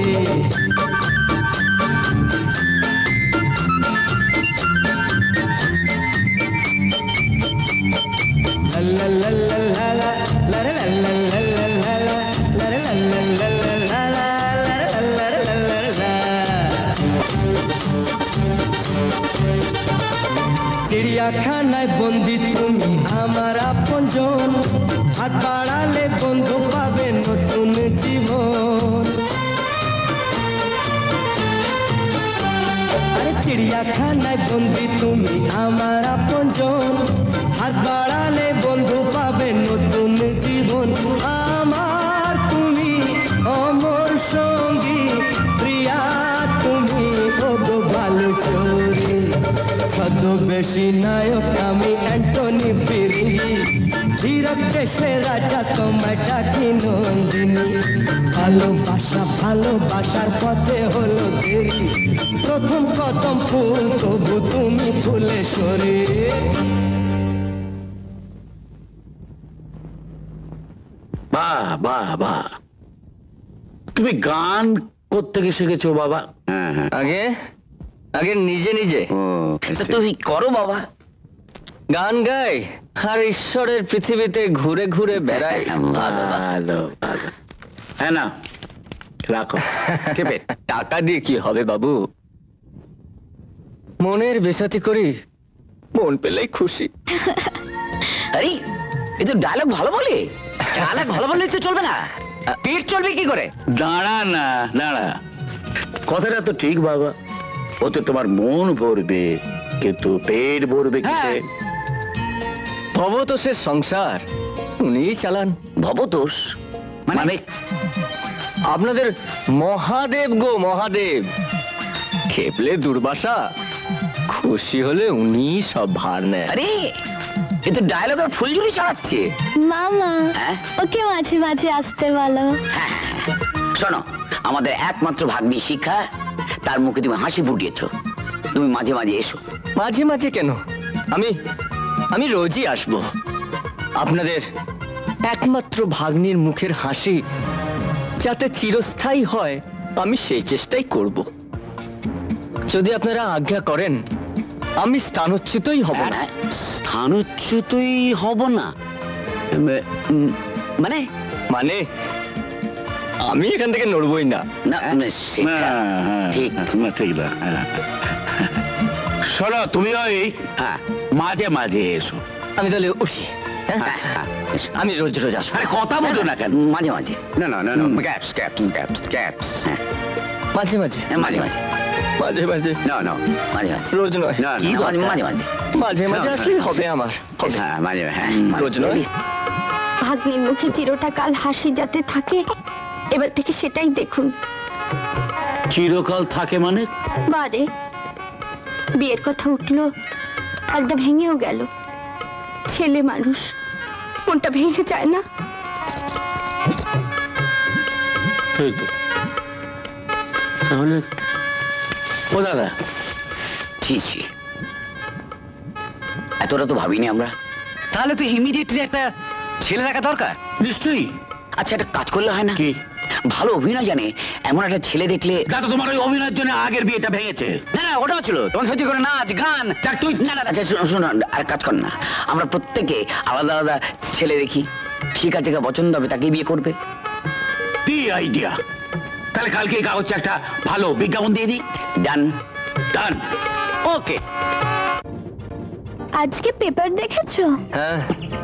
বন্ধু, তুমি আমার আপনজন। হাত বাড়ালে বন্ধু পাবে নতুন জীবন। আমার তুমি অমর সঙ্গী, প্রিয়া তুমি ওগো ভালো চোরি বেশি নায়ক, আমি অ্যান্টনি ফিরি। হীরক দেশে রাজা, তোমায় ডাকি নন্দিনী। ভালোবাসা, ভালোবাসার পথে হলো দেরি। প্রথম কদম ফুল তবু তুমি ফুলে শরীর। বাহ বাহ বাহ তুমি গান শিখেছো বাবা? হ্যাঁ হ্যাঁ। আগে? আগে নিজে নিজে। তুমি করো বাবা। গান গাই? আর ঈশ্বরের পৃথিবীতে ঘুরে ঘুরে বেড়াই। ভালো ভালো। হ্যাঁ না। রাখো। টাকা দিয়ে কি হবে বাবু? মনের বেসাতি করি। মন পেলেই খুশি। আরে এ তো ডায়লগ ভালো বলে। ডায়লগ ভালো বললে তো চলবে না। পেট চলবে কি করে? দাঁড়া না দাঁড়া। কথাটা তো ঠিক বাবা। ওতে তোমার মন ভরবে কিন্তু পেট ভরবে কিসে? ভবতোষের সংসার উনিই চালান। ভবতোষ মানে আপনাদের মহাদেব গো মহাদেব। খেপলে দুর্বাসা। খুশি হলে উনি সব ভার নেন। আরে এ তো ডায়লগের ফুলঝুরি চড়াচ্ছে মামা হ্যাঁ? ওকে মাঝে মাঝে আসতে বলো। হ্যাঁ, শোনো আমাদের একমাত্র ভাগ্নি শিক্ষা তার মুখে তুমি হাসি ফুটিয়েছো। তুমি মাঝে মাঝে এসো। মাঝে মাঝে কেন? আমি আমি রোজই আসব। আপনাদের একমাত্র ভাগ্নির মুখের হাসি যাতে চিরস্থায়ী হয় আমি সেই চেষ্টাই করব। যদি আপনারা আজ্ঞা করেন আমি স্থানচ্যুতই হব না। হ্যাঁ, স্থানচ্যুতই হব না। মানে? মানে আমি এখান থেকে নড়বই না। না উম, সেটা হ্যাঁ, হ্যাঁ, ঠিক। না, ঠিক না হ্যাঁ। শোনো তুমি ওই হ্যাঁ। মাঝে মাঝে এসো। আমি তাহলে উঠি হ্যাঁ? হ্যাঁ, হ্যাঁ। আমি রোজ রোজ আসব। আরে কথা বলো না কেন? মাঝে মাঝে। না না না। Caps caps caps caps. হ্যাঁ। মাঝে মাঝে। মাঝে মাঝে। মাঝে মাঝে। না না মাঝে মাঝে। রোজ নয়। না কি মাঝে মাঝে। মাঝে মাঝে মাঝে আসলেই হবে আমার। হ্যাঁ মাঝে হ্যাঁ রোজ নয়। ভাগ্নির মুখে চিরটা কাল হাসি যাতে থাকে এবার থেকে সেটাই দেখুন। চিরকাল থাকে মানে? বারে বিয়ের কথা উঠল একটা ভেঙেও গেল। ছেলে মানুষ মনটা ভেঙে যায় না? তাহলে ও দাদা ছি ছি এতটা তো ভাবিনি আমরা। তাহলে তো ইমিডিয়েটলি একটা ছেলে রাখা দরকার। নিশ্চয়ই। আচ্ছা একটা কাজ করলে হয় না? কি? ভালো অভিনয় জানে এমন একটা ছেলে দেখলে দাদা তোমার ওই অভিনয়ের জন্য আগের বিয়েটা ভেঙেছে। না না ওটাও ছিল। তখন সহ্য করে নাচ গান। দেখ তুই না না আচ্ছা, শোনো আর কাজ কর না। আমরা প্রত্যেকে আলাদা আলাদা ছেলে দেখি। শিখা যেটা পছন্দ হবে তাকে বিয়ে করবে। দি আইডিয়া তাহলে কালকে এই কাগজে একটা ভালো বিজ্ঞাপন দিয়ে দিই। ডান ডান ওকে আজকে পেপার দেখেছ? হ্যাঁ।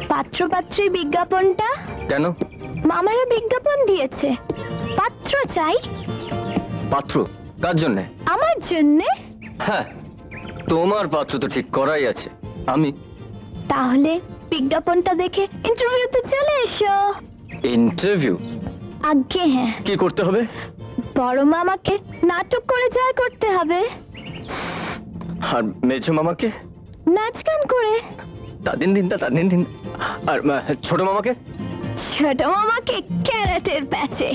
পাত্র পাত্রীর বিজ্ঞাপনটা? কেন? মামারা বিজ্ঞাপন দিয়েছে। পাত্র চাই। পাত্র? কার জন্যে? আমার জন্যে? হ্যাঁ তোমার পাত্র তো ঠিক করাই আছে। আমি। তাহলে বিজ্ঞাপনটা দেখে ইন্টারভিউতে চলে এসো। ইন্টারভিউ আগে হ্যাঁ। কি করতে হবে? বড় মামাকে নাটক করে জয় করতে হবে। আর মেঝো মামাকে? নাচ গান করে। তাদিন দিন তাদিন দিন আর ছোট মামাকে? ছোট মামাকে ক্যারেটের প্যাচে।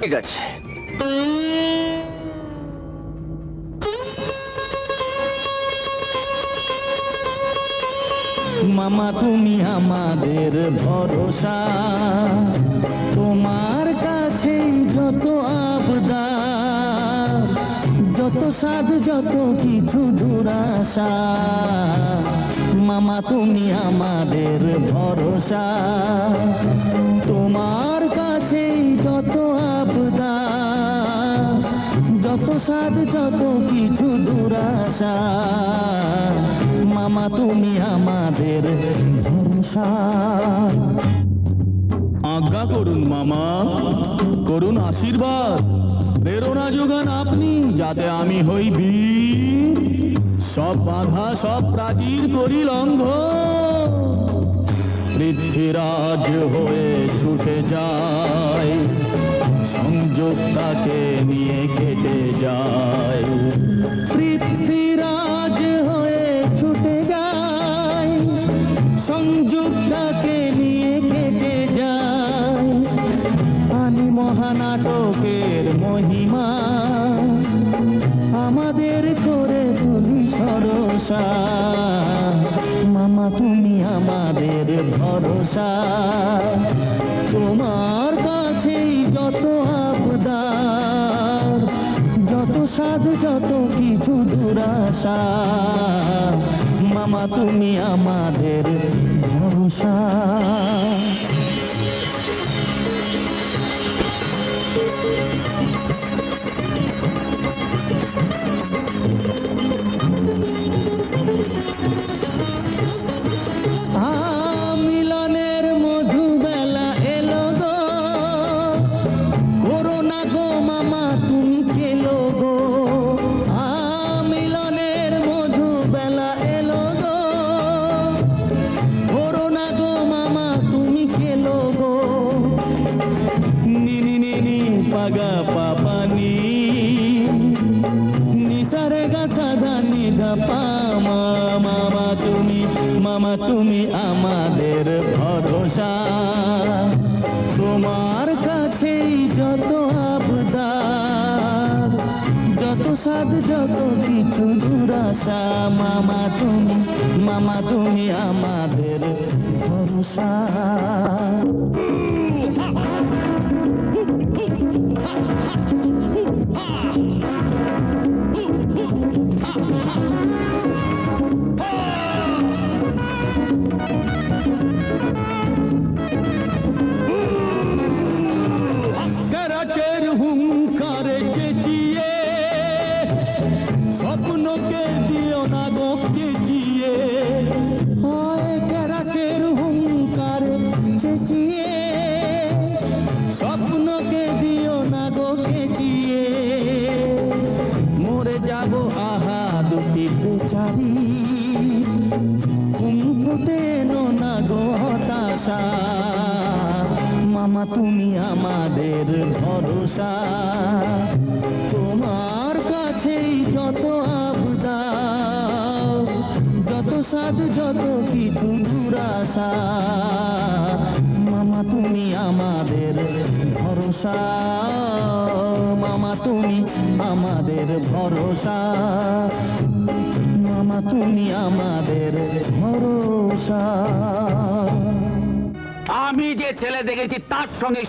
ঠিক আছে। মামা, তুমি আমাদের ভরসা। তোমার কাছে যত আবদা যত সাধ যত কিছু দুরাশা। মামা, তুমি আমাদের ভরসা। তোমার কাছে যত আবদার, যত সাধ যত কিছু দুরাশা। মামা, তুমি আমাদের আজ্ঞা করুন মামা, করুন আশীর্বাদ, প্রেরণা যোগান আপনি, যাতে আমি হই সব বাধা, সব প্রাচীর করি লঙ্ঘ পৃথ্বীরাজ হয়ে ছুটে যায়, সংযোগ তাকে নিয়ে কেটে যায়।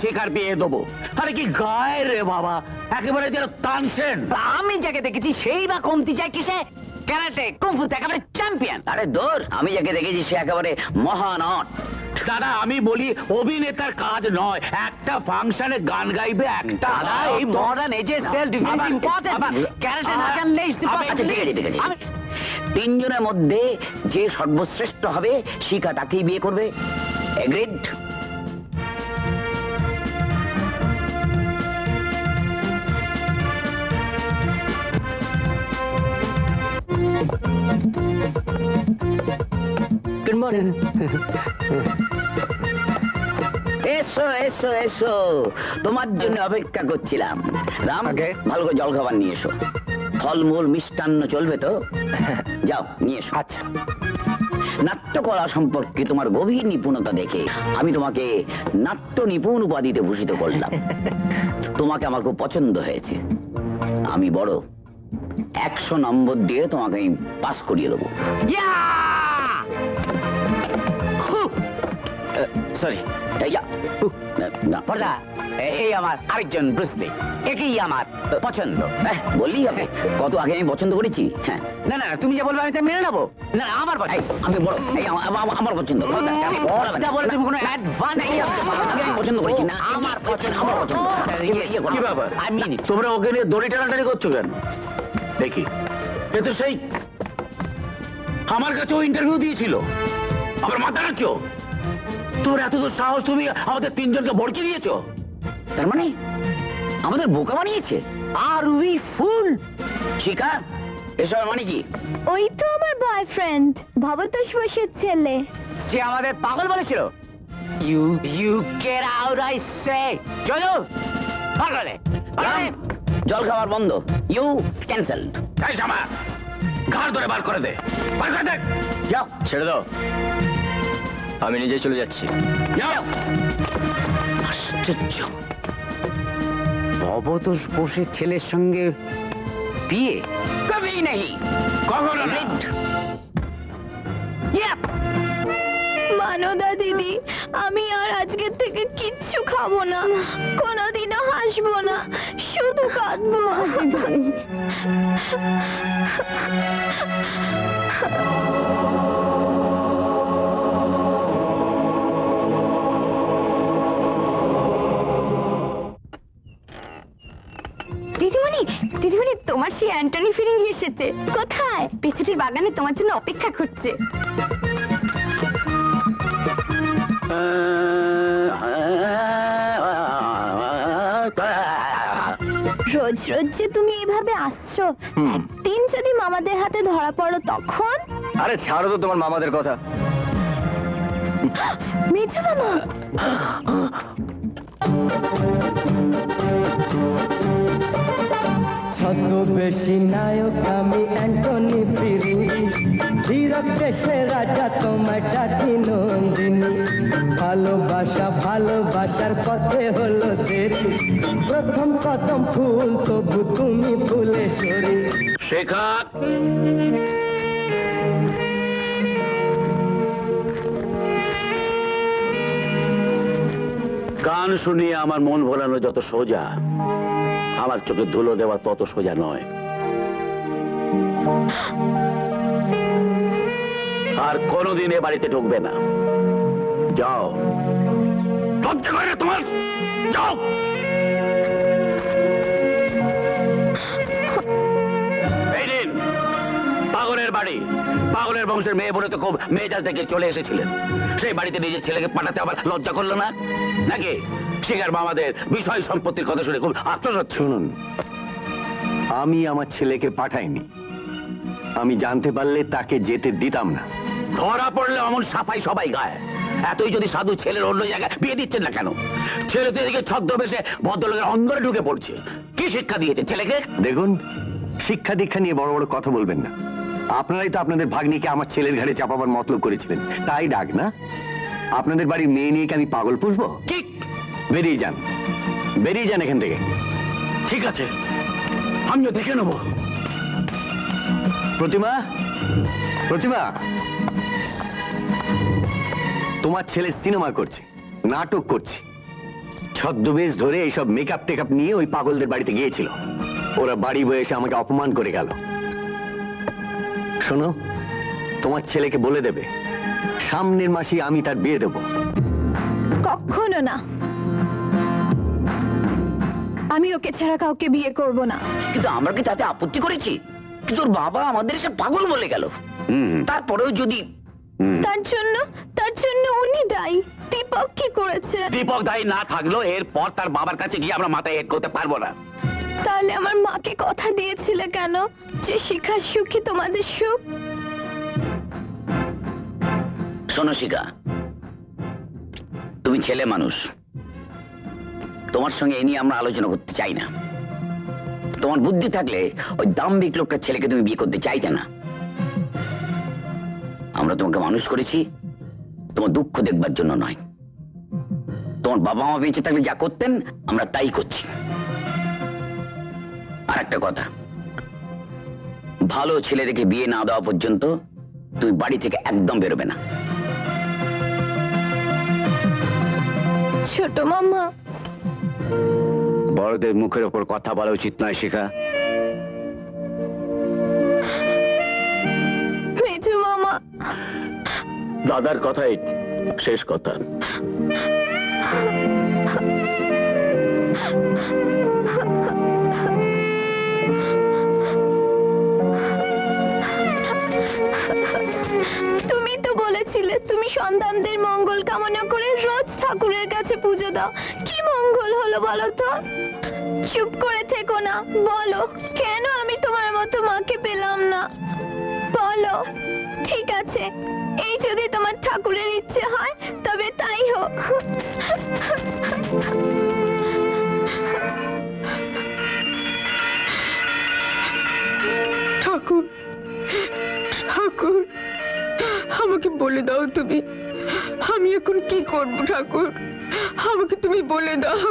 শিকার বিয়ে দেবো। আরে কি গায়ে রে বাবা একেবারে যেন তানসেন আমি যাকে দেখেছি সেই বা কমতি চাই কিসে? ক্যারাটে কুমফুতে একেবারে চ্যাম্পিয়ন। আরে দূর আমি যাকে দেখেছি সে একেবারে মহানট দাদা আমি বলি অভিনেতার কাজ নয় একটা ফাংশনে গান গাইবে একটা। দাদা এই মডার্ন এজে সেলফ ডিফেন্স আবার- ইম্পর্টেন্ট আবার- ক্যারাটে না জানলে ইজ আবার- ঠিক আছে ঠিক আছে তিনজনের মধ্যে যে সর্বশ্রেষ্ঠ হবে শিকা তাকেই বিয়ে করবে। এগ্রিড গুড মর্নিং এসো এসো এসো। তোমার জন্য অপেক্ষা করছিলাম। রাম ভালো করে জল খাবার নিয়ে এসো। ফলমূল মিষ্টান্ন চলবে তো? যাও নিয়ে এসো। আচ্ছা। নাট্যকলা সম্পর্কে তোমার গভীর নিপুণতা দেখে আমি তোমাকে নাট্য নিপুণ উপাধিতে ভূষিত করলাম। তোমাকে আমার খুব পছন্দ হয়েছে। আমি বড় একশো নম্বর দিয়ে তোমাকে আমি পাস করিয়ে দেবো। সরি পর্দা এই আমার আরেকজন ব্রুসলি একেই আমার পছন্দ বললেই হবে কত আগে আমি পছন্দ করেছি হ্যাঁ না না তুমি যে বলবে আমি তা মেনে নেব না আমার আমি বড় আমার পছন্দ করেছি না আমার আমার। কি ব্যাপার. তোমরা ওকে নিয়ে দড়ি টানাটানি করছ কেন? দেখি। এ তো সেই আমার কাছেও ইন্টারভিউ দিয়েছিল। আবার মাথা নাচছো তোর এত তো সাহস তুমি আমাদের তিনজনকে ভড়কে দিয়েছ? তার মানে আমাদের বোকা বানিয়েছে? Are we fool! শিকা এসব মানে কি? ওই তো আমার বয়ফ্রেন্ড ভবতোষ বসের ছেলে। যে আমাদের পাগল বলেছিল you you get out I say চলো পাগলে জল খাবার বন্ধ। ইউ ক্যান্সেলড তাই জামা ঘাড় ধরে বার করে দে। বার করে দে। যাও ছেড়ে দাও। আমি নিজে চলে যাচ্ছি। আশ্চর্য। ভবতোষ বসে ছেলের সঙ্গে বিয়ে? কবি নেই। কখনো মানদা দিদি আমি আর আজকের থেকে কিচ্ছু খাব না। কোনোদিনও হাসবো না। শুধু কাঁদবো। দিদিমণি দিদিমণি তোমার সেই অ্যান্টনি ফিরিঙ্গি এসেছে। কোথায়? পেছুটির বাগানে তোমার জন্য অপেক্ষা করছে। রোজ রোজ যে তুমি এভাবে আসছো একদিন যদি মামাদের হাতে ধরা পড়ো তখন? আরে ছাড়ো তো তোমার মামাদের কথা। মেজো মামা! ছদ্মবেশী নায়ক আমি অ্যান্টনি ফিরিঙ্গি ধীরক দেশে রাজা তোমায় ডাকি নন্দিনী। ভালোবাসা ভালোবাসার পথে হলো দেরি। প্রথম কদম ফুল, তবু তুমি ফুলে সরি। শেখা। গান শুনিয়ে আমার মন ভোলানো যত সোজা। আমার চোখে ধুলো দেওয়া তত সোজা নয়। আর কোনোদিন এ বাড়িতে ঢুকবে না। যাও। তোমার? যাও। পাগলের বাড়ি। পাগলের বংশের মেয়ে বলে তো খুব দেখে চলে এসেছিলেন। সেই বাড়িতে নিজের ছেলেকে পাঠাতে আবার লজ্জা করল না? নাকি? শিকার মামাদের বিষয় সম্পত্তির কথা শুনে খুব হচ্ছে শুনুন আমি আমার ছেলেকে পাঠাইনি। আমি জানতে পারলে তাকে যেতে দিতাম না। ধরা পড়লে অমন সাফাই সবাই গায়। এতই যদি সাধু ছেলের অন্য জায়গায় বিয়ে দিচ্ছেন না কেন? ছেলে তো এদিকে ছদ্মবেশে ভদ্রলোকের অন্দরে ঢুকে পড়ছে। কি শিক্ষা দিয়েছে ছেলেকে? দেখুন শিক্ষা দীক্ষা নিয়ে বড় বড় কথা বলবেন না। আপনারাই তো আপনাদের ভাগ্নিকে আমার ছেলের ঘাড়ে চাপাবার মতলব করেছিলেন। তাই ডাক না? আপনাদের বাড়ির মেয়ে নিয়ে কি আমি পাগল পুষবো? ঠিক বেরিয়ে যান। বেরিয়ে যান এখান থেকে। ঠিক আছে, আমিও দেখে নেব। প্রতিমা প্রতিমা। তোমার ছেলে সিনেমা করছে, নাটক করছে। ছদ্মবেশ ধরে এইসব মেকআপ টেকআপ নিয়ে ওই পাগলদের বাড়িতে গিয়েছিল। ওরা বাড়ি বয়ে এসে আমাকে অপমান করে গেল। শোনো, তোমার ছেলেকে বলে দেবে, সামনের মাসে আমি তার বিয়ে দেবো। কখনো না। আমি ওকে ছাড়া কাউকে বিয়ে করব না। কিন্তু আমরা কি তাতে আপত্তি করেছি? কিন্তু ওর বাবা আমাদের এসে পাগল বলে গেল? তারপরেও যদি তার জন্য তার জন্য উনি দায়ী। দীপক কি করেছে? দীপক দায়ী না থাকলেও এরপর তার বাবার কাছে গিয়ে আমরা মাথায় হেড করতে পারব না। তাহলে আমার মাকে কথা দিয়েছিলে কেন? যে শিখার সুখী তোমাদের সুখ? শোনো শিখা তুমি ছেলে মানুষ। তোমার সঙ্গে এ নিয়ে আমরা আলোচনা করতে চাই না। তোমার বুদ্ধি থাকলে ওই দাম্বিক লোকটা ছেলেকে তুমি বিয়ে করতে চাইতে না। আমরা তোমাকে মানুষ করেছি, তোমার দুঃখ দেখবার জন্য নয়। তোমার বাবা মা বেঁচে থাকলে যা করতেন, আমরা তাই করছি। আর একটা কথা, ভালো ছেলে দেখে বিয়ে না দেওয়া পর্যন্ত তুমি বাড়ি থেকে একদম বেরোবে না। ছোট মামা বড়দের মুখের ওপর কথা বলা উচিত নয় শিখা। মামা। দাদার কথাই শেষ কথা। তুমি তো বলেছিলে তুমি সন্তানদের মঙ্গল কামনা করে রোজ ঠাকুরের কাছে পুজো দাও। কি মঙ্গল হলো বলো তো? চুপ করে থেকো না। বলো, কেন আমি তোমার মতো মাকে পেলাম না? বলো, ঠিক আছে, এই যদি তোমার ঠাকুরের ইচ্ছে হয়, তবে তাই হোক। ঠাকুর ঠাকুর, আমাকে বলে দাও তুমি, আমি এখন কি করব ঠাকুর? আমাকে তুমি বলে দাও।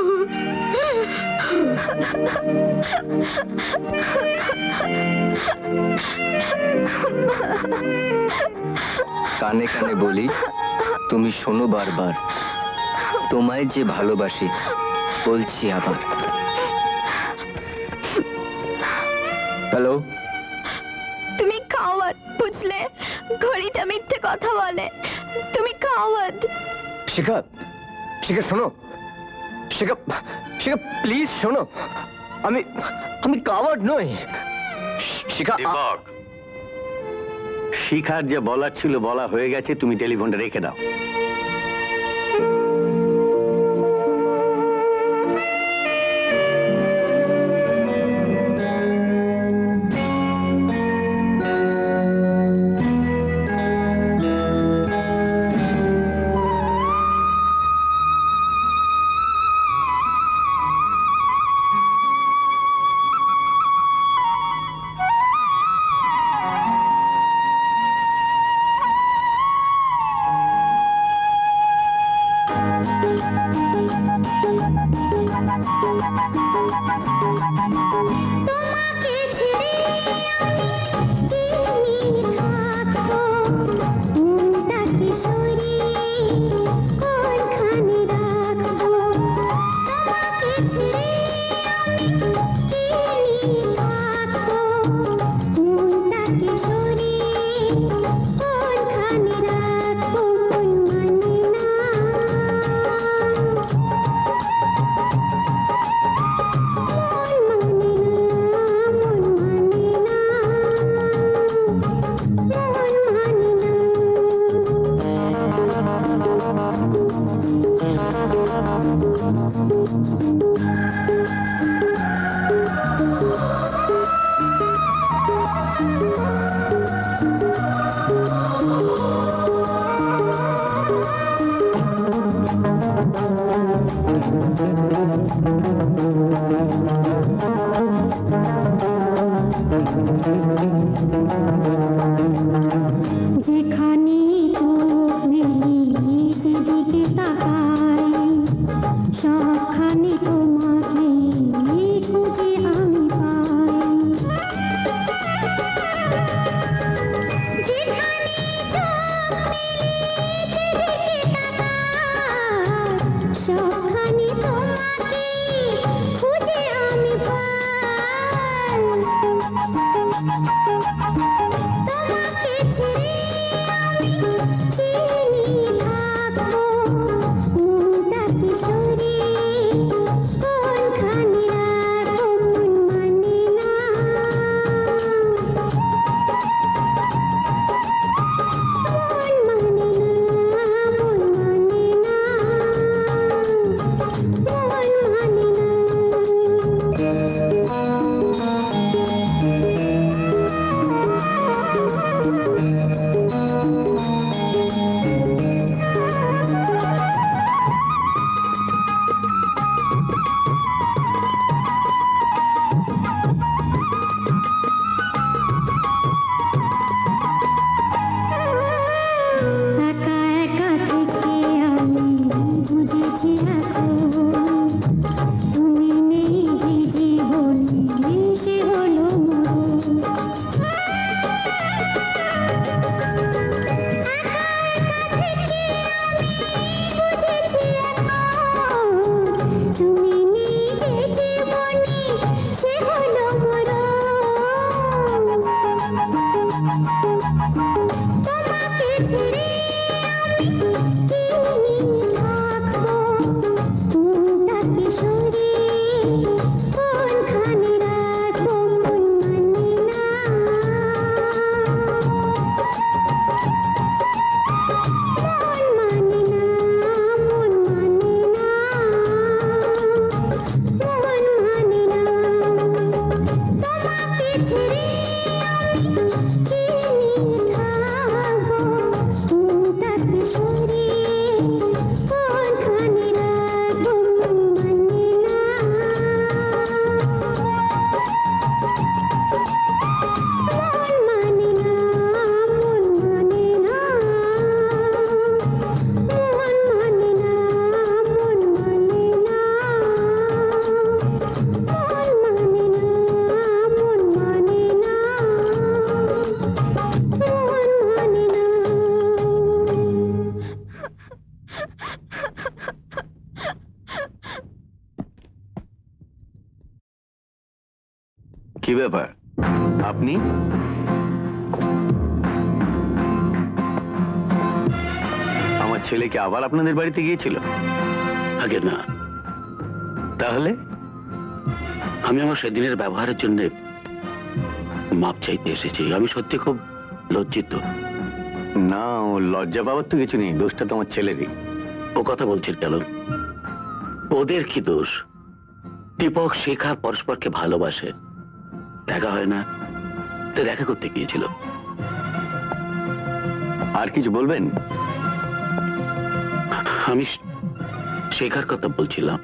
কানে কানে বলি তুমি শোনো বারবার। তোমায় যে ভালোবাসি বলছি আবার। হ্যালো? তুমি খাওয়াত বুঝলে? ঘড়িটা মিথ্যে কথা বলে। তুমি খাওয়াত শিখা শিখা শোনো। শিখা শিখা প্লিজ শোনো। আমি আমি কাওয়ার্ড নই। শিখা শিখার যে বলার ছিল বলা হয়ে গেছে তুমি টেলিফোনটা রেখে দাও। কি আবার আপনাদের বাড়িতে গিয়েছিল? আগে না। তাহলে? আমি আমার সেদিনের ব্যবহারের জন্য মাপ চাইতে এসেছি। আমি সত্যি খুব লজ্জিত। না ও লজ্জা পাওয়ার তো কিছু নেই। দোষটা তো আমার ছেলেরই। ও কথা বলছেন কেন? ওদের কি দোষ? দীপক শেখা পরস্পরকে ভালোবাসে। দেখা হয় না। তো দেখা করতে গিয়েছিল। আর কিছু বলবেন? আমি শেখার কথা বলছিলাম।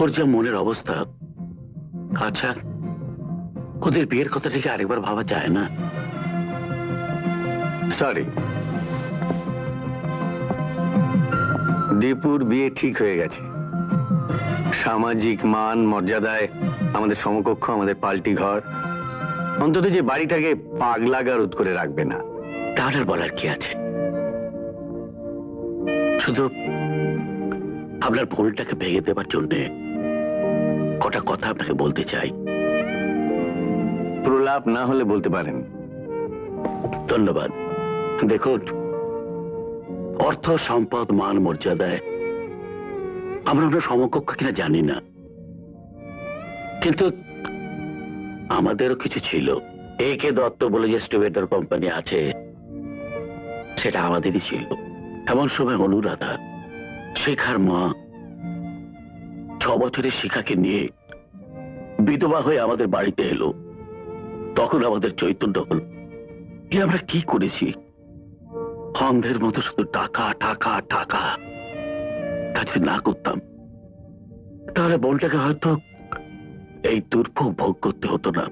ওর যা মনের অবস্থা আচ্ছা ওদের বিয়ের কথাটাকে আরেকবার ভাবা যায় না? সরি দীপুর বিয়ে ঠিক হয়ে গেছে। সামাজিক মান মর্যাদায় আমাদের সমকক্ষ আমাদের পাল্টি ঘর। অন্তত যে বাড়িটাকে পাগলা রোধ করে রাখবে না। তার আর বলার কি আছে? শুধু আপনার ভুলটাকে ভেঙে দেবার জন্যে কটা কথা আপনাকে বলতে চাই। প্রলাপ না হলে বলতে পারেন। ধন্যবাদ। দেখুন অর্থ সম্পদ মান মর্যাদায় আমরা আমরা সমকক্ষ কিনা জানি না। কিন্তু আমাদেরও কিছু ছিল। এ কে দত্ত বলে যে স্টুভেটার কোম্পানি আছে সেটা আমাদেরই ছিল। এমন সময় অনুরাধা, শেখার মা, ছ বছরের শিখাকে নিয়ে বিধবা হয়ে আমাদের বাড়িতে এলো। তখন আমাদের চৈতন্য হলো। এ আমরা কি করেছি? অন্ধের মতো শুধু টাকা টাকা টাকা। তা যদি না করতাম, তাহলে বোনটাকে হয়তো এই দুর্ভোগ ভোগ করতে হতো না।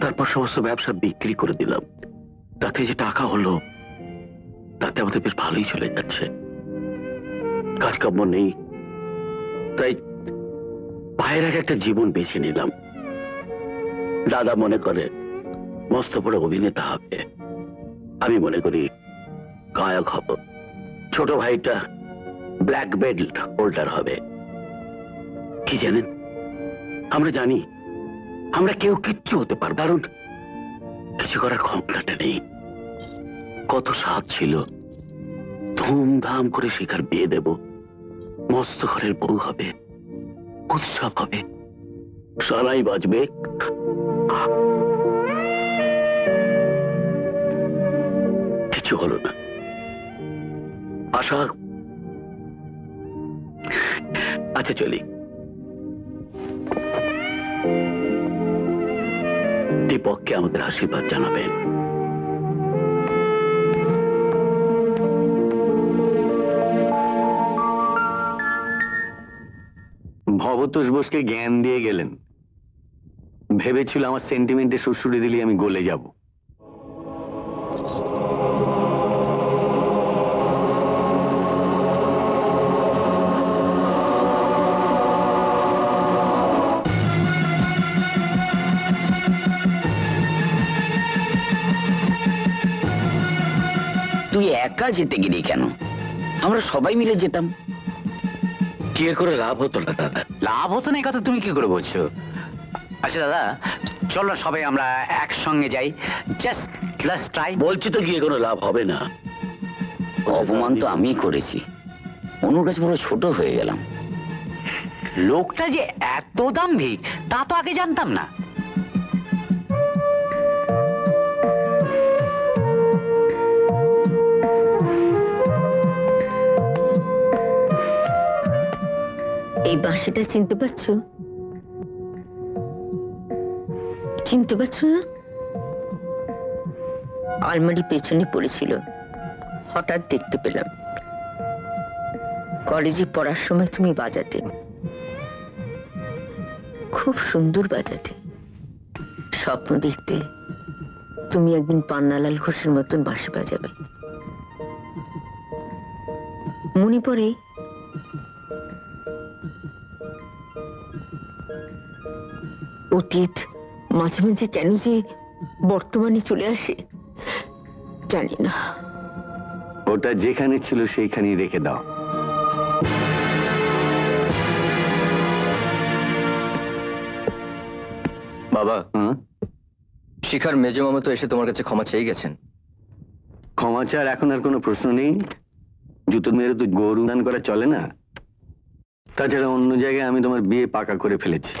তারপর সমস্ত ব্যবসা বিক্রি করে দিলাম। তাতে যে টাকা হলো তাতে আমাদের বেশ ভালোই চলে যাচ্ছে। কাজকর্ম নেই। তাই ভাইয়ের একটা জীবন বেছে নিলাম। দাদা মনে করে, মস্ত বড় অভিনেতা হবে। আমি মনে করি গায়ক হব। ছোট ভাইটা ব্ল্যাক বেল্ট হোল্ডার হবে। কি জানেন? আমরা জানি, আমরা কেউ কিচ্ছু হতে পারব কারণ কিছু করার ক্ষমতাটা নেই। কত স্বাদ ছিল ধুমধাম করে শিকার বিয়ে দেব। মস্ত ঘরের বউ হবে, উৎসব হবে। সারাই বাজবে কিছু হলো না। আশা আচ্ছা চলি। দীপককে আমাদের আশীর্বাদ জানাবেন। ভবতোষ বোসকে জ্ঞান দিয়ে গেলেন। ভেবেছিল আমার সেন্টিমেন্টে শ্বশুরে দিলে আমি গলে যাব। তুই একা যেতে গেলি কেন? আমরা সবাই মিলে যেতাম। কে করে লাভ হতো না দাদা? লাভ হতো না এই কথা তুমি কি করে বলছো? আচ্ছা দাদা চলো সবাই আমরা একসঙ্গে যাই। জাস্ট লাস্ট ট্রাই বলছি তো গিয়ে কোনো লাভ হবে না? অপমান তো আমি করেছি। অনুর কাছে পুরো ছোট হয়ে গেলাম। লোকটা যে এত দাম্ভিক তা তো আগে জানতাম না। এই বাঁশিটা চিনতে পারছ? চিনতে পারছ না? আলমারি পেছনে পড়েছিল। হঠাৎ দেখতে পেলাম। কলেজে পড়ার সময় তুমি বাজাতে। খুব সুন্দর বাজাতে। স্বপ্ন দেখতে তুমি একদিন পান্নালাল ঘোষের মতন বাঁশি বাজাবে। মনে পড়ে অতীত মাঝে মাঝে কেন যে বর্তমানে চলে আসে জানি না। ওটা যেখানে ছিল সেইখানেই রেখে দাও। বাবা হ্যাঁ শিখার মেজো মামা তো এসে তোমার কাছে ক্ষমা চেয়ে গেছেন। ক্ষমা চার এখন আর কোনো প্রশ্ন নেই। জুতো মেরে তো গরু দান করা চলে না। তাছাড়া অন্য জায়গায় আমি তোমার বিয়ে পাকা করে ফেলেছি।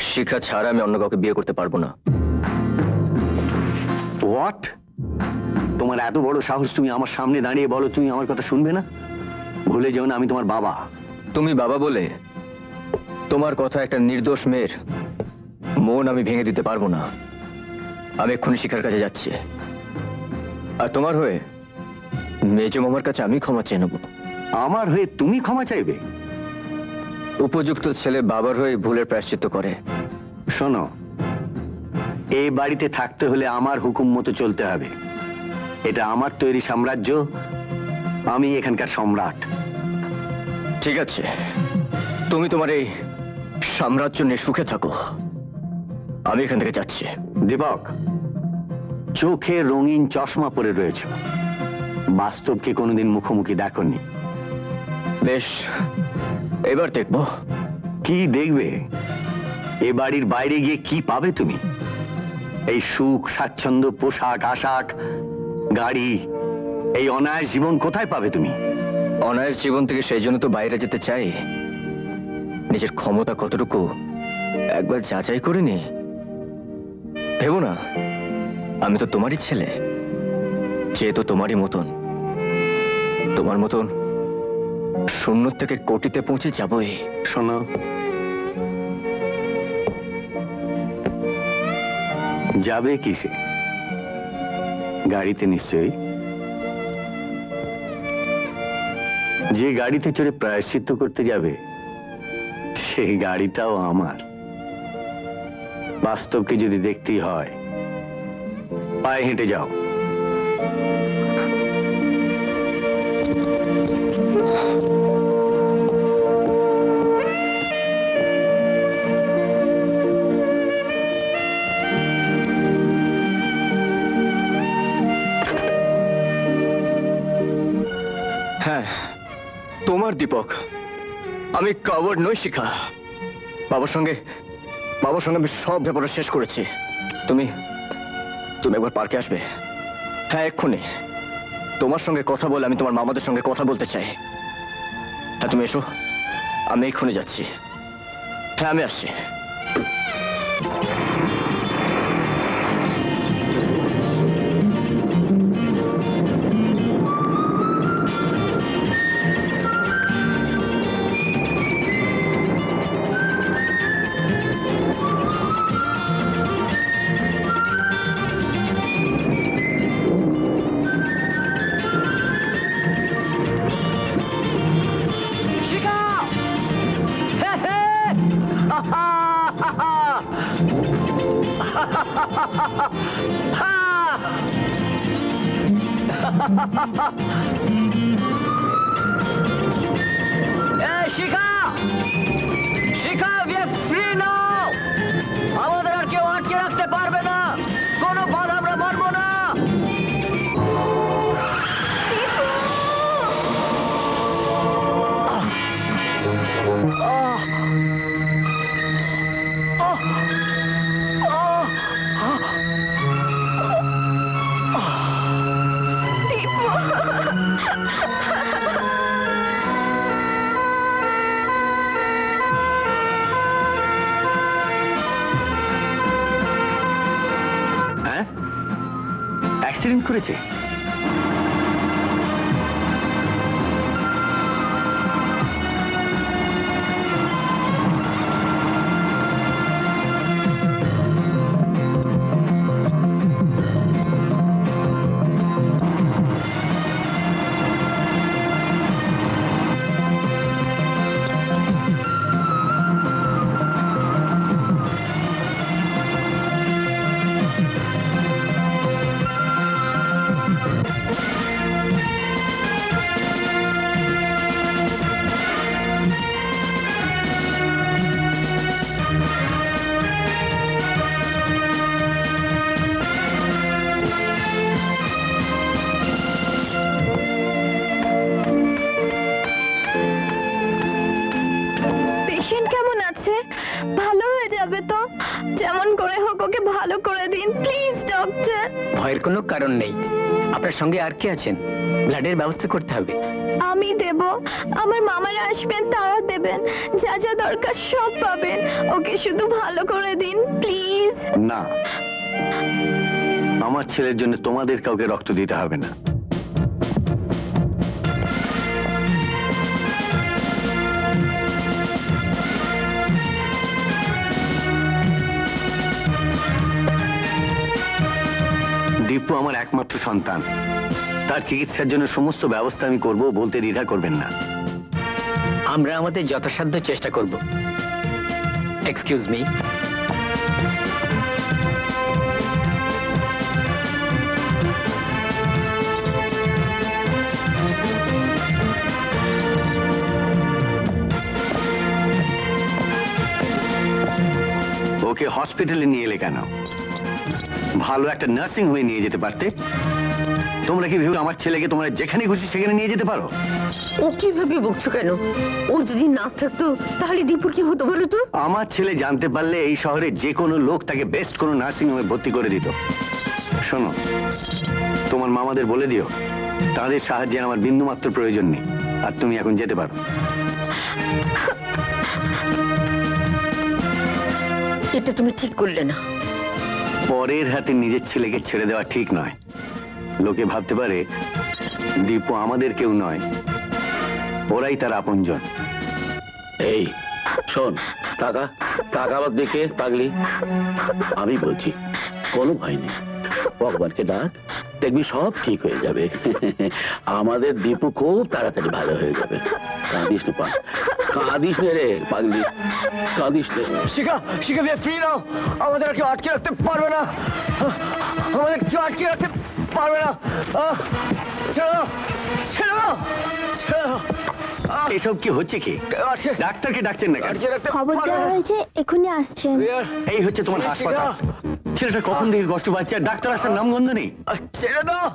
শিখা ছাড়া আমি অন্য কাউকে বিয়ে করতে পারব না। হোয়াট তোমার এত বড় সাহস তুমি আমার সামনে দাঁড়িয়ে বলো তুমি আমার কথা শুনবে না? ভুলে যেও না আমি তোমার বাবা। তুমি বাবা বলে তোমার কথা একটা নির্দোষ মেয়ের মন আমি ভেঙে দিতে পারব না। আমি এক্ষুনি শিখার কাছে যাচ্ছি। আর তোমার হয়ে মেজো মামার কাছে আমি ক্ষমা চেয়ে নেব। আমার হয়ে তুমি ক্ষমা চাইবে? উপযুক্ত ছেলে বাবার হয়ে ভুলের প্রায়শ্চিত্ত করে। শোনো, এই বাড়িতে থাকতে হলে আমার হুকুম মতো চলতে হবে। এটা আমার তৈরি সাম্রাজ্য, আমি এখানকার সম্রাট। ঠিক আছে, তুমি তোমার এই সাম্রাজ্য নিয়ে সুখে থাকো। আমি এখান থেকে যাচ্ছি। দীপক, চোখে রঙিন চশমা পরে রয়েছে। বাস্তবকে কোনোদিন মুখোমুখি দেখনি। বেশ এবার দেখব। কি দেখবে? এ বাড়ির বাইরে গিয়ে কি পাবে তুমি? এই সুখ, স্বাচ্ছন্দ্য, পোশাক, আশাক, গাড়ি, এই অনায়াস জীবন কোথায় পাবে তুমি? অনায়াস জীবন থেকে সেই জন্য তো বাইরে যেতে চাই। নিজের ক্ষমতা কতটুকু? একবার যাচাই করে নি। ভেবো না, আমি তো তোমারই ছেলে। যে তো তোমারই মতন। তোমার মতন শূন্য থেকে কোটিতে পৌঁছে যাবই। শোনো। যাবে কিসে? গাড়িতে নিশ্চয়ই। যে গাড়িতে চড়ে প্রায়শ্চিত্ত করতে যাবে, সেই গাড়িটাও আমার। বাস্তবকে যদি দেখতেই হয়, পায়ে হেঁটে যাও। হ্যাঁ তোমার দীপক। আমি কাওয়ার্ড নই শিখা বাবার সঙ্গে বাবার সঙ্গে আমি সব ব্যাপারটা শেষ করেছি। তুমি তুমি একবার পার্কে আসবে। হ্যাঁ এক্ষুনি। তোমার সঙ্গে কথা বলে আমি তোমার মামাদের সঙ্গে কথা বলতে চাই। হ্যাঁ তুমি এসো, আমি এক্ষুনি যাচ্ছি। হ্যাঁ আমি আসছি। কারণ নেই। আপনার সঙ্গে আর কে আছেন? ব্লাডের ব্যবস্থা করতে হবে। আমি দেব। আমার মামারা আসবেন তারা দেবেন। যা যা দরকার সব পাবেন। ওকে শুধু ভালো করে দিন প্লিজ। না। আমার ছেলের জন্য তোমাদের কাউকে রক্ত দিতে হবে না। সন্তান। তার চিকিৎসার জন্য সমস্ত ব্যবস্থা আমি করব, বলতে দ্বিধা করবেন না। আমরা আমাদের যথাসাধ্য চেষ্টা করব। এক্সকিউজ মি ওকে হসপিটালে নিয়ে এলে কেন? ভালো একটা নার্সিং হোমে নিয়ে যেতে পারতে? তোমরা কি ভেবে আমার ছেলেকে তোমরা যেখানে খুশি সেখানে নিয়ে যেতে পারো? ও কীভাবে বকছো কেন? ও যদি না থাকতো তাহলে দীপুর কি হতো বলো তো? আমার ছেলে জানতে পারলে এই শহরে যে কোনো লোক তাকে বেস্ট কোনো নার্সিং হোমে ভর্তি করে দিত। শোনো তোমার মামাদের বলে দিও তাদের সাহায্যে আমার বিন্দুমাত্র প্রয়োজন নেই আর তুমি এখন যেতে পারো। এটা তুমি ঠিক করলে না। পরের হাতে নিজের ছেলেকে ছেড়ে দেওয়া ঠিক নয়। লোকে ভাবতে পারে দীপু আমাদের কেউ নয়। ওরাই তার আপনজন। এই শোন টাকা টাকা আবার দেখে পাগলি। আমি বলছি কোনো ভয় নেই। ভগবানকে ডাক দেখবি সব ঠিক হয়ে যাবে। আমাদের দীপু খুব তাড়াতাড়ি ভালো হয়ে যাবে। কাঁদিস না পা। কাঁদিস নে রে পাগলি। কাঁদিস নে। Shikha Shikha free now. আমাদের আর কেউ আটকে রাখতে পারবে না। আমাদের কেউ আটকে রাখতে পারবে না। ছেড়ে দাও ছেড়ে দাও ছেড়ে দাও। এসব কি হচ্ছে কি? ডাক্তারকে ডাকছেন না খবর দেওয়া হয়েছে এক্ষুনি আসছেন। এই হচ্ছে তোমার শিখা, হাসপাতাল। ছেলেটা কখন থেকে কষ্ট পাচ্ছে? ডাক্তার আসার নামগন্ধ নেই। আহ, ছেড়ে দাও।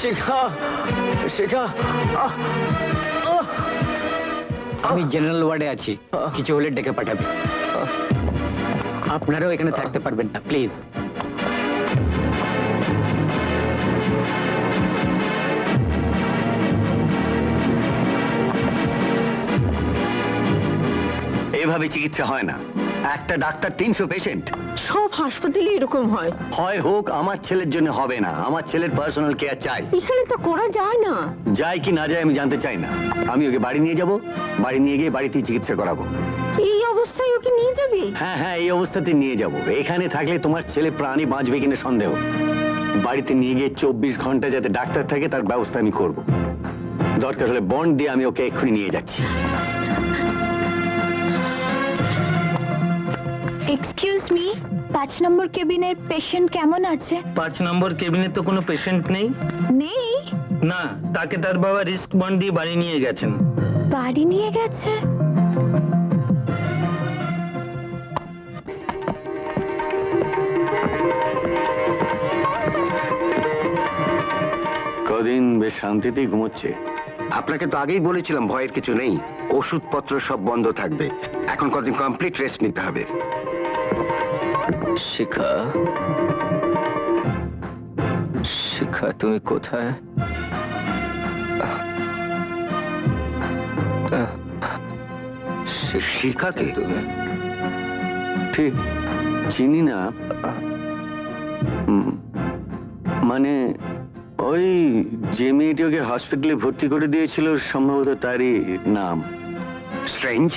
শিখা শিখা আমি জেনারেল ওয়ার্ডে আছি। কিছু হলে ডেকে পাঠাবে। আপনারাও এখানে থাকতে পারবেন না প্লিজ এভাবে চিকিৎসা হয় না। একটা ডাক্তার তিনশো পেশেন্ট সব হাসপাতালে এরকম হয়। হয় হোক আমার ছেলের জন্য হবে না। আমার ছেলের পার্সোনাল কেয়ার চাই। এখানে তো করা যায় না। যায় কি না যায় আমি জানতে চাই না। আমি ওকে বাড়ি নিয়ে যাব। বাড়ি নিয়ে গিয়ে বাড়িতেই চিকিৎসা করাবো। এই অবস্থায় ওকে নিয়ে যাবে? হ্যাঁ হ্যাঁ এই অবস্থাতে নিয়ে যাব। এখানে থাকলে তোমার ছেলে প্রাণী বাঁচবে কিনা সন্দেহ। বাড়িতে নিয়ে গিয়ে চব্বিশ ঘণ্টা যাতে ডাক্তার থাকে তার ব্যবস্থা আমি করব। দরকার হলে বন্ড দিয়ে আমি ওকে এক্ষুনি নিয়ে যাচ্ছি। এক্সকিউজ মি পাঁচ নম্বর কেবিনের পেশেন্ট কেমন আছে? পাঁচ নম্বর কেবিনে তো কোনো পেশেন্ট নেই। নেই? না তাকে তার বাবা রিস্ক বন্ড দিয়ে বাড়ি নিয়ে গেছেন। বাড়ি নিয়ে গেছে? কদিন বেশ শান্তিতেই ঘুমোচ্ছে। আপনাকে তো আগেই বলেছিলাম ভয়ের কিছু নেই। ওষুধপত্র সব বন্ধ থাকবে। এখন কদিন কমপ্লিট রেস্ট নিতে হবে। শিখা? শিখা, তুমি কোথায়? শিখাকে তুমি? ঠিক, চিনি না। মানে ওই যে মেয়েটি ওকে হসপিটালে ভর্তি করে দিয়েছিল, সম্ভবত তারই নাম। স্ট্রেঞ্জ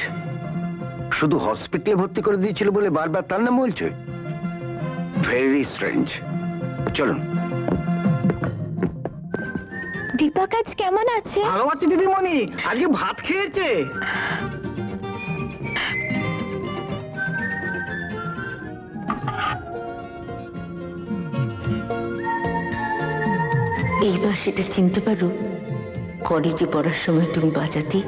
শুধু হসপিটালে ভর্তি করে দিয়েছিল বলে বারবার তার নাম বলছে? ভেরি স্ট্রেঞ্জ চলুন। দীপক আজ কেমন আছে? ভালো আছে দিদিমণি আজকে ভাত খেয়েছে। এইবার সেটা চিনতে পারো। কলেজে পড়ার সময় তুমি বাজাতে।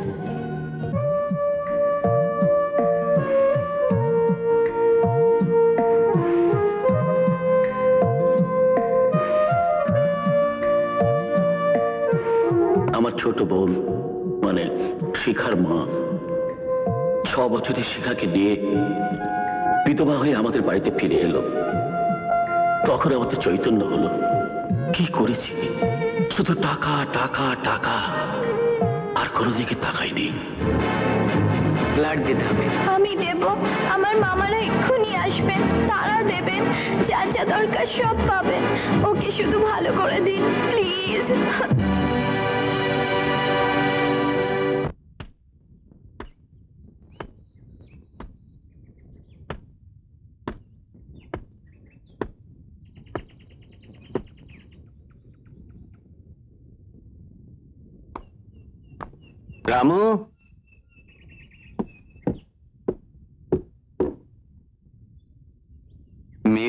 ছোট বোন মানে শিখার মা। ছ বছরের শিখাকে নিয়ে বিধবা হয়ে আমাদের বাড়িতে ফিরে এলো। তখন আমাদের চৈতন্য হলো কি করেছি? শুধু টাকা টাকা টাকা। আর কোনো দিকে তাকাইনি। ব্লাড দিতে হবে। আমি দেব আমার মামারা এক্ষুনি আসবেন তারা দেবেন যা যা দরকার সব পাবেন। ওকে শুধু ভালো করে দিন প্লিজ।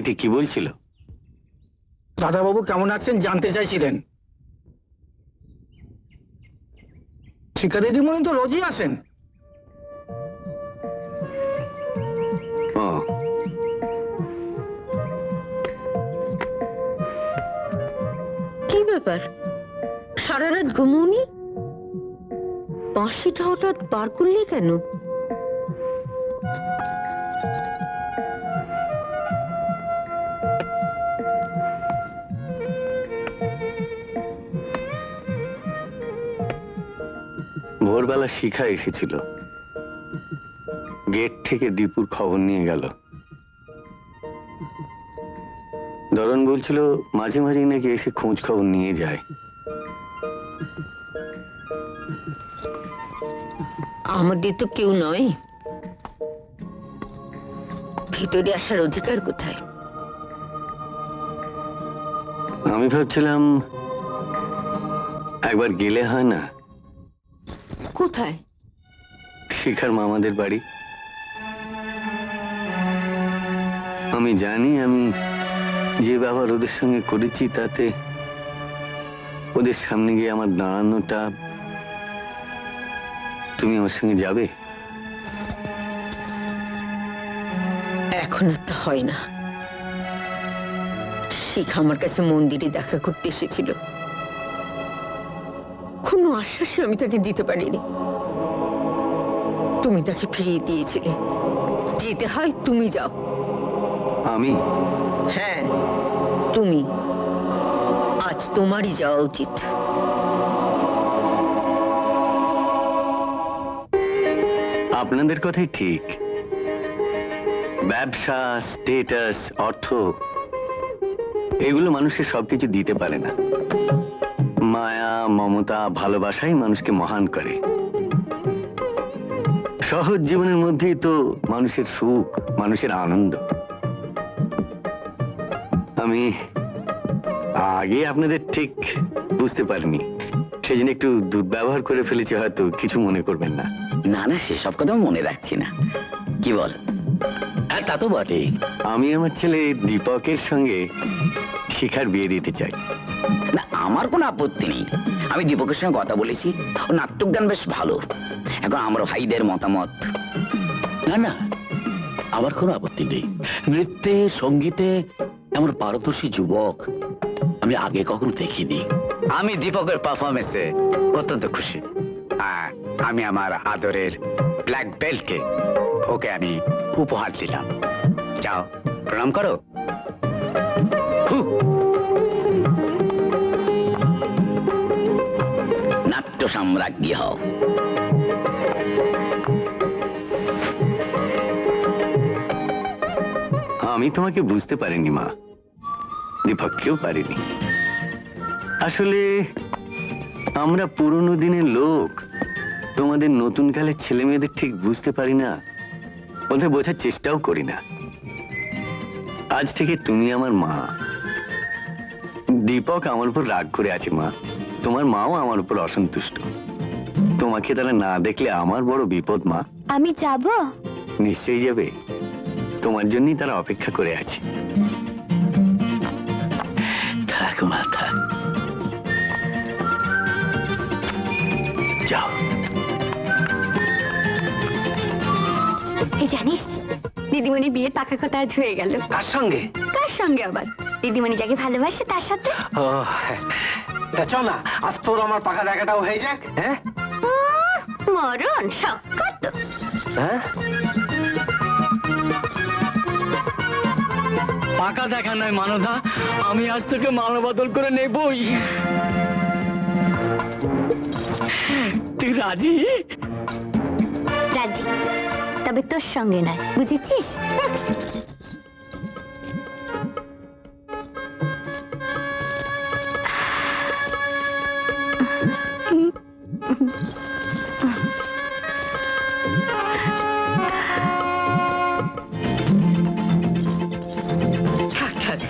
মেয়েটি কি বলছিল? দাদাবাবু কেমন আছেন জানতে চাইছিলেন। শিক্ষা দিদিমণি তো রোজই আসেন। কি ব্যাপার? সারা রাত ঘুমুনি বাঁশিটা হঠাৎ বার করলে কেন? ভোরবেলা শিখা এসেছিল। গেট থেকে দীপুর খবর নিয়ে গেল। দরন বলছিল মাঝে মাঝে নাকি এসে খোঁজ খবর নিয়ে যায়। আমাদের তো কেউ নয়। ভিতরে আসার অধিকার কোথায়? আমি ভাবছিলাম একবার গেলে হয় না? কোথায়? শিখার মামাদের বাড়ি। আমি জানি আমি যে ব্যবহার ওদের সঙ্গে করেছি তাতে ওদের সামনে গিয়ে আমার দাঁড়ানোটা তুমি আমার সঙ্গে যাবে? এখন আর তা হয় না। শিখা আমার কাছে মন্দিরে দেখা করতে এসেছিল। কোনো আশ্বাসই আমি তাকে দিতে পারিনি। তুমি তাকে ফিরিয়ে দিয়েছিলে। যেতে হয় তুমি যাও। আমি? হ্যাঁ তুমি। আজ তোমারই যাওয়া উচিত। আপনাদের কথাই ঠিক। ব্যবসা স্টেটাস অর্থ এগুলো মানুষের সবকিছু দিতে পারে না। মায়া মমতা ভালোবাসাই মানুষকে মহান করে। সহজ জীবনের মধ্যেই তো মানুষের সুখ মানুষের আনন্দ। আমি আগে আপনাদের ঠিক বুঝতে পারিনি। সেই জন্য একটু দুর্ব্যবহার করে ফেলেছি হয়তো কিছু মনে করবেন না। না না সেসব কথা মনে রাখছি না। কি বল? হ্যাঁ তা তো বটে আমি আমার ছেলে দীপকের সঙ্গে শিখার বিয়ে দিতে চাই। না আমার কোনো আপত্তি নেই। আমি দীপকের সঙ্গে কথা বলেছি। ও নাট্যক গান বেশ ভালো। এখন আমার ভাইদের মতামত। না না আমার কোনো আপত্তি নেই। নৃত্যে সঙ্গীতে এমন পারদর্শী যুবক আমি আগে কখনো দেখিনি। আমি দীপকের পারফরমেন্সে অত্যন্ত খুশি। আমি আমার আদরের ব্ল্যাক বেল্টকে ওকে আমি উপহার দিলাম। যাও প্রণাম করো। নাট্য সাম্রাজ্ঞী হও। আমি তোমাকে বুঝতে পারিনি, মা। দীপককেও পারিনি। আসলে আমরা পুরনো দিনের লোক। তোমাদের নতুন কালের ছেলে মেয়েদের ঠিক বুঝতে পারি না ওদের বোঝার চেষ্টাও করি না। আজ থেকে তুমি আমার মা। দীপক আমার উপর রাগ করে আছে মা। তোমার মাও আমার উপর অসন্তুষ্ট। তোমাকে তারা না দেখলে আমার বড় বিপদ মা। আমি যাব? নিশ্চয়ই যাবে। তোমার জন্যই তারা অপেক্ষা করে আছে। থাক মা থাক। যাও। জানিস দিদিমণি বিয়ের টাকা কথা আজ হয়ে গেল। কার সঙ্গে? কার সঙ্গে আবার? দিদিমণি যাকে ভালোবাসে তার সাথে। ও তা চল না আজ তোর আমার পাকা দেখাটাও হয়ে যাক হ্যাঁ? মরণ হ্যাঁ? পাকা দেখা নয় মানদা আমি আজ থেকে মাল বদল করে নেবই। তুই রাজি? রাজি তবে তোর সঙ্গে নয় বুঝেছিস? থাক থাক।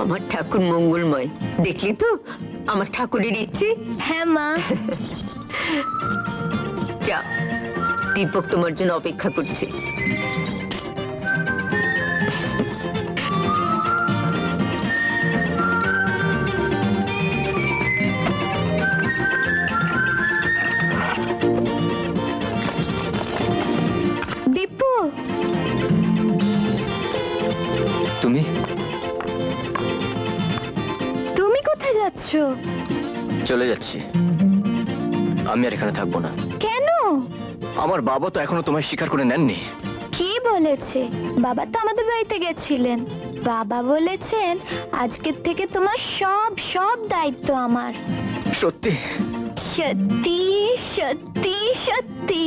আমার ঠাকুর মঙ্গলময়। দেখলি তো? আমার ঠাকুরের ইচ্ছে? হ্যাঁ মা। যা দীপক তোমার জন্য অপেক্ষা করছে। যাচ্ছ? চলে যাচ্ছি। আমি আর এখানে থাকব না। কেন? আমার বাবা তো এখনও তোমায় স্বীকার করে নেননি। কি বলেছে? বাবা তো আমাদের বাড়িতে গেছিলেন। বাবা বলেছেন আজকের থেকে তোমার সব সব দায়িত্ব আমার। সত্যি? সত্যি সত্যি সত্যি।